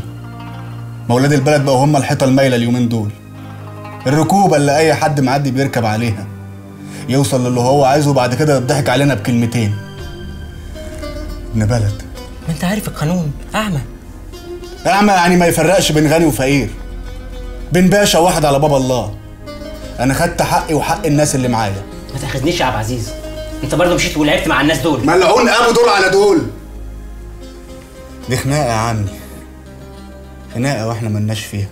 ما ولاد البلد بقوا هم الحيطة المايلة اليومين دول. الركوبه اللي أي حد معدي بيركب عليها. يوصل للي هو عايزه وبعد كده يضحك علينا بكلمتين. ابن بلد. ما أنت عارف القانون. أعمى. أعمى يعني ما يفرقش بين غني وفقير. بين باشا واحد على باب الله. أنا خدت حقي وحق الناس اللي معايا. ما تأخذنيش يا عبد العزيز. أنت برضه مشيت ولعبت مع الناس دول. ملعون ابو دول على دول. دي خناقة يا عمي. خناقة وإحنا ملناش فيها.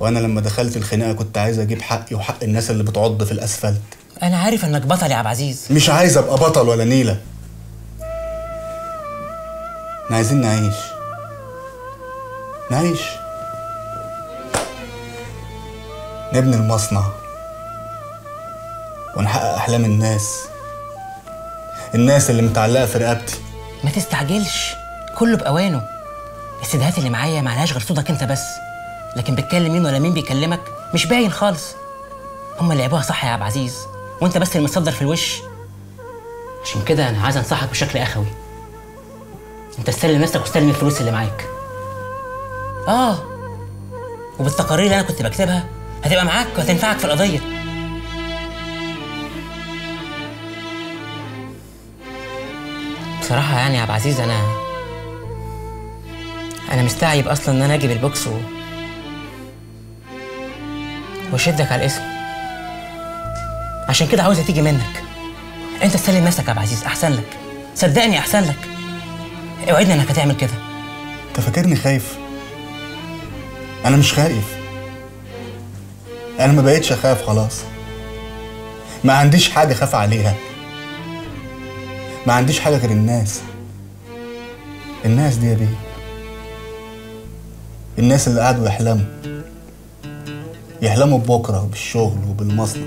وأنا لما دخلت الخناقة كنت عايز أجيب حقي وحق الناس اللي بتعض في الأسفلت. أنا عارف إنك بطل يا عبد العزيز. مش عايز أبقى بطل ولا نيلة. إحنا عايزين نعيش. نعيش. نبني المصنع ونحقق أحلام الناس. الناس اللي متعلقة في رقبتي. ما تستعجلش كله بأوانه. السيدات اللي معايا معلهاش غير صوتك أنت بس لكن بتكلم مين ولا مين بيكلمك مش باين خالص. هما اللي لعبوها صح يا عبد العزيز وأنت بس اللي متصدر في الوش. عشان كده أنا عايز أنصحك بشكل آخوي. أنت استلم نفسك واستلم الفلوس اللي معاك. آه وبالتقارير اللي أنا كنت بكتبها هتبقى معاك وهتنفعك في القضية. بصراحة يعني يا عبد العزيز أنا أنا مستعجب أصلا إن أنا أجيب البوكس و... وأشدك على الاسم. عشان كده عاوزة تيجي منك. أنت تسلم نفسك يا عبد العزيز أحسن لك. صدقني أحسن لك. اوعدني إنك هتعمل كده. أنت فاكرني خايف. أنا مش خايف. أنا ما بقتش أخاف خلاص. ما عنديش حاجة خاف عليها. ما عنديش حاجة غير الناس. الناس دي يا بيه. الناس اللي قعدوا يحلموا يحلموا ببكرة وبالشغل وبالمصنع.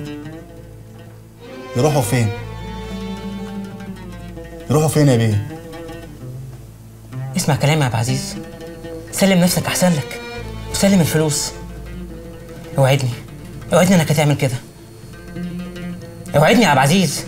يروحوا فين؟ يروحوا فين يا بيه؟ اسمع كلامي يا عبد العزيز. سلم نفسك أحسن لك. وسلم الفلوس. اوعدني. اوعدني انك هتعمل كده. اوعدني يا عبد العزيز.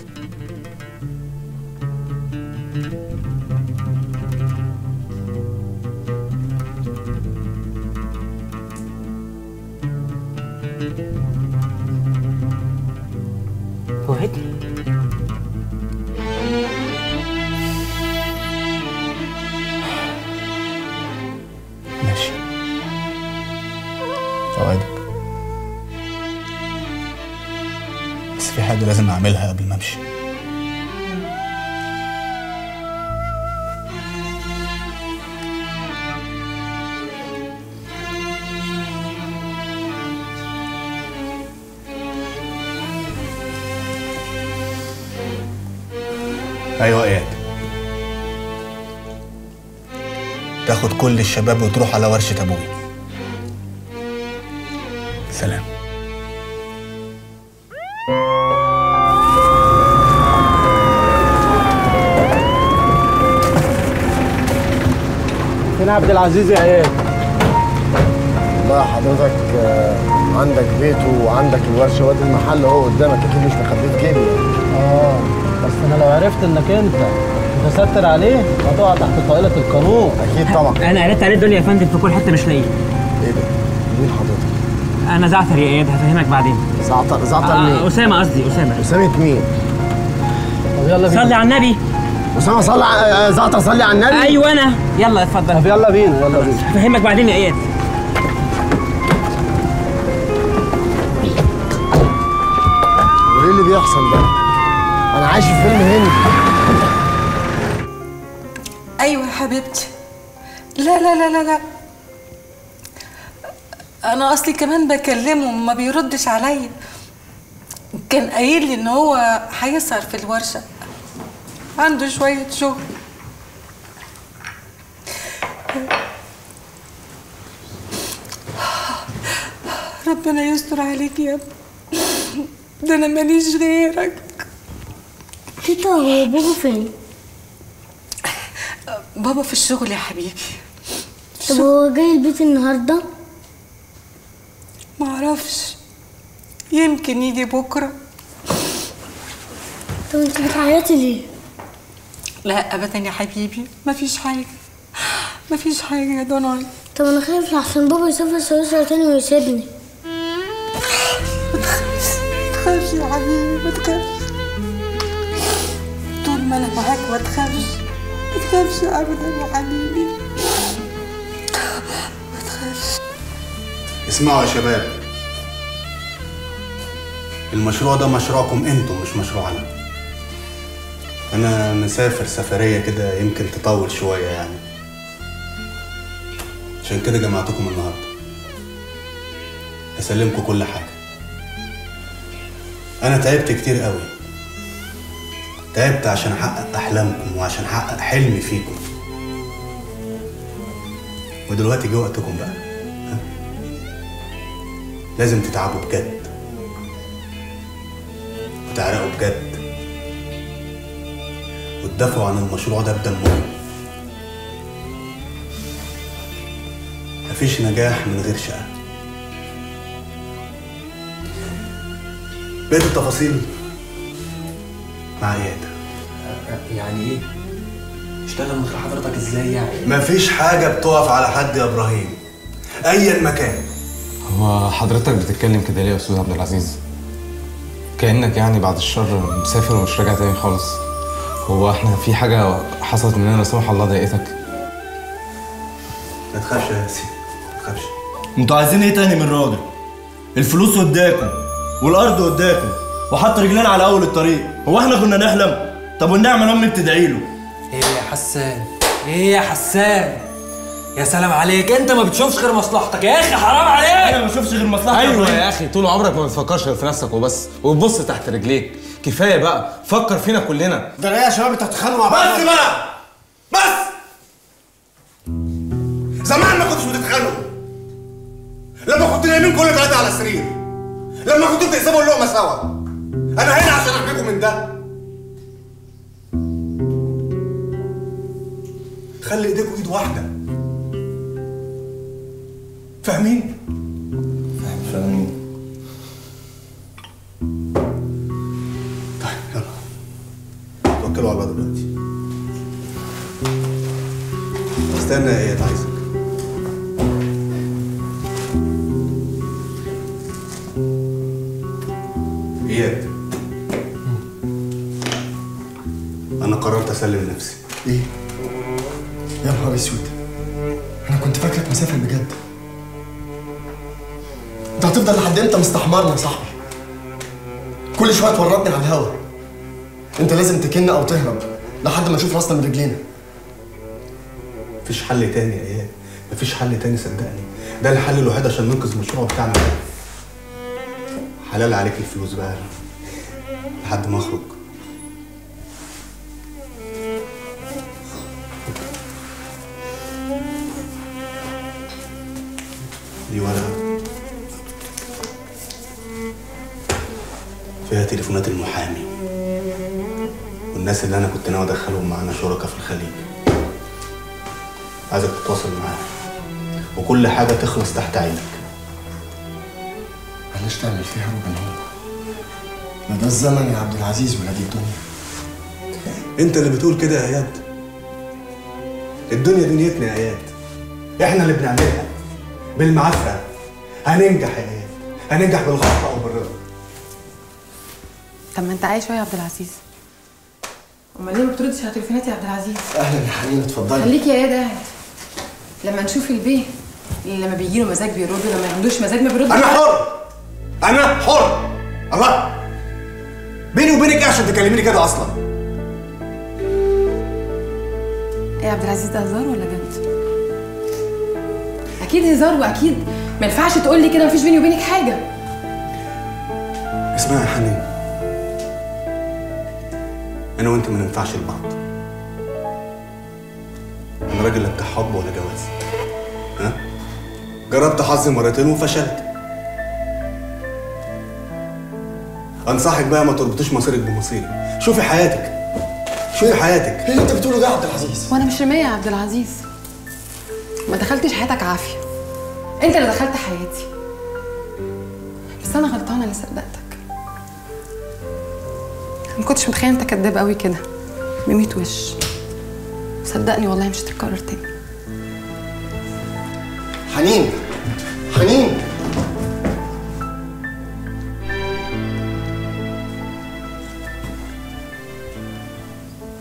كل الشباب وتروح على ورشة ابويا سلام. فين عبد العزيز يا اياد والله حضرتك آه، عندك بيته وعندك الورشة وادي المحل أهو قدامك أكيد مش مخبيه في جيبي. آه بس أنا لو عرفت إنك أنت متستر عليه هتقع تحت طائلة القانون. أكيد طبعا. أنا قريت عليه الدنيا يا فندم في كل حتة مش لاقيه. إيه ده؟ مين حضرتك؟ أنا زعتر يا إياد هفهمك بعدين. زعتر زعتر آه، مين؟ أسامة قصدي أسامة. أسامة مين؟ طب يلا صلي على النبي. أسامة صلي ع- آه، زعتر صلي على النبي؟ أيوه أنا. يلا اتفضل. طب يلا بينا يلا بينا. هفهمك بعدين يا إياد. وايه اللي بيحصل ده؟ أنا عايش في فيلم هندي. أيوه يا حبيبتي. لا لا لا لا لا. أنا أصلي كمان بكلمه ما بيردش عليا. كان قايل لي إن هو هيسهر في الورشة. عنده شوية شغل. ربنا يستر عليك يا ابني ده أنا ماليش غيرك. تيتا هو بابا فين؟ بابا في الشغل يا حبيبي. طب هو جاي البيت النهارده؟ تخافش يمكن يجي بكرة. طب انت بتعيطي ليه؟ لا ابدا يا حبيبي. مفيش حاجة. مفيش حاجة يا دوناي. طب أنا خايف لحسن بابا يسافر سويسرا تاني ويسيبني. تخافش يا حبيبي ما تخافش. طول ما أنا معاك ما تخافش. تخافش ابدا يا حبيبي. ما تخافش. اسمعوا يا شباب. المشروع ده مشروعكم أنتم مش مشروعنا. أنا مسافر سفرية كده يمكن تطول شوية يعني. عشان كده جمعتكم النهاردة. أسلمكم كل حاجة. أنا تعبت كتير قوي. تعبت عشان أحقق أحلامكم وعشان أحقق حلمي فيكم. ودلوقتي جه وقتكم بقى؟ لازم تتعبوا بجد. وتعرقوا بجد. وتدافعوا عن المشروع ده بدمكم مفيش نجاح من غير شقة. بقيت التفاصيل؟ مع اياد يعني إيه؟ اشتغل من غير حضرتك إزاي يعني؟ مفيش حاجة بتقف على حد يا إبراهيم ايا مكان هو حضرتك بتتكلم كده ليه يا أستاذ عبد العزيز؟ كأنك يعني بعد الشر مسافر ومش راجع تاني خالص هو إحنا في حاجة حصلت مننا لا سمح الله ضايقتك؟ ما تخافش يا ياسين ما تخافش أنتوا عايزين إيه تاني من راجل؟ الفلوس قدامكم والأرض قدامكم وحط رجلنا على أول الطريق. هو إحنا كنا نحلم؟ طب والنعمه أمي بتدعي له؟ إيه يا حسان؟ إيه يا حسان؟ يا سلام عليك. أنت ما بتشوفش غير مصلحتك يا أخي حرام عليك. أنا ما بشوفش غير مصلحتك. أيوه يا أخي طول عمرك ما بتفكرش غير في نفسك وبس. وبتبص تحت رجليك. كفاية بقى. فكر فينا كلنا. ده إيه يا شباب أنتوا هتتخانقوا مع بعض. بس بقى! بس! زمان ما كنتش بتتخانقوا. لما كنتوا نايمين كل ثلاثة على سرير لما كنتوا بتقسموا اللقمة سوا. أنا هنا عشان أحميكم من ده. خلي إيديكم إيد واحدة. فاهمين؟ فاهمين. طيب يلا. توكلوا على الله دلوقتي. استنى يا إياد عايزك. إياد. قررت أسلم نفسي إيه؟ يا نهار أسود. أنا كنت فاكرك مسافر بجد. أنت هتفضل لحد إمتى مستحمرني يا صاحبي؟ كل شوية تورطني على الهوا. أنت لازم تكن أو تهرب لحد ما أشوف راسنا من رجلينا. مفيش حل تاني يا اياد مفيش حل تاني صدقني. ده الحل الوحيد عشان ننقذ المشروع بتاعنا. حلال عليك الفلوس بقى لحد ما أخرج. دي ورقة فيها تليفونات المحامي. والناس اللي أنا كنت ناوي أدخلهم معانا شركاء في الخليج. عايزك تتواصل معاهم. وكل حاجة تخلص تحت عينك. بلاش تعمل فيها روبن هو ما ده الزمن يا عبد العزيز ولا دي الدنيا. انت اللي بتقول كده يا اياد الدنيا دنيتنا يا اياد إحنا اللي بنعملها. بالمعافرة. هننجح يا اياد هننجح بالغلطة أو بالرضا. طب ما أنت عايش شوية يا عبد العزيز. أمال ليه ما بتردش على تليفوناتي يا عبد العزيز؟ أهلا يا حنين اتفضلي. خليك يا اياد قاعد لما نشوف البيه اللي لما بيجي له مزاج بيرد ولما ما عندوش مزاج ما بيردش. أنا حر! أنا حر! الله! بيني وبينك إيه عشان تكلميني كده أصلا؟ إيه يا عبد العزيز ده هزار ولا جد؟ أكيد هزار وأكيد. ما ينفعش تقول لي كده مفيش بيني وبينك حاجة. اسمعي يا حنين. أنا وأنت ما ننفعش لبعض. أنا راجل لا بتاع حب ولا جواز. ها؟ جربت حظي مرتين وفشلت. أنصحك بقى ما تربطيش مصيرك بمصيري. شوفي حياتك. شوفي حياتك. إيه اللي أنت بتقوله ده يا عبد العزيز؟ وأنا مش رمية يا عبد العزيز. ما دخلتش حياتك عافية. انت اللي دخلت حياتي. بس أنا غلطانة اللي صدقتك. ما كنتش متخيلة انت كداب قوي كده. بميت وش. صدقني والله مش هتتكرر تاني. حنين. حنين.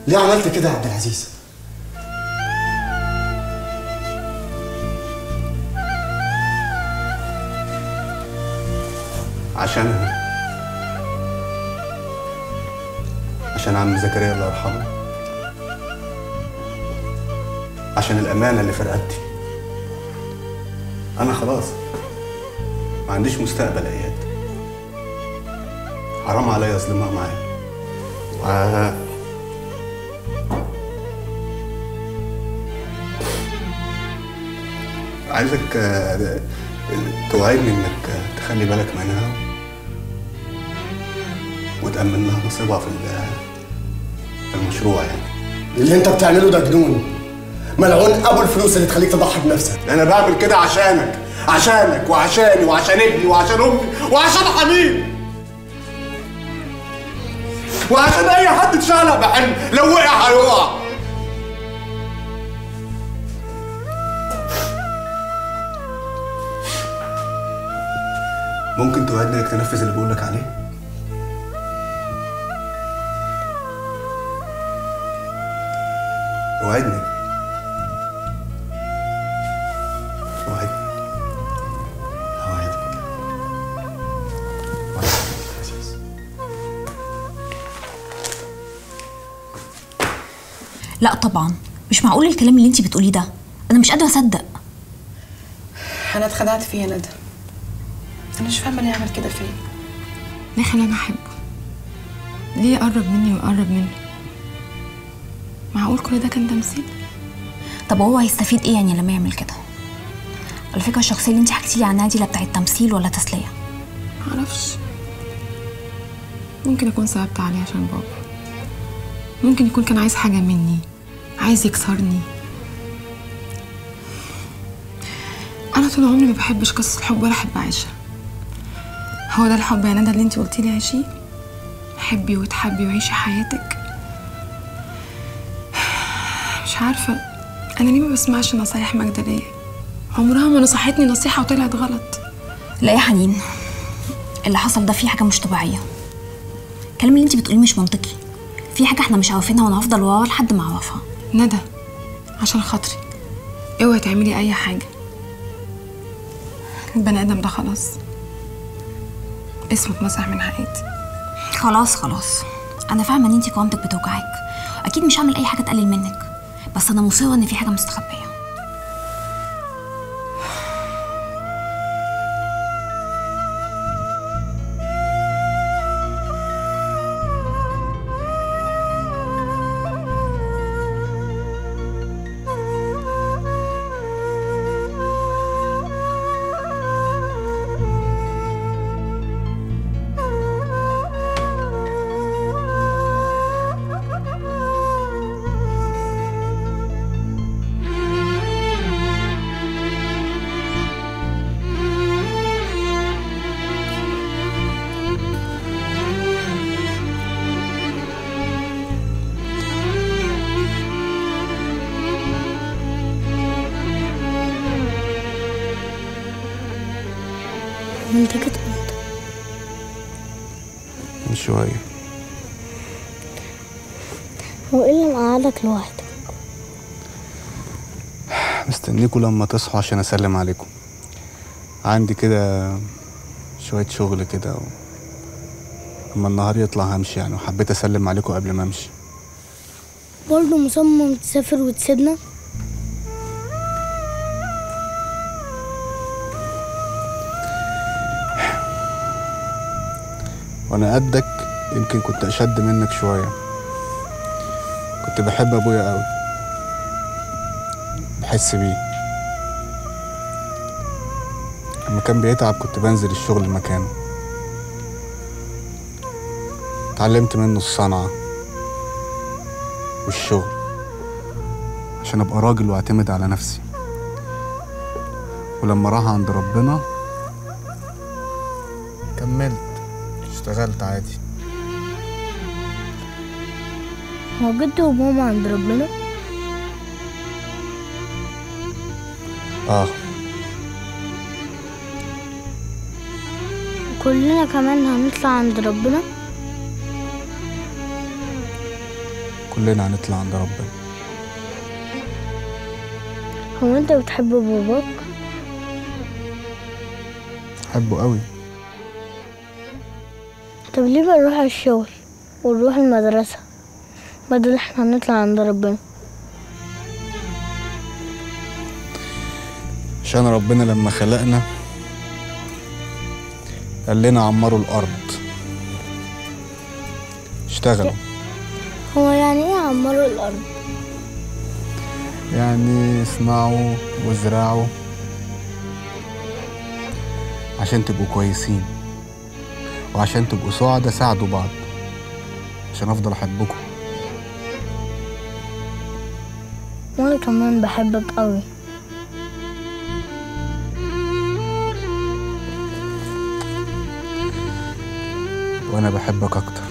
ليه عملت كده يا عبد العزيز؟ عشان عشان عم زكريا الله يرحمه. عشان الأمانة اللي في رقبتي أنا خلاص ما عنديش مستقبل أياد. حرام عليا أظلمها معايا. و... عايزك آه، توعدني إنك تخلي بالك منها. وتأمن لها نصيبها في ال- في المشروع يعني. اللي أنت بتعمله ده جنون. ملعون أبو الفلوس اللي تخليك تضحي بنفسك. أنا بعمل كده عشانك عشانك وعشاني وعشان ابني وعشان أمي وعشان حميد وعشان أي حد اتشعلق بحلم لو وقع هيقع. ممكن توعدني إنك تنفذ اللي بقولك عليه؟ وعدني وعدني هوعدك لا طبعا. مش معقول الكلام اللي انت بتقوليه ده. أنا مش قادرة أصدق. أنا اتخدعت فيه يا ندى. أنا مش فاهمة ليه عمل كده فيا. ليه خلاني أحبه؟ ليه يقرب مني ويقرب مني معقول كل ده كان تمثيل؟ طب هو هيستفيد إيه يعني لما يعمل كده؟ على فكره الشخصية اللي انت حكيتي لي عنها دي لا بتاعت تمثيل ولا تسلية. معرفش. ممكن أكون صعبت عليه عشان بابا. ممكن يكون كان عايز حاجة مني عايز يكسرني. أنا طول عمري ما بحبش قصص الحب ولا أحب اعيشها هو ده الحب يا ندى اللي انت قلتي لي عيشيه حبي وتحبي وعيشي حياتك. مش عارفة. أنا ليه ما بسمعش نصايح ماجدة ليا عمرها ما نصحتني نصيحة وطلعت غلط. لا يا حنين اللي حصل ده فيه حاجة مش طبيعية. الكلام اللي انت بتقوليه مش منطقي. في حاجة إحنا مش عارفينها وأنا هفضل وراه لحد ما اعرفها. ندى عشان خاطري. اوعي تعملي أي حاجة. البني آدم ده خلاص. اسمه اتمسح من حياتي خلاص خلاص. أنا فاهمة إن انت كرامتك بتوجعك. أكيد مش هعمل أي حاجة تقلل منك. بس أنا مصرة إن في حاجة مستخبية. مقعدك لوحدك؟ مستنيكوا لما تصحوا عشان أسلم عليكم عندي كده شوية شغل كده و... اما النهار يطلع همشي يعني وحبيت أسلم عليكم قبل ما أمشي برضه مصمم تسافر وتسيبنا؟ وأنا قدك يمكن كنت أشد منك شوية كنت بحب أبويا قوي بحس بيه. لما كان بيتعب كنت بنزل الشغل مكانه. اتعلمت منه الصنعة والشغل عشان أبقى راجل وأعتمد على نفسي. ولما راح عند ربنا كان دخلت عادي. هو جد وماما عند ربنا آه كلنا كمان هنطلع عند ربنا كلنا هنطلع عند ربنا هو انت بتحب باباك بحبه قوي طب ليه بنروح الشغل ونروح المدرسة بدل إحنا هنطلع عند ربنا. عشان ربنا لما خلقنا قال لنا عمروا الأرض. اشتغلوا. هو يعني إيه عمروا الأرض؟ يعني اسمعوا وازرعوا عشان تبقوا كويسين. وعشان تبقوا سعداء ساعدوا بعض عشان أفضل أحبكم. كمان بحبك قوي. وأنا بحبك أكتر.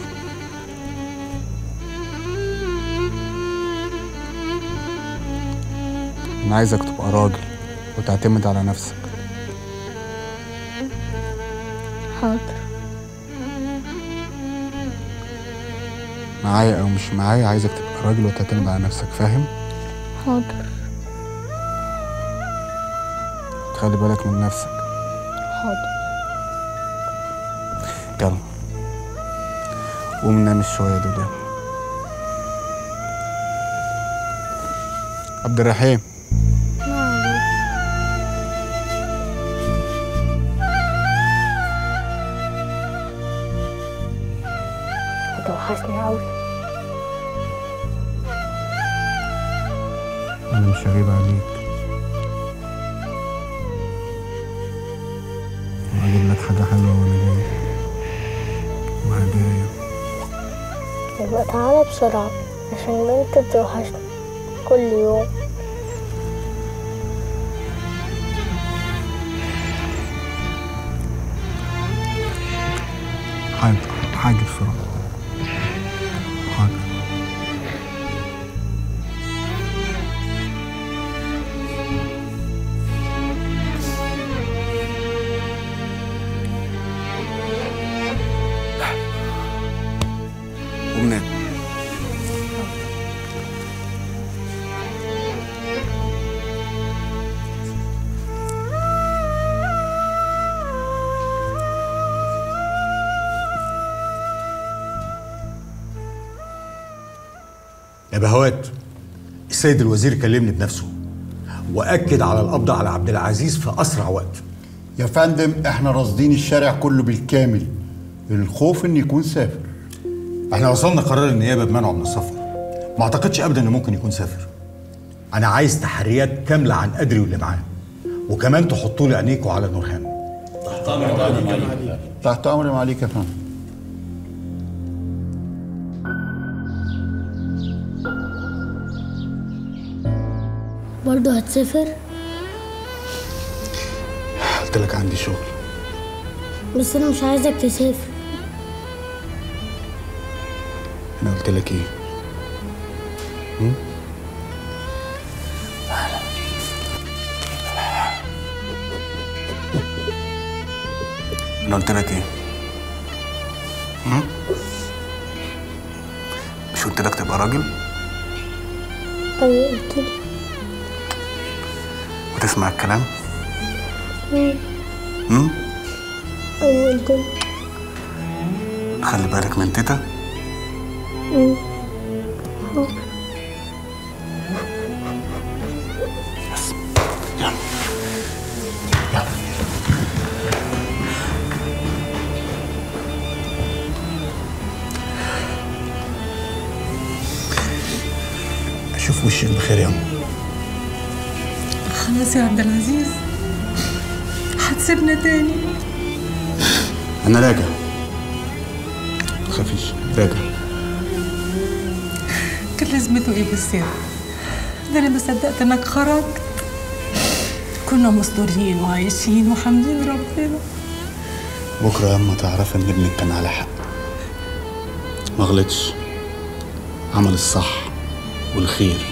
أنا عايزك تبقى راجل وتعتمد على نفسك. حاضر. معايا أو مش معايا عايزك تبقى راجل وتعتمد على نفسك فاهم؟ حاضر تخلي بالك من نفسك. حاضر يلا. قوم نام شوية دول يلا عبد الرحيم. السيد الوزير كلمني بنفسه وأكد على القبض على عبد العزيز في أسرع وقت. يا فندم إحنا راصدين الشارع كله بالكامل. الخوف إن يكون سافر. إحنا وصلنا قرار النيابة بمنعه من السفر. ما أعتقدش ابدا إنه ممكن يكون سافر. أنا عايز تحريات كاملة عن أدري واللي معاه. وكمان تحطوا لي عينيكوا على نورهان تحت أمر معاليك يا فندم. برضه هتسافر؟ قلت لك عندي شغل. بس أنا مش عايزك تسافر. أنا قلت لك إيه؟ هم؟ أنا قلت لك إيه؟ هم؟ مش قلت لك تبقى راجل؟ أيوه قلت لي. وتسمع الكلام مم. هم؟ أيوه خلي بالك من تيتا مم. انك خرجت. كنا مستورين وعايشين وحامدين ربنا. بكرة يا اما تعرف إن ابنك كان على حق. ما غلطش. عمل الصح والخير.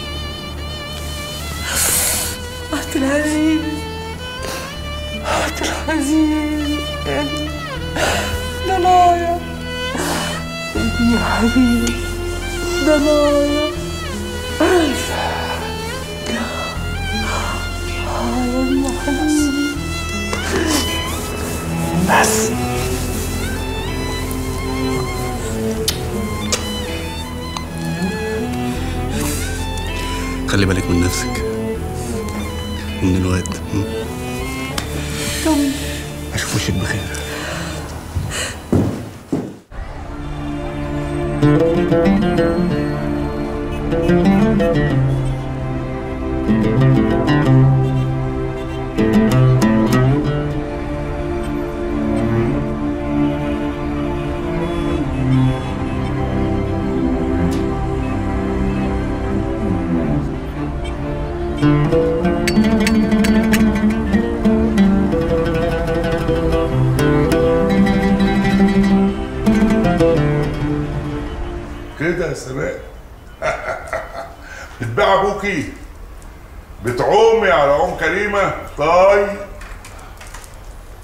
عبد العزيز. عبد العزيز. ابني يا حبيبي. ضنايا يا بس خلي بالك من نفسك. ومن الواد? طمن أشوف وشك بخير. كده يا بتبيع ابوكي بتعومي على ام كريمة. طيب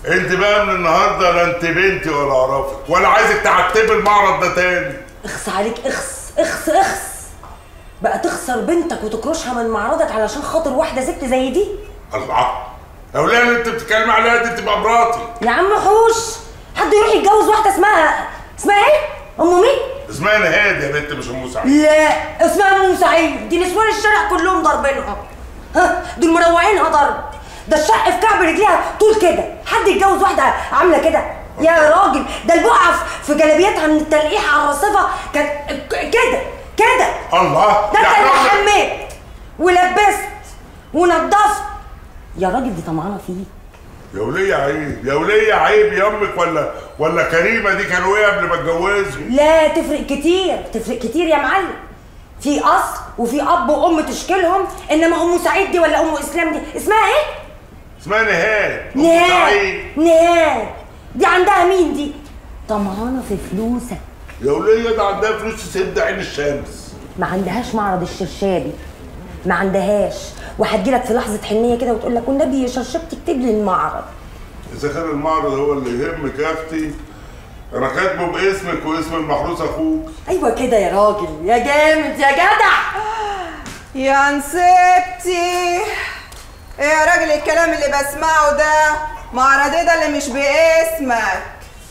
انت بقى من النهارده لا انت بنتي ولا اعرفك ولا عايزك تعتبي المعرض ده تاني. اخس عليك اخس اخس اخس. بقى تخسر بنتك وتكرشها من معرضك علشان خاطر واحدة ست زي دي؟ الله. وليه اللي انت بتتكلمي عليها دي تبقى مراتي. يا عم حوش. حد يروح يتجوز واحدة اسمها اسمها إيه؟ أم مين اسمها نهاد يا بنت مش ام سعيد لا اسمها ام سعيد دي نسوان الشارع كلهم ضاربينها ها؟ دول مروعينها ضرب ده الشق في كعب رجليها طول كده. حد يتجوز واحدة عاملة كده؟ يا راجل ده البقعه في- جلابيتها من التلقيح على الرصيفة كانت كده كده. الله. ده أنت اللي حميت ولبست ونضفت يا راجل دي طمعانة فيك يا وليه عيب يا وليه عيب يا أمك ولا ولا كريمة دي كانوا إيه قبل ما اتجوزوا لا تفرق كتير تفرق كتير يا معلم. في أصل وفي أب وأم تشكيلهم انما أم سعيد دي ولا أم إسلام دي. اسمها إيه؟ اسمها نهاد نهاد نهاد. دي عندها مين دي؟ طمعانة في فلوسك. يا وليه ده عندها فلوس تسد عين الشمس. ما عندهاش معرض الشرشابي. ما عندهاش. وهتجيلك في لحظة حنية كده وتقول لك والنبي يا شرشاب تكتب لي المعرض إذا كان المعرض هو اللي يهمك يا أختي أنا كاتبه باسمك واسم المحروس أخوك. أيوه كده يا راجل. يا جامد يا جدع. يا نسيبتي. إيه يا راجل الكلام اللي بسمعه ده معرض إيه ده اللي مش باسمك.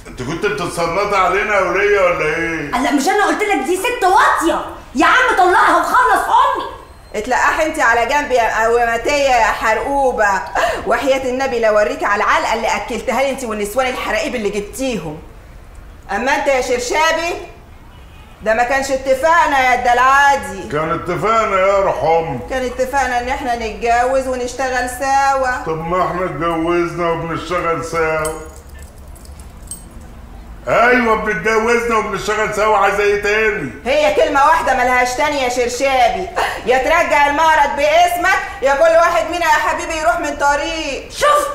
أنت كنت بتتصنطي علينا يا وليه ولا إيه؟ لا مش أنا قلت لك دي ست واطية. يا عم طلقها وخلص أمي. اتلقاح انت على جنب يا قوامتيه يا حرقوبة؟ وحياة النبي لو أوريك على العلقة اللي أكلتها لي انت والنسوان الحراقيب اللي جبتيهم. أما انت يا شرشابي ده ما كانش اتفاقنا يا الدلعادي. كان اتفقنا يا روح أمك كان اتفقنا ان إحنا نتجوز ونشتغل سوا. طب ما إحنا اتجوزنا وبنشتغل سوا. أيوه بنتجوزنا وبنشتغل سوا. عايزة إيه تاني؟ هي كلمة واحدة ملهاش تاني يا شرشابي. يا ترجع المعرض باسمك يا كل واحد منا يا حبيبي يروح من طريق. شفت؟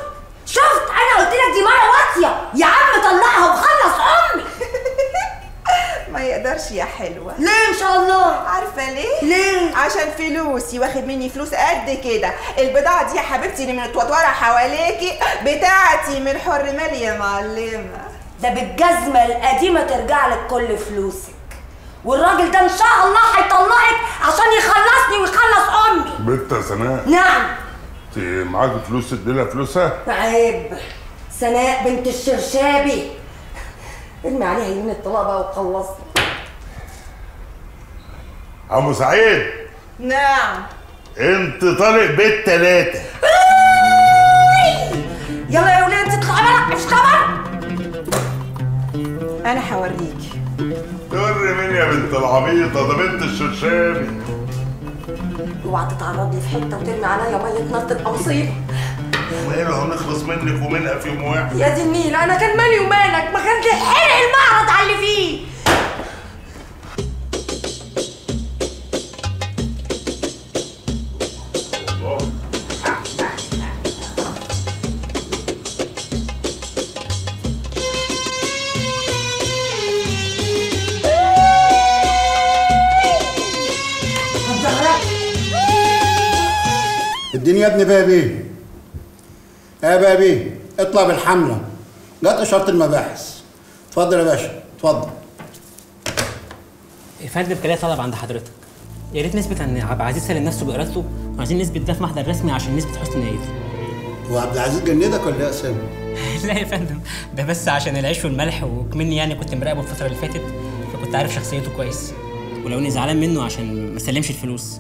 شفت؟ أنا قلت لك دي مرة واطية. يا عم طلقها وخلص أمي. ما يقدرش يا حلوة. ليه إن شاء الله؟ عارفة ليه؟ ليه؟ عشان فلوسي واخد مني فلوس قد كده. البضاعة دي يا حبيبتي اللي متوتورة حواليكي بتاعتي من حر مالي يا معلمة. ده بالجزمة القديمة ترجع لك كل فلوسك. والراجل ده إن شاء الله هيطلقك عشان يخلصني ويخلص امي بنت يا سناء. نعم. انت معاكي فلوس تديلها فلوسها؟ عيب. سناء بنت الشرشابي. ارمي عليها يمين الطلاق بقى وخلصني. عمو سعيد. نعم. انت طالق بيت تلاتة. يلا يا ولاد اطلعي بره مش خبر؟ أنا هوريكي توري مين يا بنت العبيطة؟ ده بنت الشرشابي. اوعى تتعرض لي في حتة وترمي عليا مية نار تبقى مصيبة. وماله هنخلص منك ومنها في يوم واحد؟ يا دي النيل أنا كان مالي ومالك؟ ما كان حرق المعرض على اللي فيه. يا ابني بابي. يا بابي اطلع بالحملة. جت اشاره المباحث. اتفضل يا باشا اتفضل. يا فندم كان طلب عند حضرتك. يا ريت نثبت إن عبد العزيز سلم نفسه بإرادته وعايزين نثبت ده في محضر رسمي عشان نثبت حسن نيته هو عبد العزيز جندك ولا إيه يا أسامة؟ لا يا فندم ده بس عشان العيش والملح وكمني يعني كنت مراقبه الفترة اللي فاتت فكنت عارف شخصيته كويس. ولو إني زعلان منه عشان ما سلمش الفلوس.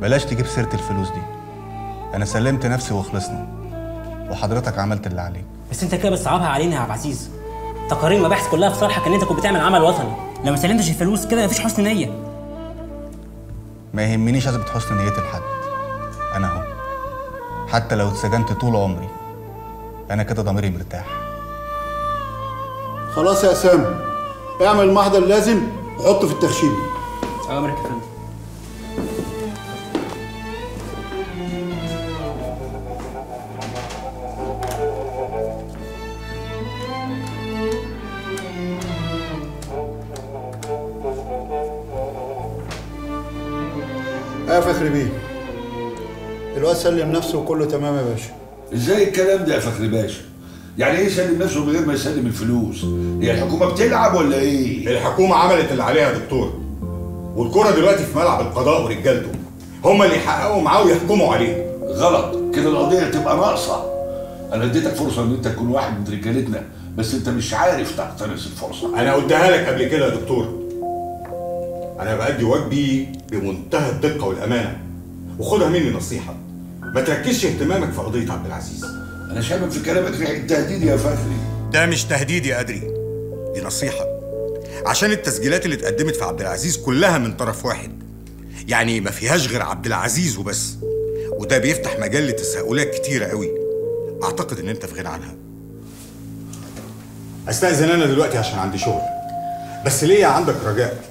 بلاش تجيب سيرة الفلوس دي. أنا سلمت نفسي وخلصنا. وحضرتك عملت اللي عليك. بس أنت كده بتصعبها علينا يا عبد العزيز. تقارير المباحث كلها في صالحك إن أنت كنت بتعمل عمل وطني. لو ما سلمتش الفلوس كده مفيش حسن نية. ما يهمنيش اثبت حسن نيتي لحد. أنا أهو. حتى لو اتسجنت طول عمري أنا كده ضميري مرتاح. خلاص يا أسامة. اعمل المحضر اللازم وحطه في التخشيب. امرك يا فندم. فخري بيه. الواد سلم نفسه وكله تمام يا باشا. إزاي الكلام ده يا فخري باشا؟ يعني إيه يسلم نفسه من غير ما يسلم الفلوس؟ هي الحكومة بتلعب ولا إيه؟ الحكومة عملت اللي عليها يا دكتور. والكرة دلوقتي في ملعب القضاء ورجالته. هم اللي يحققوا معاه ويحكموا عليه. غلط. كده القضية تبقى ناقصة. أنا اديتك فرصة إن أنت تكون واحد من رجالتنا بس أنت مش عارف تقتنص الفرصة. أنا قلتها لك قبل كده يا دكتور. أنا بأدي واجبي بمنتهى الدقة والأمانة. وخدها مني نصيحة. ما تركزش اهتمامك في قضية عبد العزيز. أنا شايفك في كلامك ريحه تهديد يا فخري. ده مش تهديد يا أدري. دي نصيحة. عشان التسجيلات اللي اتقدمت في عبد العزيز كلها من طرف واحد. يعني ما فيهاش غير عبد العزيز وبس. وده بيفتح مجال لتساؤلات كتيرة قوي. أعتقد إن أنت في غنى عنها. أستأذن أنا دلوقتي عشان عندي شغل. بس ليا عندك رجاء.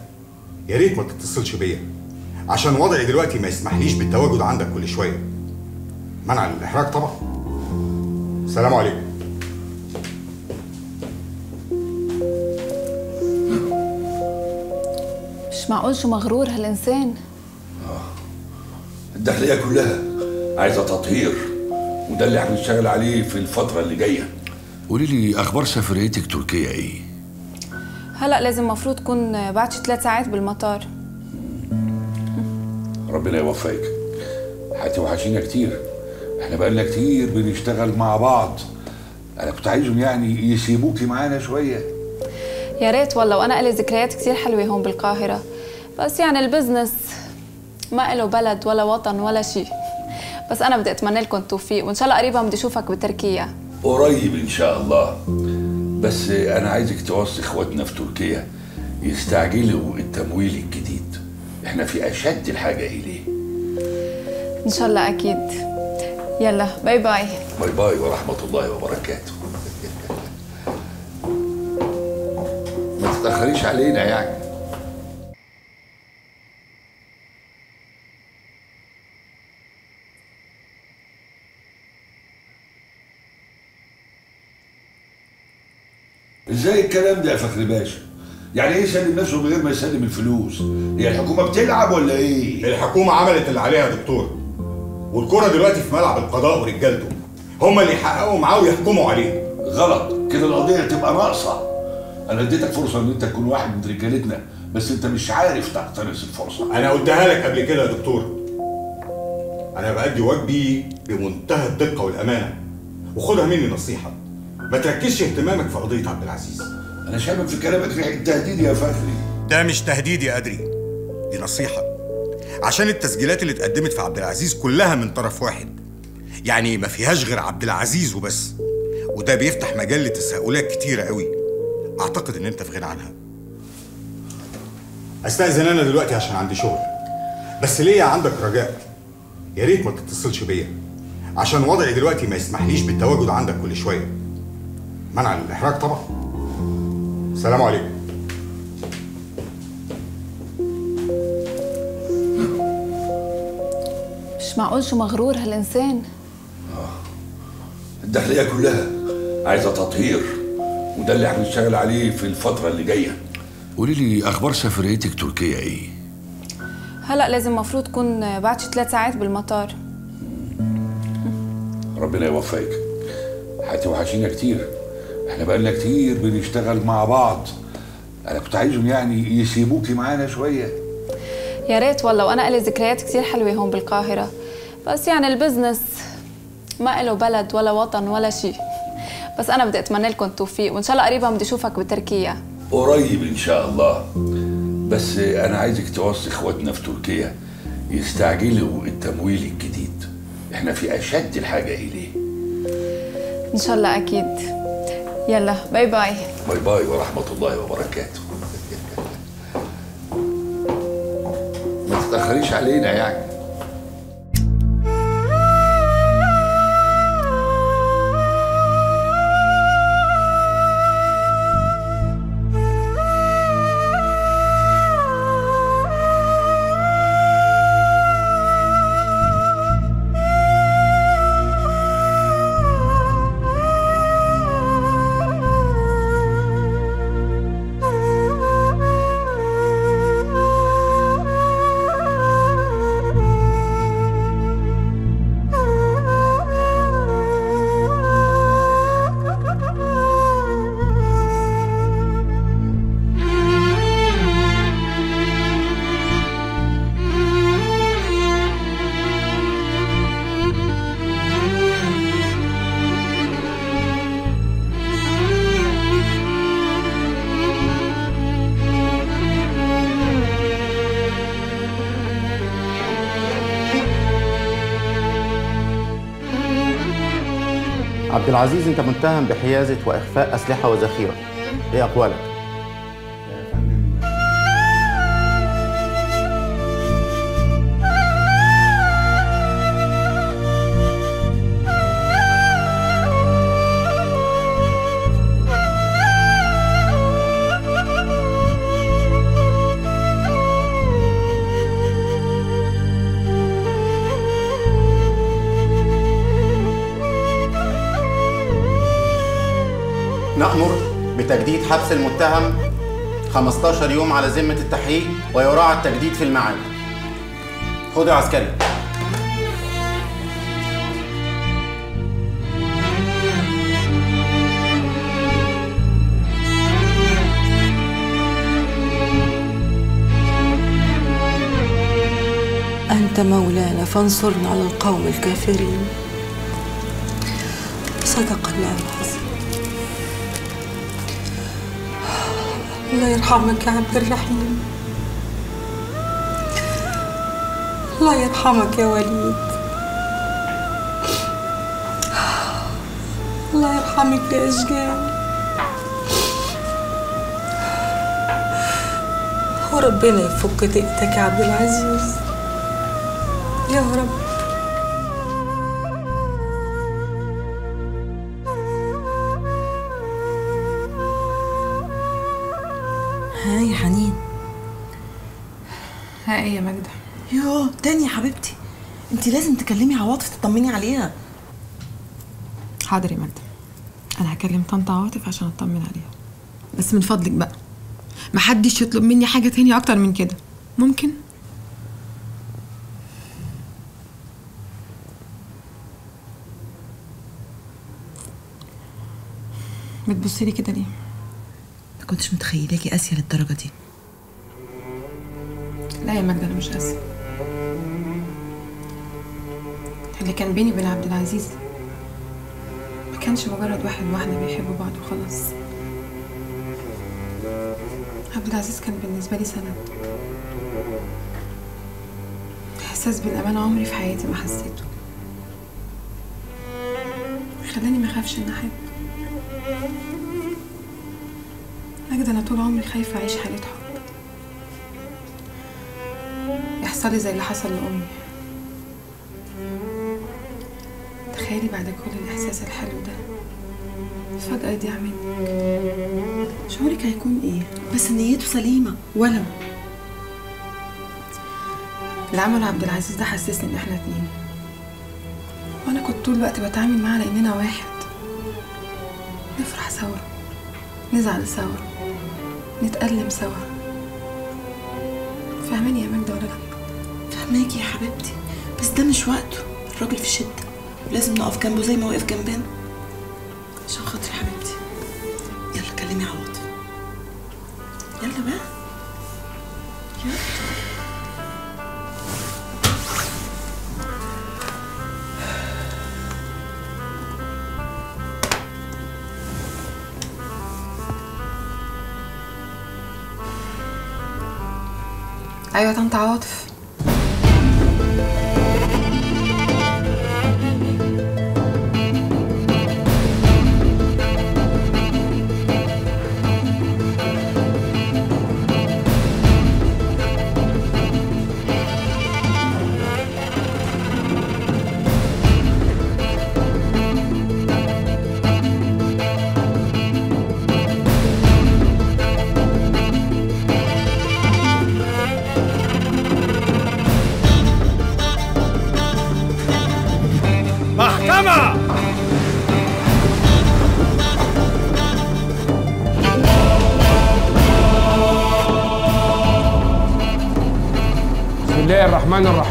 يا ريت ما تتصلش بيا. عشان وضعي دلوقتي ما يسمحليش بالتواجد عندك كل شوية. منع للإحراج طبعا. السلام عليكم. مش معقول شو مغرور هالإنسان. الداخلية كلها عايزة تطهير وده اللي هنشتغل عليه في الفترة اللي جاية. قولي لي أخبار سفريتك تركيا إيه؟ هلأ لازم مفروض تكون بعد ثلاث ساعات بالمطار. ربنا يوفقك. هتوحشينا كتير. إحنا بقالنا كتير بنشتغل مع بعض. أنا كنت عايزهم يعني يسيبوكي معانا شوية. يا ريت والله وأنا إلي ذكريات كتير حلوة هون بالقاهرة. بس يعني البزنس ما إله بلد ولا وطن ولا شي. بس أنا بدي أتمنى لكم التوفيق وإن شاء الله قريبا بدي أشوفك بتركيا. قريب إن شاء الله. بس أنا عايزك توصي اخواتنا في تركيا. يستعجلوا التمويل الجديد. إحنا في اشد الحاجة إليه. إن شاء الله أكيد. يلا باي باي. باي باي ورحمة الله وبركاته. ما تتأخريش علينا يعني. إزاي الكلام ده يا فخري باشا؟ يعني إيه يسلم نفسه من غير ما يسلم الفلوس؟ هي الحكومة بتلعب ولا إيه؟ الحكومة عملت اللي عليها يا دكتور. والكرة دلوقتي في ملعب القضاء ورجالته. هم اللي يحققوا معاه ويحكموا عليه. غلط. كده القضية تبقى ناقصة. أنا اديتك فرصة إن أنت تكون واحد من رجالتنا بس أنت مش عارف تقتنص الفرصة. أنا قلتها لك قبل كده يا دكتور. أنا بأدي واجبي بمنتهى الدقة والأمانة. وخدها مني نصيحة. ما تركزش اهتمامك في قضية عبد العزيز. أنا شايفك في كلامك ريحه تهديد يا فخري. ده مش تهديد يا أدري دي نصيحة. عشان التسجيلات اللي اتقدمت في عبد العزيز كلها من طرف واحد. يعني ما فيهاش غير عبد العزيز وبس. وده بيفتح مجال لتساؤلات كتيرة قوي. أعتقد إن أنت في غنى عنها. أستأذن أنا دلوقتي عشان عندي شغل. بس ليا عندك رجاء؟ يا ريت ما تتصلش بيا. عشان وضعي دلوقتي ما يسمحليش بالتواجد عندك كل شوية. منع للإحراج طبعا. السلام عليكم. مش معقول شو مغرور هالإنسان. الداخليه كلها عايزة تطهير وده اللي هنشتغل عليه في الفترة اللي جاية. قولي لي أخبار سفريتك تركيا إيه؟ هلا لازم مفروض تكون بعد شي ثلاث ساعات بالمطار. ربنا يوفقك. هتوحشينا كتير. إحنا بقالنا كتير بنشتغل مع بعض. أنا كنت عايزهم يعني يسيبوكي معانا شوية. يا ريت والله وأنا لي ذكريات كتير حلوة هون بالقاهرة. بس يعني ال business ما له بلد ولا وطن ولا شيء بس أنا بدي أتمنى لكم التوفيق وإن شاء الله قريبا بدي أشوفك بتركيا. قريب إن شاء الله. بس أنا عايزك توصي اخواتنا في تركيا يستعجلوا التمويل الجديد. إحنا في أشد الحاجة إليه. إن شاء الله أكيد. يلا باي باي. باي باي ورحمة الله وبركاته. ما تتأخريش علينا يعني. العزيز أنت متهم بحيازة وإخفاء أسلحة وذخيرة. إيه أقوالك؟ بتجديد حبس المتهم 15 يوم على ذمة التحقيق ويراعى التجديد في الميعاد. خذ يا عسكري. أنت مولانا فانصرنا على القوم الكافرين صدق الله العظيم الله يرحمك يا عبد الرحيم الله يرحمك يا وليد. الله يرحمك يا أشجان وربنا يفك ضيقتك يا عبد العزيز. يا رب. انت لازم تكلمي عواطف تطمني عليها. حاضر يا ماجدة أنا هكلم طنط عواطف عشان أطمن عليها. بس من فضلك بقى. محدش يطلب مني حاجة تاني أكتر من كده. ممكن؟ بتبصي لي كده ليه؟ ما كنتش متخيلاكي قاسية للدرجة دي. لا يا ماجدة أنا مش قاسية. اللي كان بيني وبين عبد العزيز ما كانش مجرد واحد وواحدة بيحبوا بعض وخلاص. عبد العزيز كان بالنسبة لي سند. إحساس بالأمان عمري في حياتي ما حسيته. خلاني ما أخافش إن أحب ماجدة أنا طول عمري خايفة أعيش حالة حب. يحصل لي زي اللي حصل لأمي. تخيلي بعد كل الإحساس الحلو ده. فجأة يضيع منك. شعورك هيكون إيه؟ بس نيته سليمة ولو اللي عمله عبد العزيز ده حسسني إن إحنا اتنين. وأنا كنت طول الوقت بتعامل معاه على إننا واحد. نفرح سوا. نزعل سوا. نتألم سوا. فاهماني يا ماجدة ولا لأ؟ فهماكي يا حبيبتي. بس ده مش وقته. الراجل في شده ولازم نقف جنبه زي ما وقف جنبنا. عشان خاطري حبيبتي. يلا كلمي عوض يلا بقى. يلا. أيوه طنط عواطف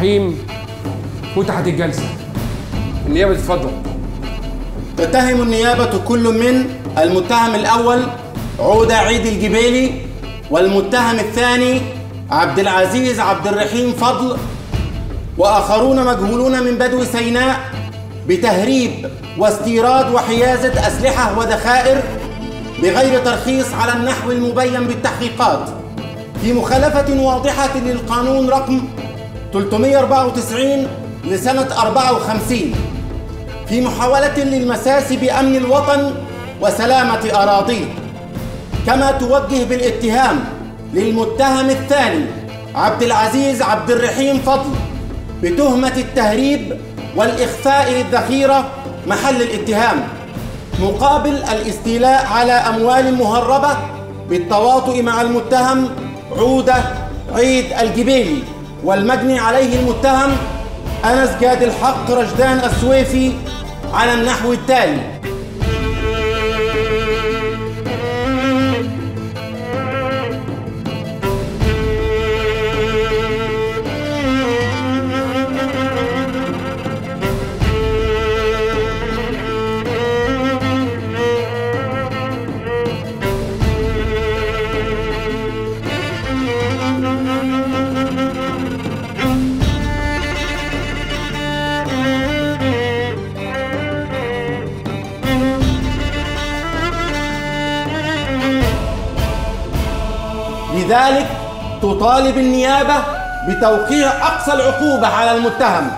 الرحيم فتحت الجلسة. النيابة تتفضل تتهم النيابة كل من المتهم الأول عودة عيد الجبيلي والمتهم الثاني عبد العزيز عبد الرحيم فضل وآخرون مجهولون من بدو سيناء بتهريب واستيراد وحيازة أسلحة وذخائر بغير ترخيص على النحو المبين بالتحقيقات في مخالفة واضحة للقانون رقم 394 لسنة 54 في محاولة للمساس بأمن الوطن وسلامة أراضيه كما توجه بالاتهام للمتهم الثاني عبد العزيز عبد الرحيم فضل بتهمة التهريب والإخفاء للذخيرة محل الاتهام مقابل الاستيلاء على أموال مهربة بالتواطؤ مع المتهم عودة عيد الجبيلي والمجني عليه المتهم أنس جاد الحق رشدان السويفي على النحو التالي. لذلك تطالب النيابة بتوقيع أقصى العقوبة على المتهم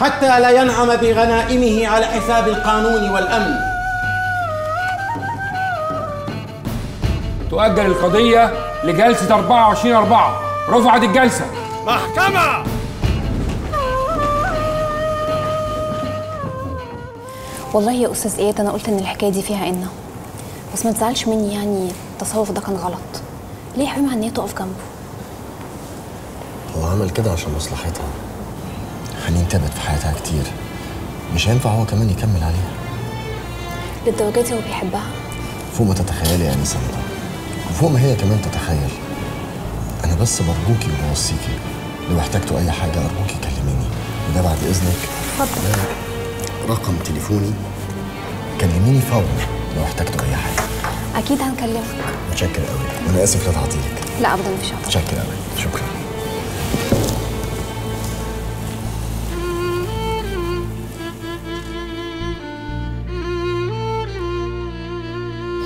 حتى لا ينعم بغنائمه على حساب القانون والأمن. تؤجل القضية لجلسة 24 4 رفعت الجلسة. محكمة! والله يا أستاذ إياد أنا قلت إن الحكاية دي فيها ان بس ما تزعلش مني يعني التصرف ده كان غلط. ليه حرمها إن هي تقف جنبه؟ هو عمل كده عشان مصلحتها. حنين تعبت في حياتها كتير. مش هينفع هو كمان يكمل عليها. للدرجة دي هو بيحبها؟ فوق ما تتخيلي يا انسه وفوق ما هي كمان تتخيل. أنا بس برجوكي وبوصيكي. لو احتجتوا أي حاجة أرجوكي كلميني. وده بعد إذنك. اتفضل. رقم تليفوني. كلميني فورا لو احتجتوا أي حاجة. أكيد هنكلمك. متشكر قوي وأنا آسف لتعطيلك لا ابدا مفيش عطا متشكر قوي شكرا.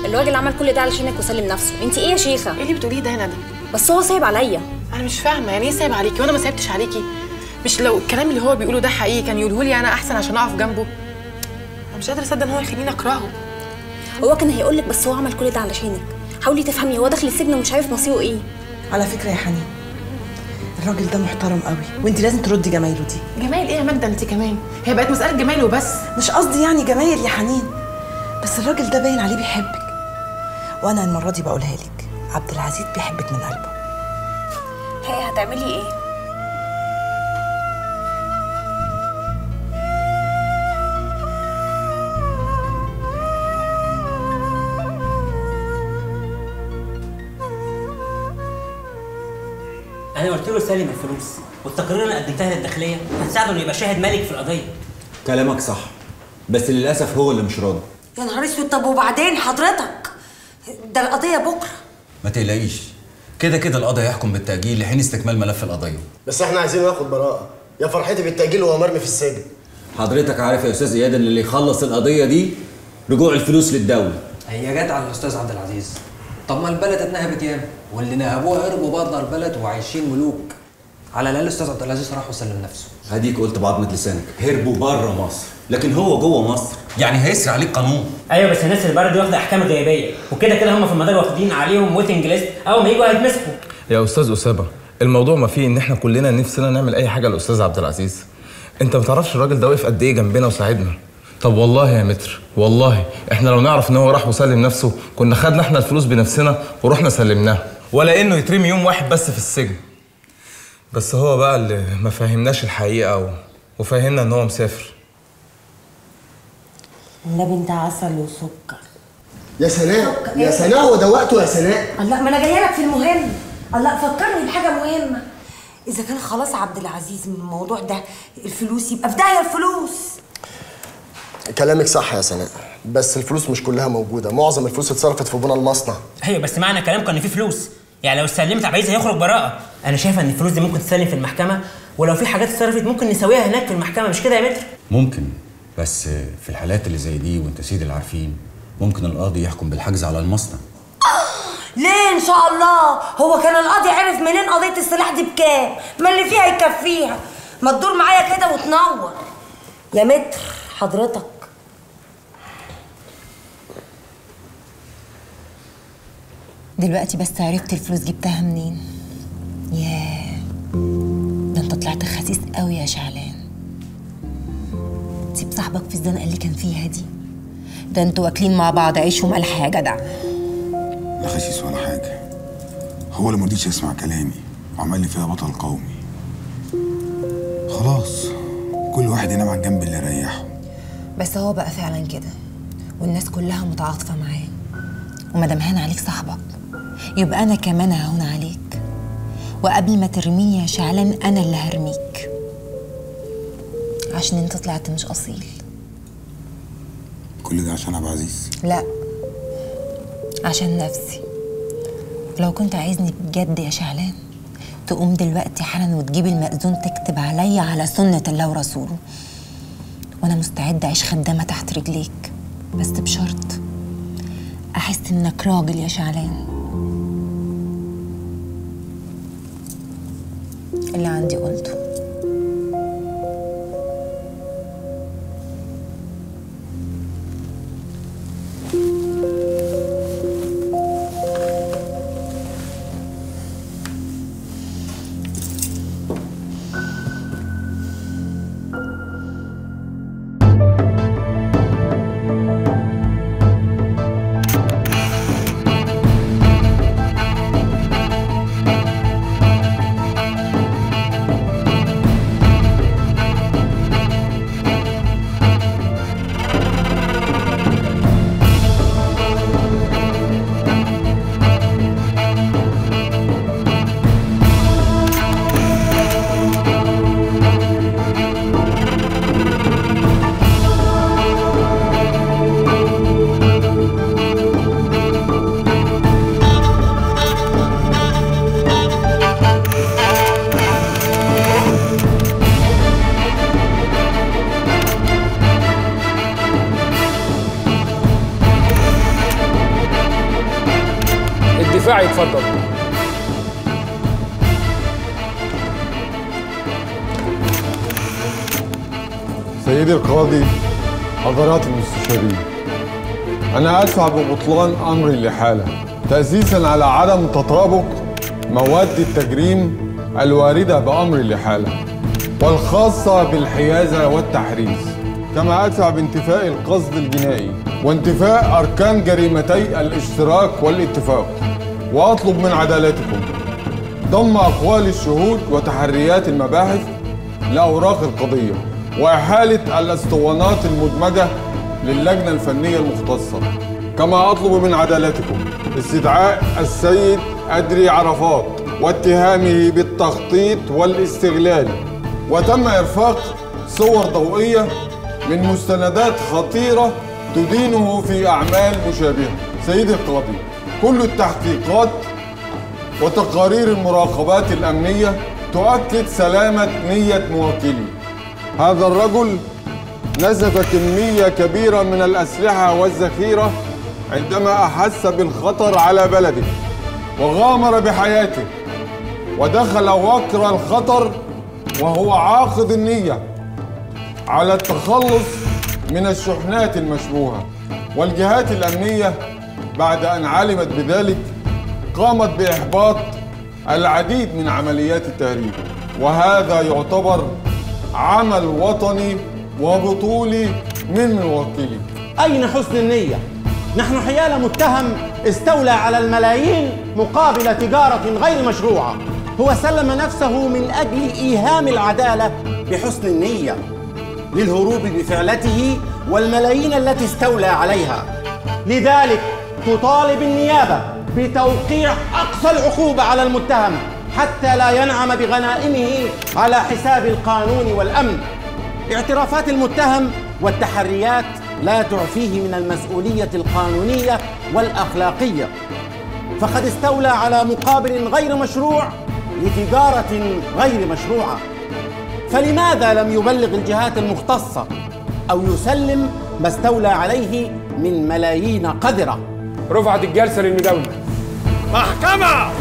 الراجل عمل كل ده علشانك وسلم نفسه. انت إيه يا شيخة؟ إيه اللي بتقوليه ده يا ندى؟ بس هو صعب عليا. أنا مش فاهمة يعني إيه سايب عليكي؟ وأنا ما سايبتش عليكي. مش لو الكلام اللي هو بيقوله ده حقيقي كان يقوله لي أنا أحسن عشان أقف جنبه. أنا مش قادرة أصدق إن هو يخليني أكرهه. هو كان هيقول لك بس هو عمل كل ده علشانك. حاولي تفهمي هو داخل السجن ومش عارف مصيره إيه. على فكرة يا حنين الراجل ده محترم قوي وانت لازم تردي جمايله دي. جمال إيه يا ماجدة انت كمان؟ هي بقت مسألة جمال وبس مش قصدي يعني جمايل يا حنين بس الراجل ده باين عليه بيحبك. وأنا المرة دي بقولها لك عبد العزيز بيحبك من قلبه. هي هتعملي إيه؟ له سلم الفلوس والتقارير اللي قدمتها للداخلية هتساعده إنه يبقى شاهد ملك في القضية. كلامك صح بس للأسف هو اللي مش راضي. يا نهار أسود طب وبعدين حضرتك؟ ده القضية بكرة. ما تقلقيش كده كده القضاء يحكم بالتأجيل لحين استكمال ملف القضية. بس إحنا عايزين ناخد براءة. يا فرحتي بالتأجيل وهو مرمي في السجن. حضرتك عارف يا أستاذ اياد إن اللي يخلص القضية دي رجوع الفلوس للدولة. هي جت على الأستاذ عبد العزيز. طب ما البلد اتنهبت ياما واللي نهبوها هربوا بره البلد وعايشين ملوك. على الأقل الاستاذ عبد العزيز راح وسلم نفسه. هديك قلت بعضمة لسانك. هربوا بره مصر. لكن هو جوه مصر. يعني هيسري عليك قانون. أيوه بس الناس اللي بره دي واخدة أحكام غيابيه وكده كده هم في المدار واخدين عليهم ويتنج ليست اول ما يجوا هيتمسكوا. يا أستاذ أسامة الموضوع ما فيه إن إحنا كلنا نفسنا نعمل أي حاجة للاستاذ عبد العزيز. أنت ما تعرفش الراجل ده وقف قد إيه جنبنا وساعدنا. طب والله يا متر والله. إحنا لو نعرف ان هو راح وسلم نفسه كنا خدنا إحنا الفلوس بنفسنا ورحنا سلمناها. ولا انه يترمي يوم واحد بس في السجن. بس هو بقى اللي ما فهمناش الحقيقة و... وفهمنا ان هو مسافر. النبي انت عسل وسكر. يا سناء يا سناء هو ده وقته يا سناء الله ما أنا جاية لك في المهم. الله فكرني بحاجة مهمة. إذا كان خلاص عبد العزيز من الموضوع ده الفلوس يبقى في داهية الفلوس. كلامك صح يا سناء. بس الفلوس مش كلها موجودة. معظم الفلوس اتصرفت في بنى المصنع. أيوه بس معنى كلامكم إن في فلوس. يعني لو استلمت عبد العزيز هيخرج براءة. أنا شايفه إن الفلوس دي ممكن تسلم في المحكمة. ولو في حاجات اتصرفت ممكن نسويها هناك في المحكمة. مش كده يا متر ممكن. بس في الحالات اللي زي دي وأنت سيد العارفين ممكن القاضي يحكم بالحجز على المصنع. ليه إن شاء الله؟ هو كان القاضي عرف منين قضية السلاح دي بكام؟ ما اللي فيها يكفيها. ما تدور معايا كده وتنور. يا متر حضرتك. دلوقتي بس عرفت الفلوس جبتها منين. ياه ده انت طلعت خسيس قوي يا شعلان. سيب صاحبك في الزنقة اللي كان فيها دي. ده أنتوا واكلين مع بعض عيش وملح يا جدع. لا خسيس ولا حاجة. هو اللي مرضيش يسمع كلامي وعمل لي فيها بطل قومي. خلاص كل واحد ينام على الجنب اللي يريحه. بس هو بقى فعلا كده والناس كلها متعاطفة معاه. ومادام هان عليك صاحبك يبقى أنا كمان ههون عليك. وقبل ما ترميني يا شعلان أنا اللي هرميك. عشان أنت طلعت مش أصيل. كل ده عشان عبد العزيز لا. عشان نفسي. لو كنت عايزني بجد يا شعلان تقوم دلوقتي حالا وتجيب المأذون تكتب عليا على سنة الله ورسوله. وأنا مستعدة أعيش خدامة تحت رجليك. بس بشرط أحس إنك راجل يا شعلان. اللي عندي قلته. ببطلان أمري لحالة تأسيسا على عدم تطابق مواد التجريم الواردة بأمر الإحالة والخاصة بالحيازة والتحريز. كما أدفع بانتفاء القصد الجنائي وانتفاء أركان جريمتي الاشتراك والاتفاق. وأطلب من عدالتكم ضم أقوال الشهود وتحريات المباحث لأوراق القضية وإحالة الأسطوانات المدمجة للجنة الفنية المختصة. كما أطلب من عدالتكم استدعاء السيد أدري عرفات واتهامه بالتخطيط والاستغلال وتم إرفاق صور ضوئية من مستندات خطيرة تدينه في أعمال مشابهة. سيدي القاضي كل التحقيقات وتقارير المراقبات الأمنية تؤكد سلامة نية موكلي هذا الرجل نزف كمية كبيرة من الأسلحة والذخيرة عندما أحس بالخطر على بلده وغامر بحياته ودخل وكر الخطر وهو عاقد النية على التخلص من الشحنات المشبوهة والجهات الأمنية بعد أن علمت بذلك قامت بإحباط العديد من عمليات التهريب وهذا يعتبر عمل وطني وبطولي من موكلي أين حسن النية؟ نحن حيال متهم استولى على الملايين مقابل تجارة غير مشروعة. هو سلم نفسه من أجل إيهام العدالة بحسن النية للهروب بفعلته والملايين التي استولى عليها. لذلك تطالب النيابة بتوقيع أقصى العقوبة على المتهم حتى لا ينعم بغنائمه على حساب القانون والأمن. اعترافات المتهم والتحريات لا تعفيه من المسؤولية القانونية والأخلاقية. فقد استولى على مقابل غير مشروع لتجارة غير مشروعة. فلماذا لم يبلغ الجهات المختصة أو يسلم ما استولى عليه من ملايين قذرة؟ رفعت الجلسة للمداولة محكمة!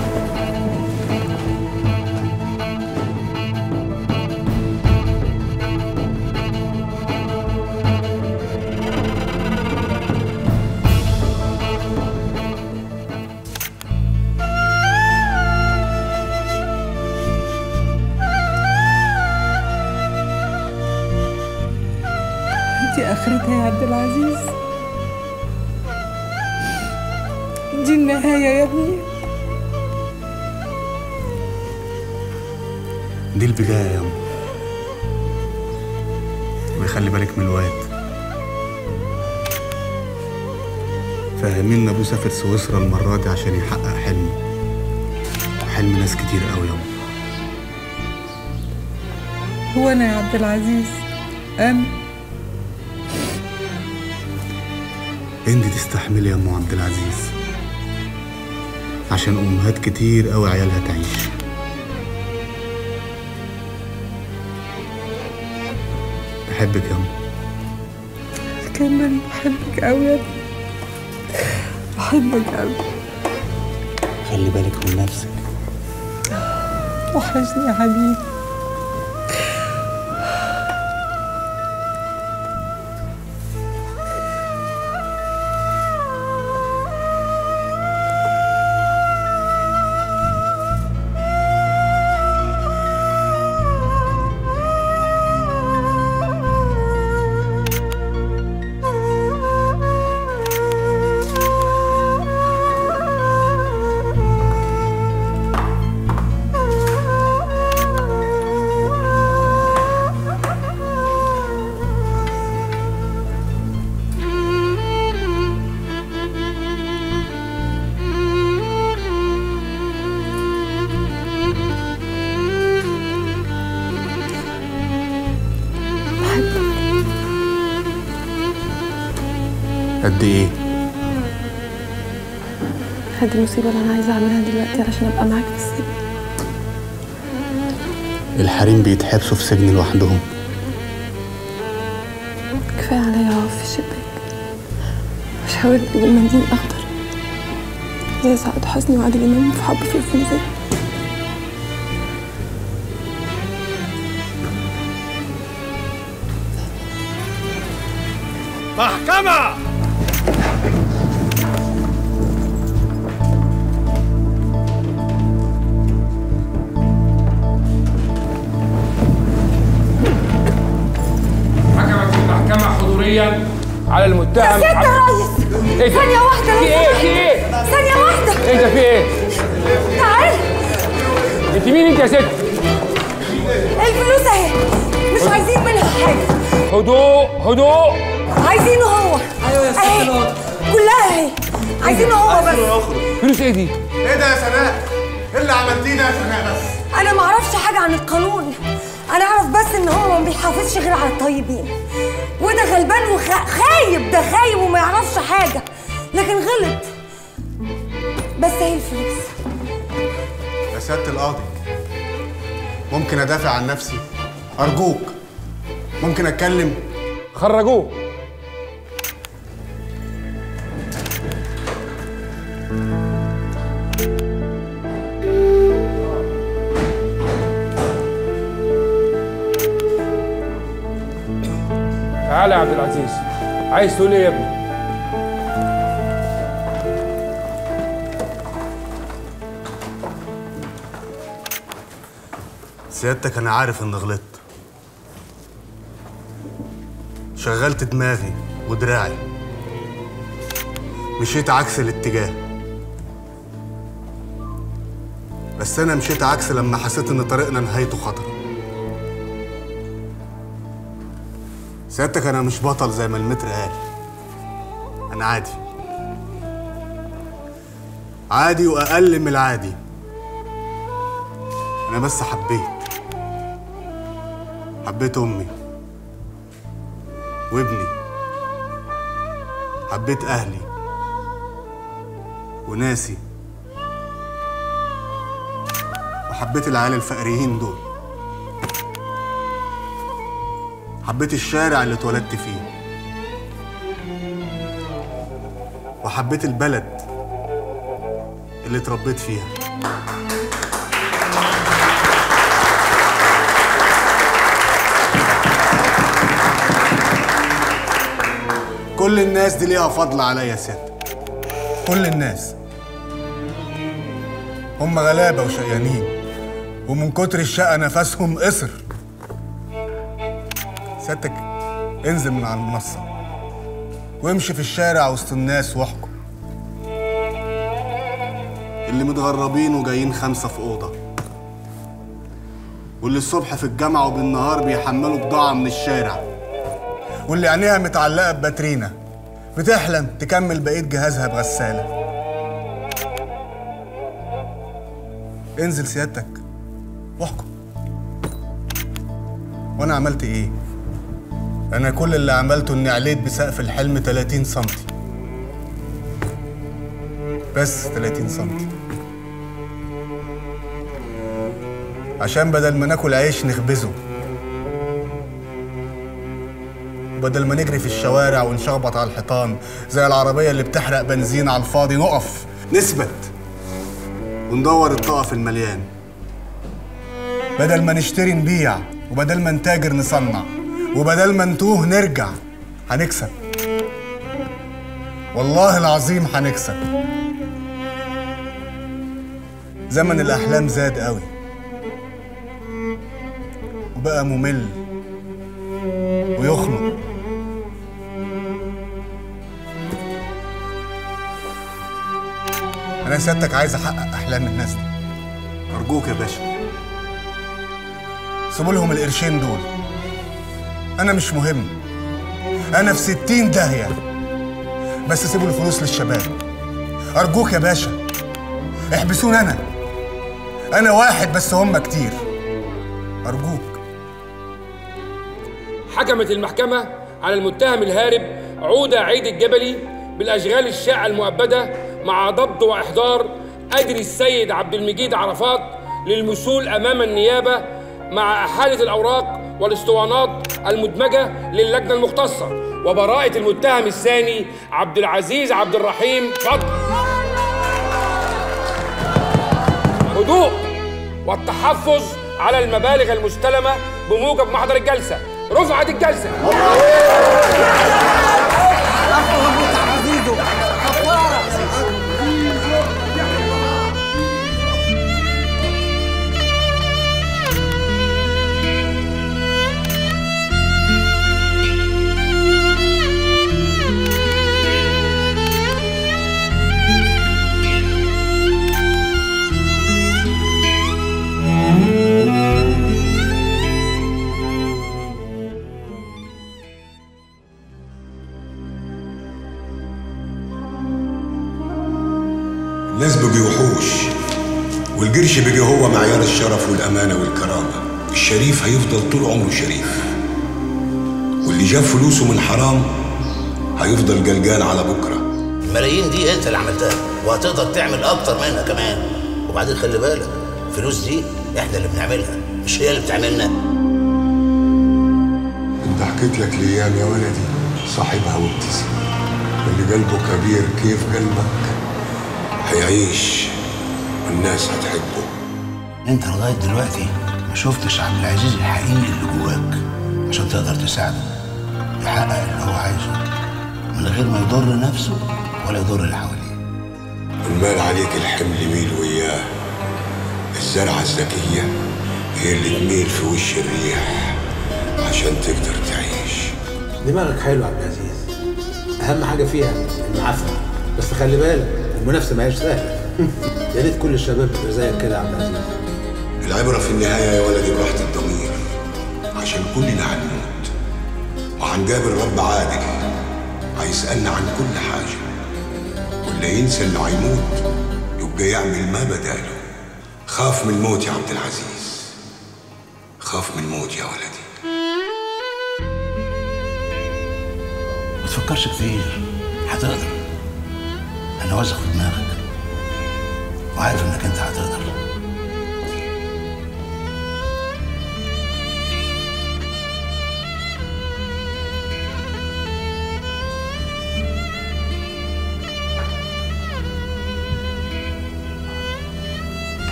البداية يا ويخلي بالك من الواد. فاهمين أبوه سافر سويسرا المرة دي عشان يحقق حلمه وحلم ناس كتير قوي يا هو أنا يا عبد العزيز. أنا أنت تستحملي يا أم عبد العزيز. عشان أمهات كتير قوي عيالها تعيش. بحبك يا أم. كمان بحبك قوي يا ابني. بحبك قوي خلي بالك من نفسك. وحشني يا حبيبي. هدي المصيبة اللي أنا عايزة أعملها دلوقتي علشان أبقى معاك في السجن. الحريم بيتحبسوا في سجن لوحدهم. كفاية عليا أقف في الشباك مش هاول أجيب المنديل الأخضر زي سعاد حسني وعادل إمام في حب في الزنزانة المتهم يا ريس إيه؟ ده؟ ثانية واحدة في إيه؟ في إيه؟ ثانية واحدة. إيه؟ ده في إيه؟ تعال. أنت مين أنت يا ست؟ الفلوس أهي. مش عايزين منها حاجة. هدوء هدوء. عايزينه هو. أيوة يا ست. كلها أهي. عايزينه هو بس. فلوس إيه دي؟ إيه ده يا سناء؟ اللي عملتيه ده يا سناء بس؟ أنا ما أعرفش حاجة عن القانون. أنا أعرف بس إن هو ما بيحافظش غير على الطيبين. غلبان وخايب ده خايب وما يعرفش حاجة. لكن غلط. بس هي الفلوس. يا سيادة القاضي ممكن أدافع عن نفسي؟ أرجوك. ممكن أتكلم؟ خرجوه عايز تقول إيه يا ابني؟ سيادتك أنا عارف إني غلطت. شغلت دماغي ودراعي. مشيت عكس الاتجاه. بس أنا مشيت عكس لما حسيت إن طريقنا نهايته خطر. سيادتك أنا مش بطل زي ما المتر قال. أنا عادي. عادي وأقل من العادي. أنا بس حبيت. حبيت أمي. وابني. حبيت أهلي. وناسي. وحبيت العيال الفقريين دول. حبيت الشارع اللي اتولدت فيه. وحبيت البلد اللي اتربيت فيها. كل الناس دي ليها فضل عليا يا سيادة كل الناس. هم غلابة وشقيانين ومن كتر الشقة نفسهم قصر سيادتك انزل من على المنصة وامشي في الشارع وسط الناس واحكم. اللي متغربين وجايين خمسة في أوضة. واللي الصبح في الجامعة وبالنهار بيحملوا بضاعة من الشارع. واللي عينيها متعلقة بباترينا. بتحلم تكمل بقية جهازها بغسالة. انزل سيادتك واحكم. وأنا عملت إيه؟ أنا كل اللي عملته إني عليت بسقف الحلم 30 سنتي. بس 30 سنتي. عشان بدل ما ناكل عيش نخبزه. بدل ما نجري في الشوارع ونشخبط على الحيطان زي العربية اللي بتحرق بنزين على الفاضي نقف. نثبت. وندور الطاقة المليان. بدل ما نشتري نبيع وبدل ما نتاجر نصنع. وبدل ما نتوه نرجع هنكسب. والله العظيم هنكسب. زمن الأحلام زاد قوي. وبقى ممل. ويخنق. أنا سيادتك عايز أحقق أحلام الناس دي. أرجوك يا باشا. سيبوا لهم القرشين دول. أنا مش مهم. أنا في ستين داهية. بس سيبوا الفلوس للشباب. أرجوك يا باشا. احبسوني أنا. أنا واحد بس هم كتير. أرجوك. حكمت المحكمة على المتهم الهارب عودة عيد الجبلي بالأشغال الشاعة المؤبدة مع ضبط وإحضار أجر السيد عبد المجيد عرفات للمثول أمام النيابة مع أحالة الأوراق والاسطوانات المدمجة للجنة المختصة. وبراءة المتهم الثاني عبد العزيز عبد الرحيم فضل. هدوء والتحفظ على المبالغ المستلمة بموجب محضر الجلسة رفعت الجلسة. معيار الشرف والأمانة والكرامة. الشريف هيفضل طول عمره شريف. واللي جاب فلوسه من حرام هيفضل جلجان على بكرة. الملايين دي انت اللي عملتها وهتقدر تعمل أكتر منها كمان. وبعدين خلي بالك الفلوس دي إحنا اللي بنعملها مش هي اللي بتعملنا. انت حكيت لك لأيام يا ولدي صاحبها وابتسم. اللي قلبه كبير كيف قلبك؟ هيعيش والناس هتحبه. انت لغاية دلوقتي ما شفتش عبد العزيز الحقيقي اللي جواك عشان تقدر تساعده يحقق اللي هو عايزه من غير ما يضر نفسه ولا يضر اللي حواليه. المال عليك الحمل ميل وياه الزرعة الذكية هي اللي تميل في وش الريح عشان تقدر تعيش. دماغك حلو يا عبد العزيز. أهم حاجة فيها المعافرة. بس خلي بالك المنافسة ما هيش سهلة. يا ريت كل الشباب يبقى زيك كده يا عبد العزيز. العبرة في النهاية يا ولدي براحة الضمير عشان كلنا هنموت. وهنقابل رب عادل هيسألنا عن كل حاجة. واللي ينسى إنه هيموت يبقى يعمل ما بداله. خاف من الموت يا عبد العزيز. خاف من الموت يا ولدي. ما تفكرش كتير هتقدر. أنا واثق في دماغك. وعارف إنك أنت هتقدر.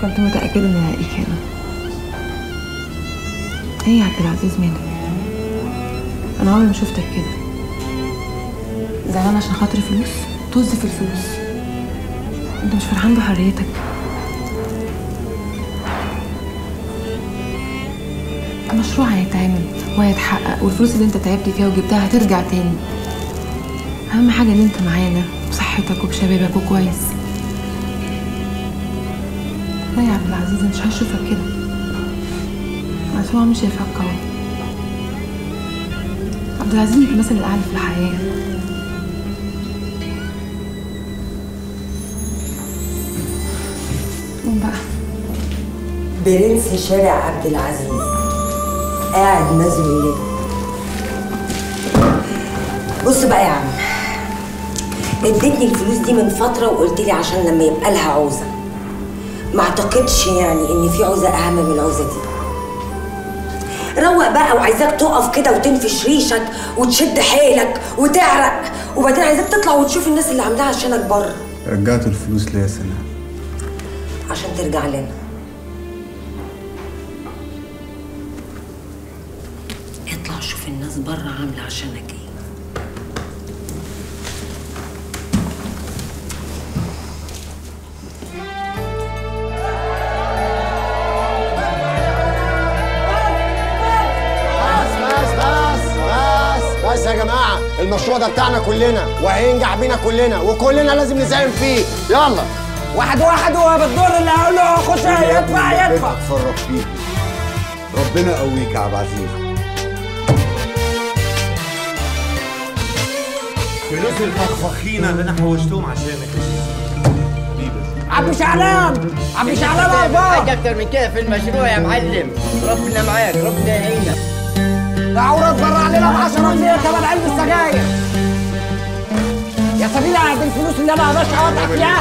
كنت متأكدة إني هلاقيك هنا إيه يا عبد العزيز مالك؟ أنا عمري ما شفتك كده. زعلان عشان خاطر فلوس؟ طز في الفلوس. أنت مش فرحان بحريتك؟ المشروع هيتعمل وهيتحقق والفلوس اللي أنت تعبت فيها وجبتها هترجع تاني. أهم حاجة إن أنت معانا بصحتك وبشبابك وكويس. لا يا عبد العزيز مش هشوفك كده. بس هو مش شايفك قوي. عبد العزيز انت المثل الأعلى في الحياة. قوم بقى. برنس شارع عبد العزيز. قاعد نازل ليه بص بقى يا عم اديتني الفلوس دي من فترة وقلت لي عشان لما يبقى لها عوزة. ما اعتقدش يعني إن في عوزة أهم من العوزة دي. روق بقى وعايزاك تقف كده وتنفش ريشك وتشد حيلك وتعرق. وبعدين عايزاك تطلع وتشوف الناس اللي عاملاها عشانك بره. رجعت الفلوس ليه يا سلام. عشان ترجع لنا. اطلع شوف الناس بره عاملة عشانك إيه. المشروع ده بتاعنا كلنا وهينجح بينا كلنا وكلنا لازم نساهم فيه. يلا. واحد واحد بتضر اللي هقوله خش يدفع يدفع. اتصرف فيه. ربنا يقويك يا عبد العزيز. فلوس الفخفخين اللي أنا حوشتهم عشانك عبد شعلان عبد شعلان أربعة حاجة أكتر من كده في المشروع يا معلم. ربنا معاك ربنا يعينك. عورة تبرع لنا ب 10 جنيه تمن علبة سجاير يا سبيل عاد الفلوس اللي أنا مش هقطع فيها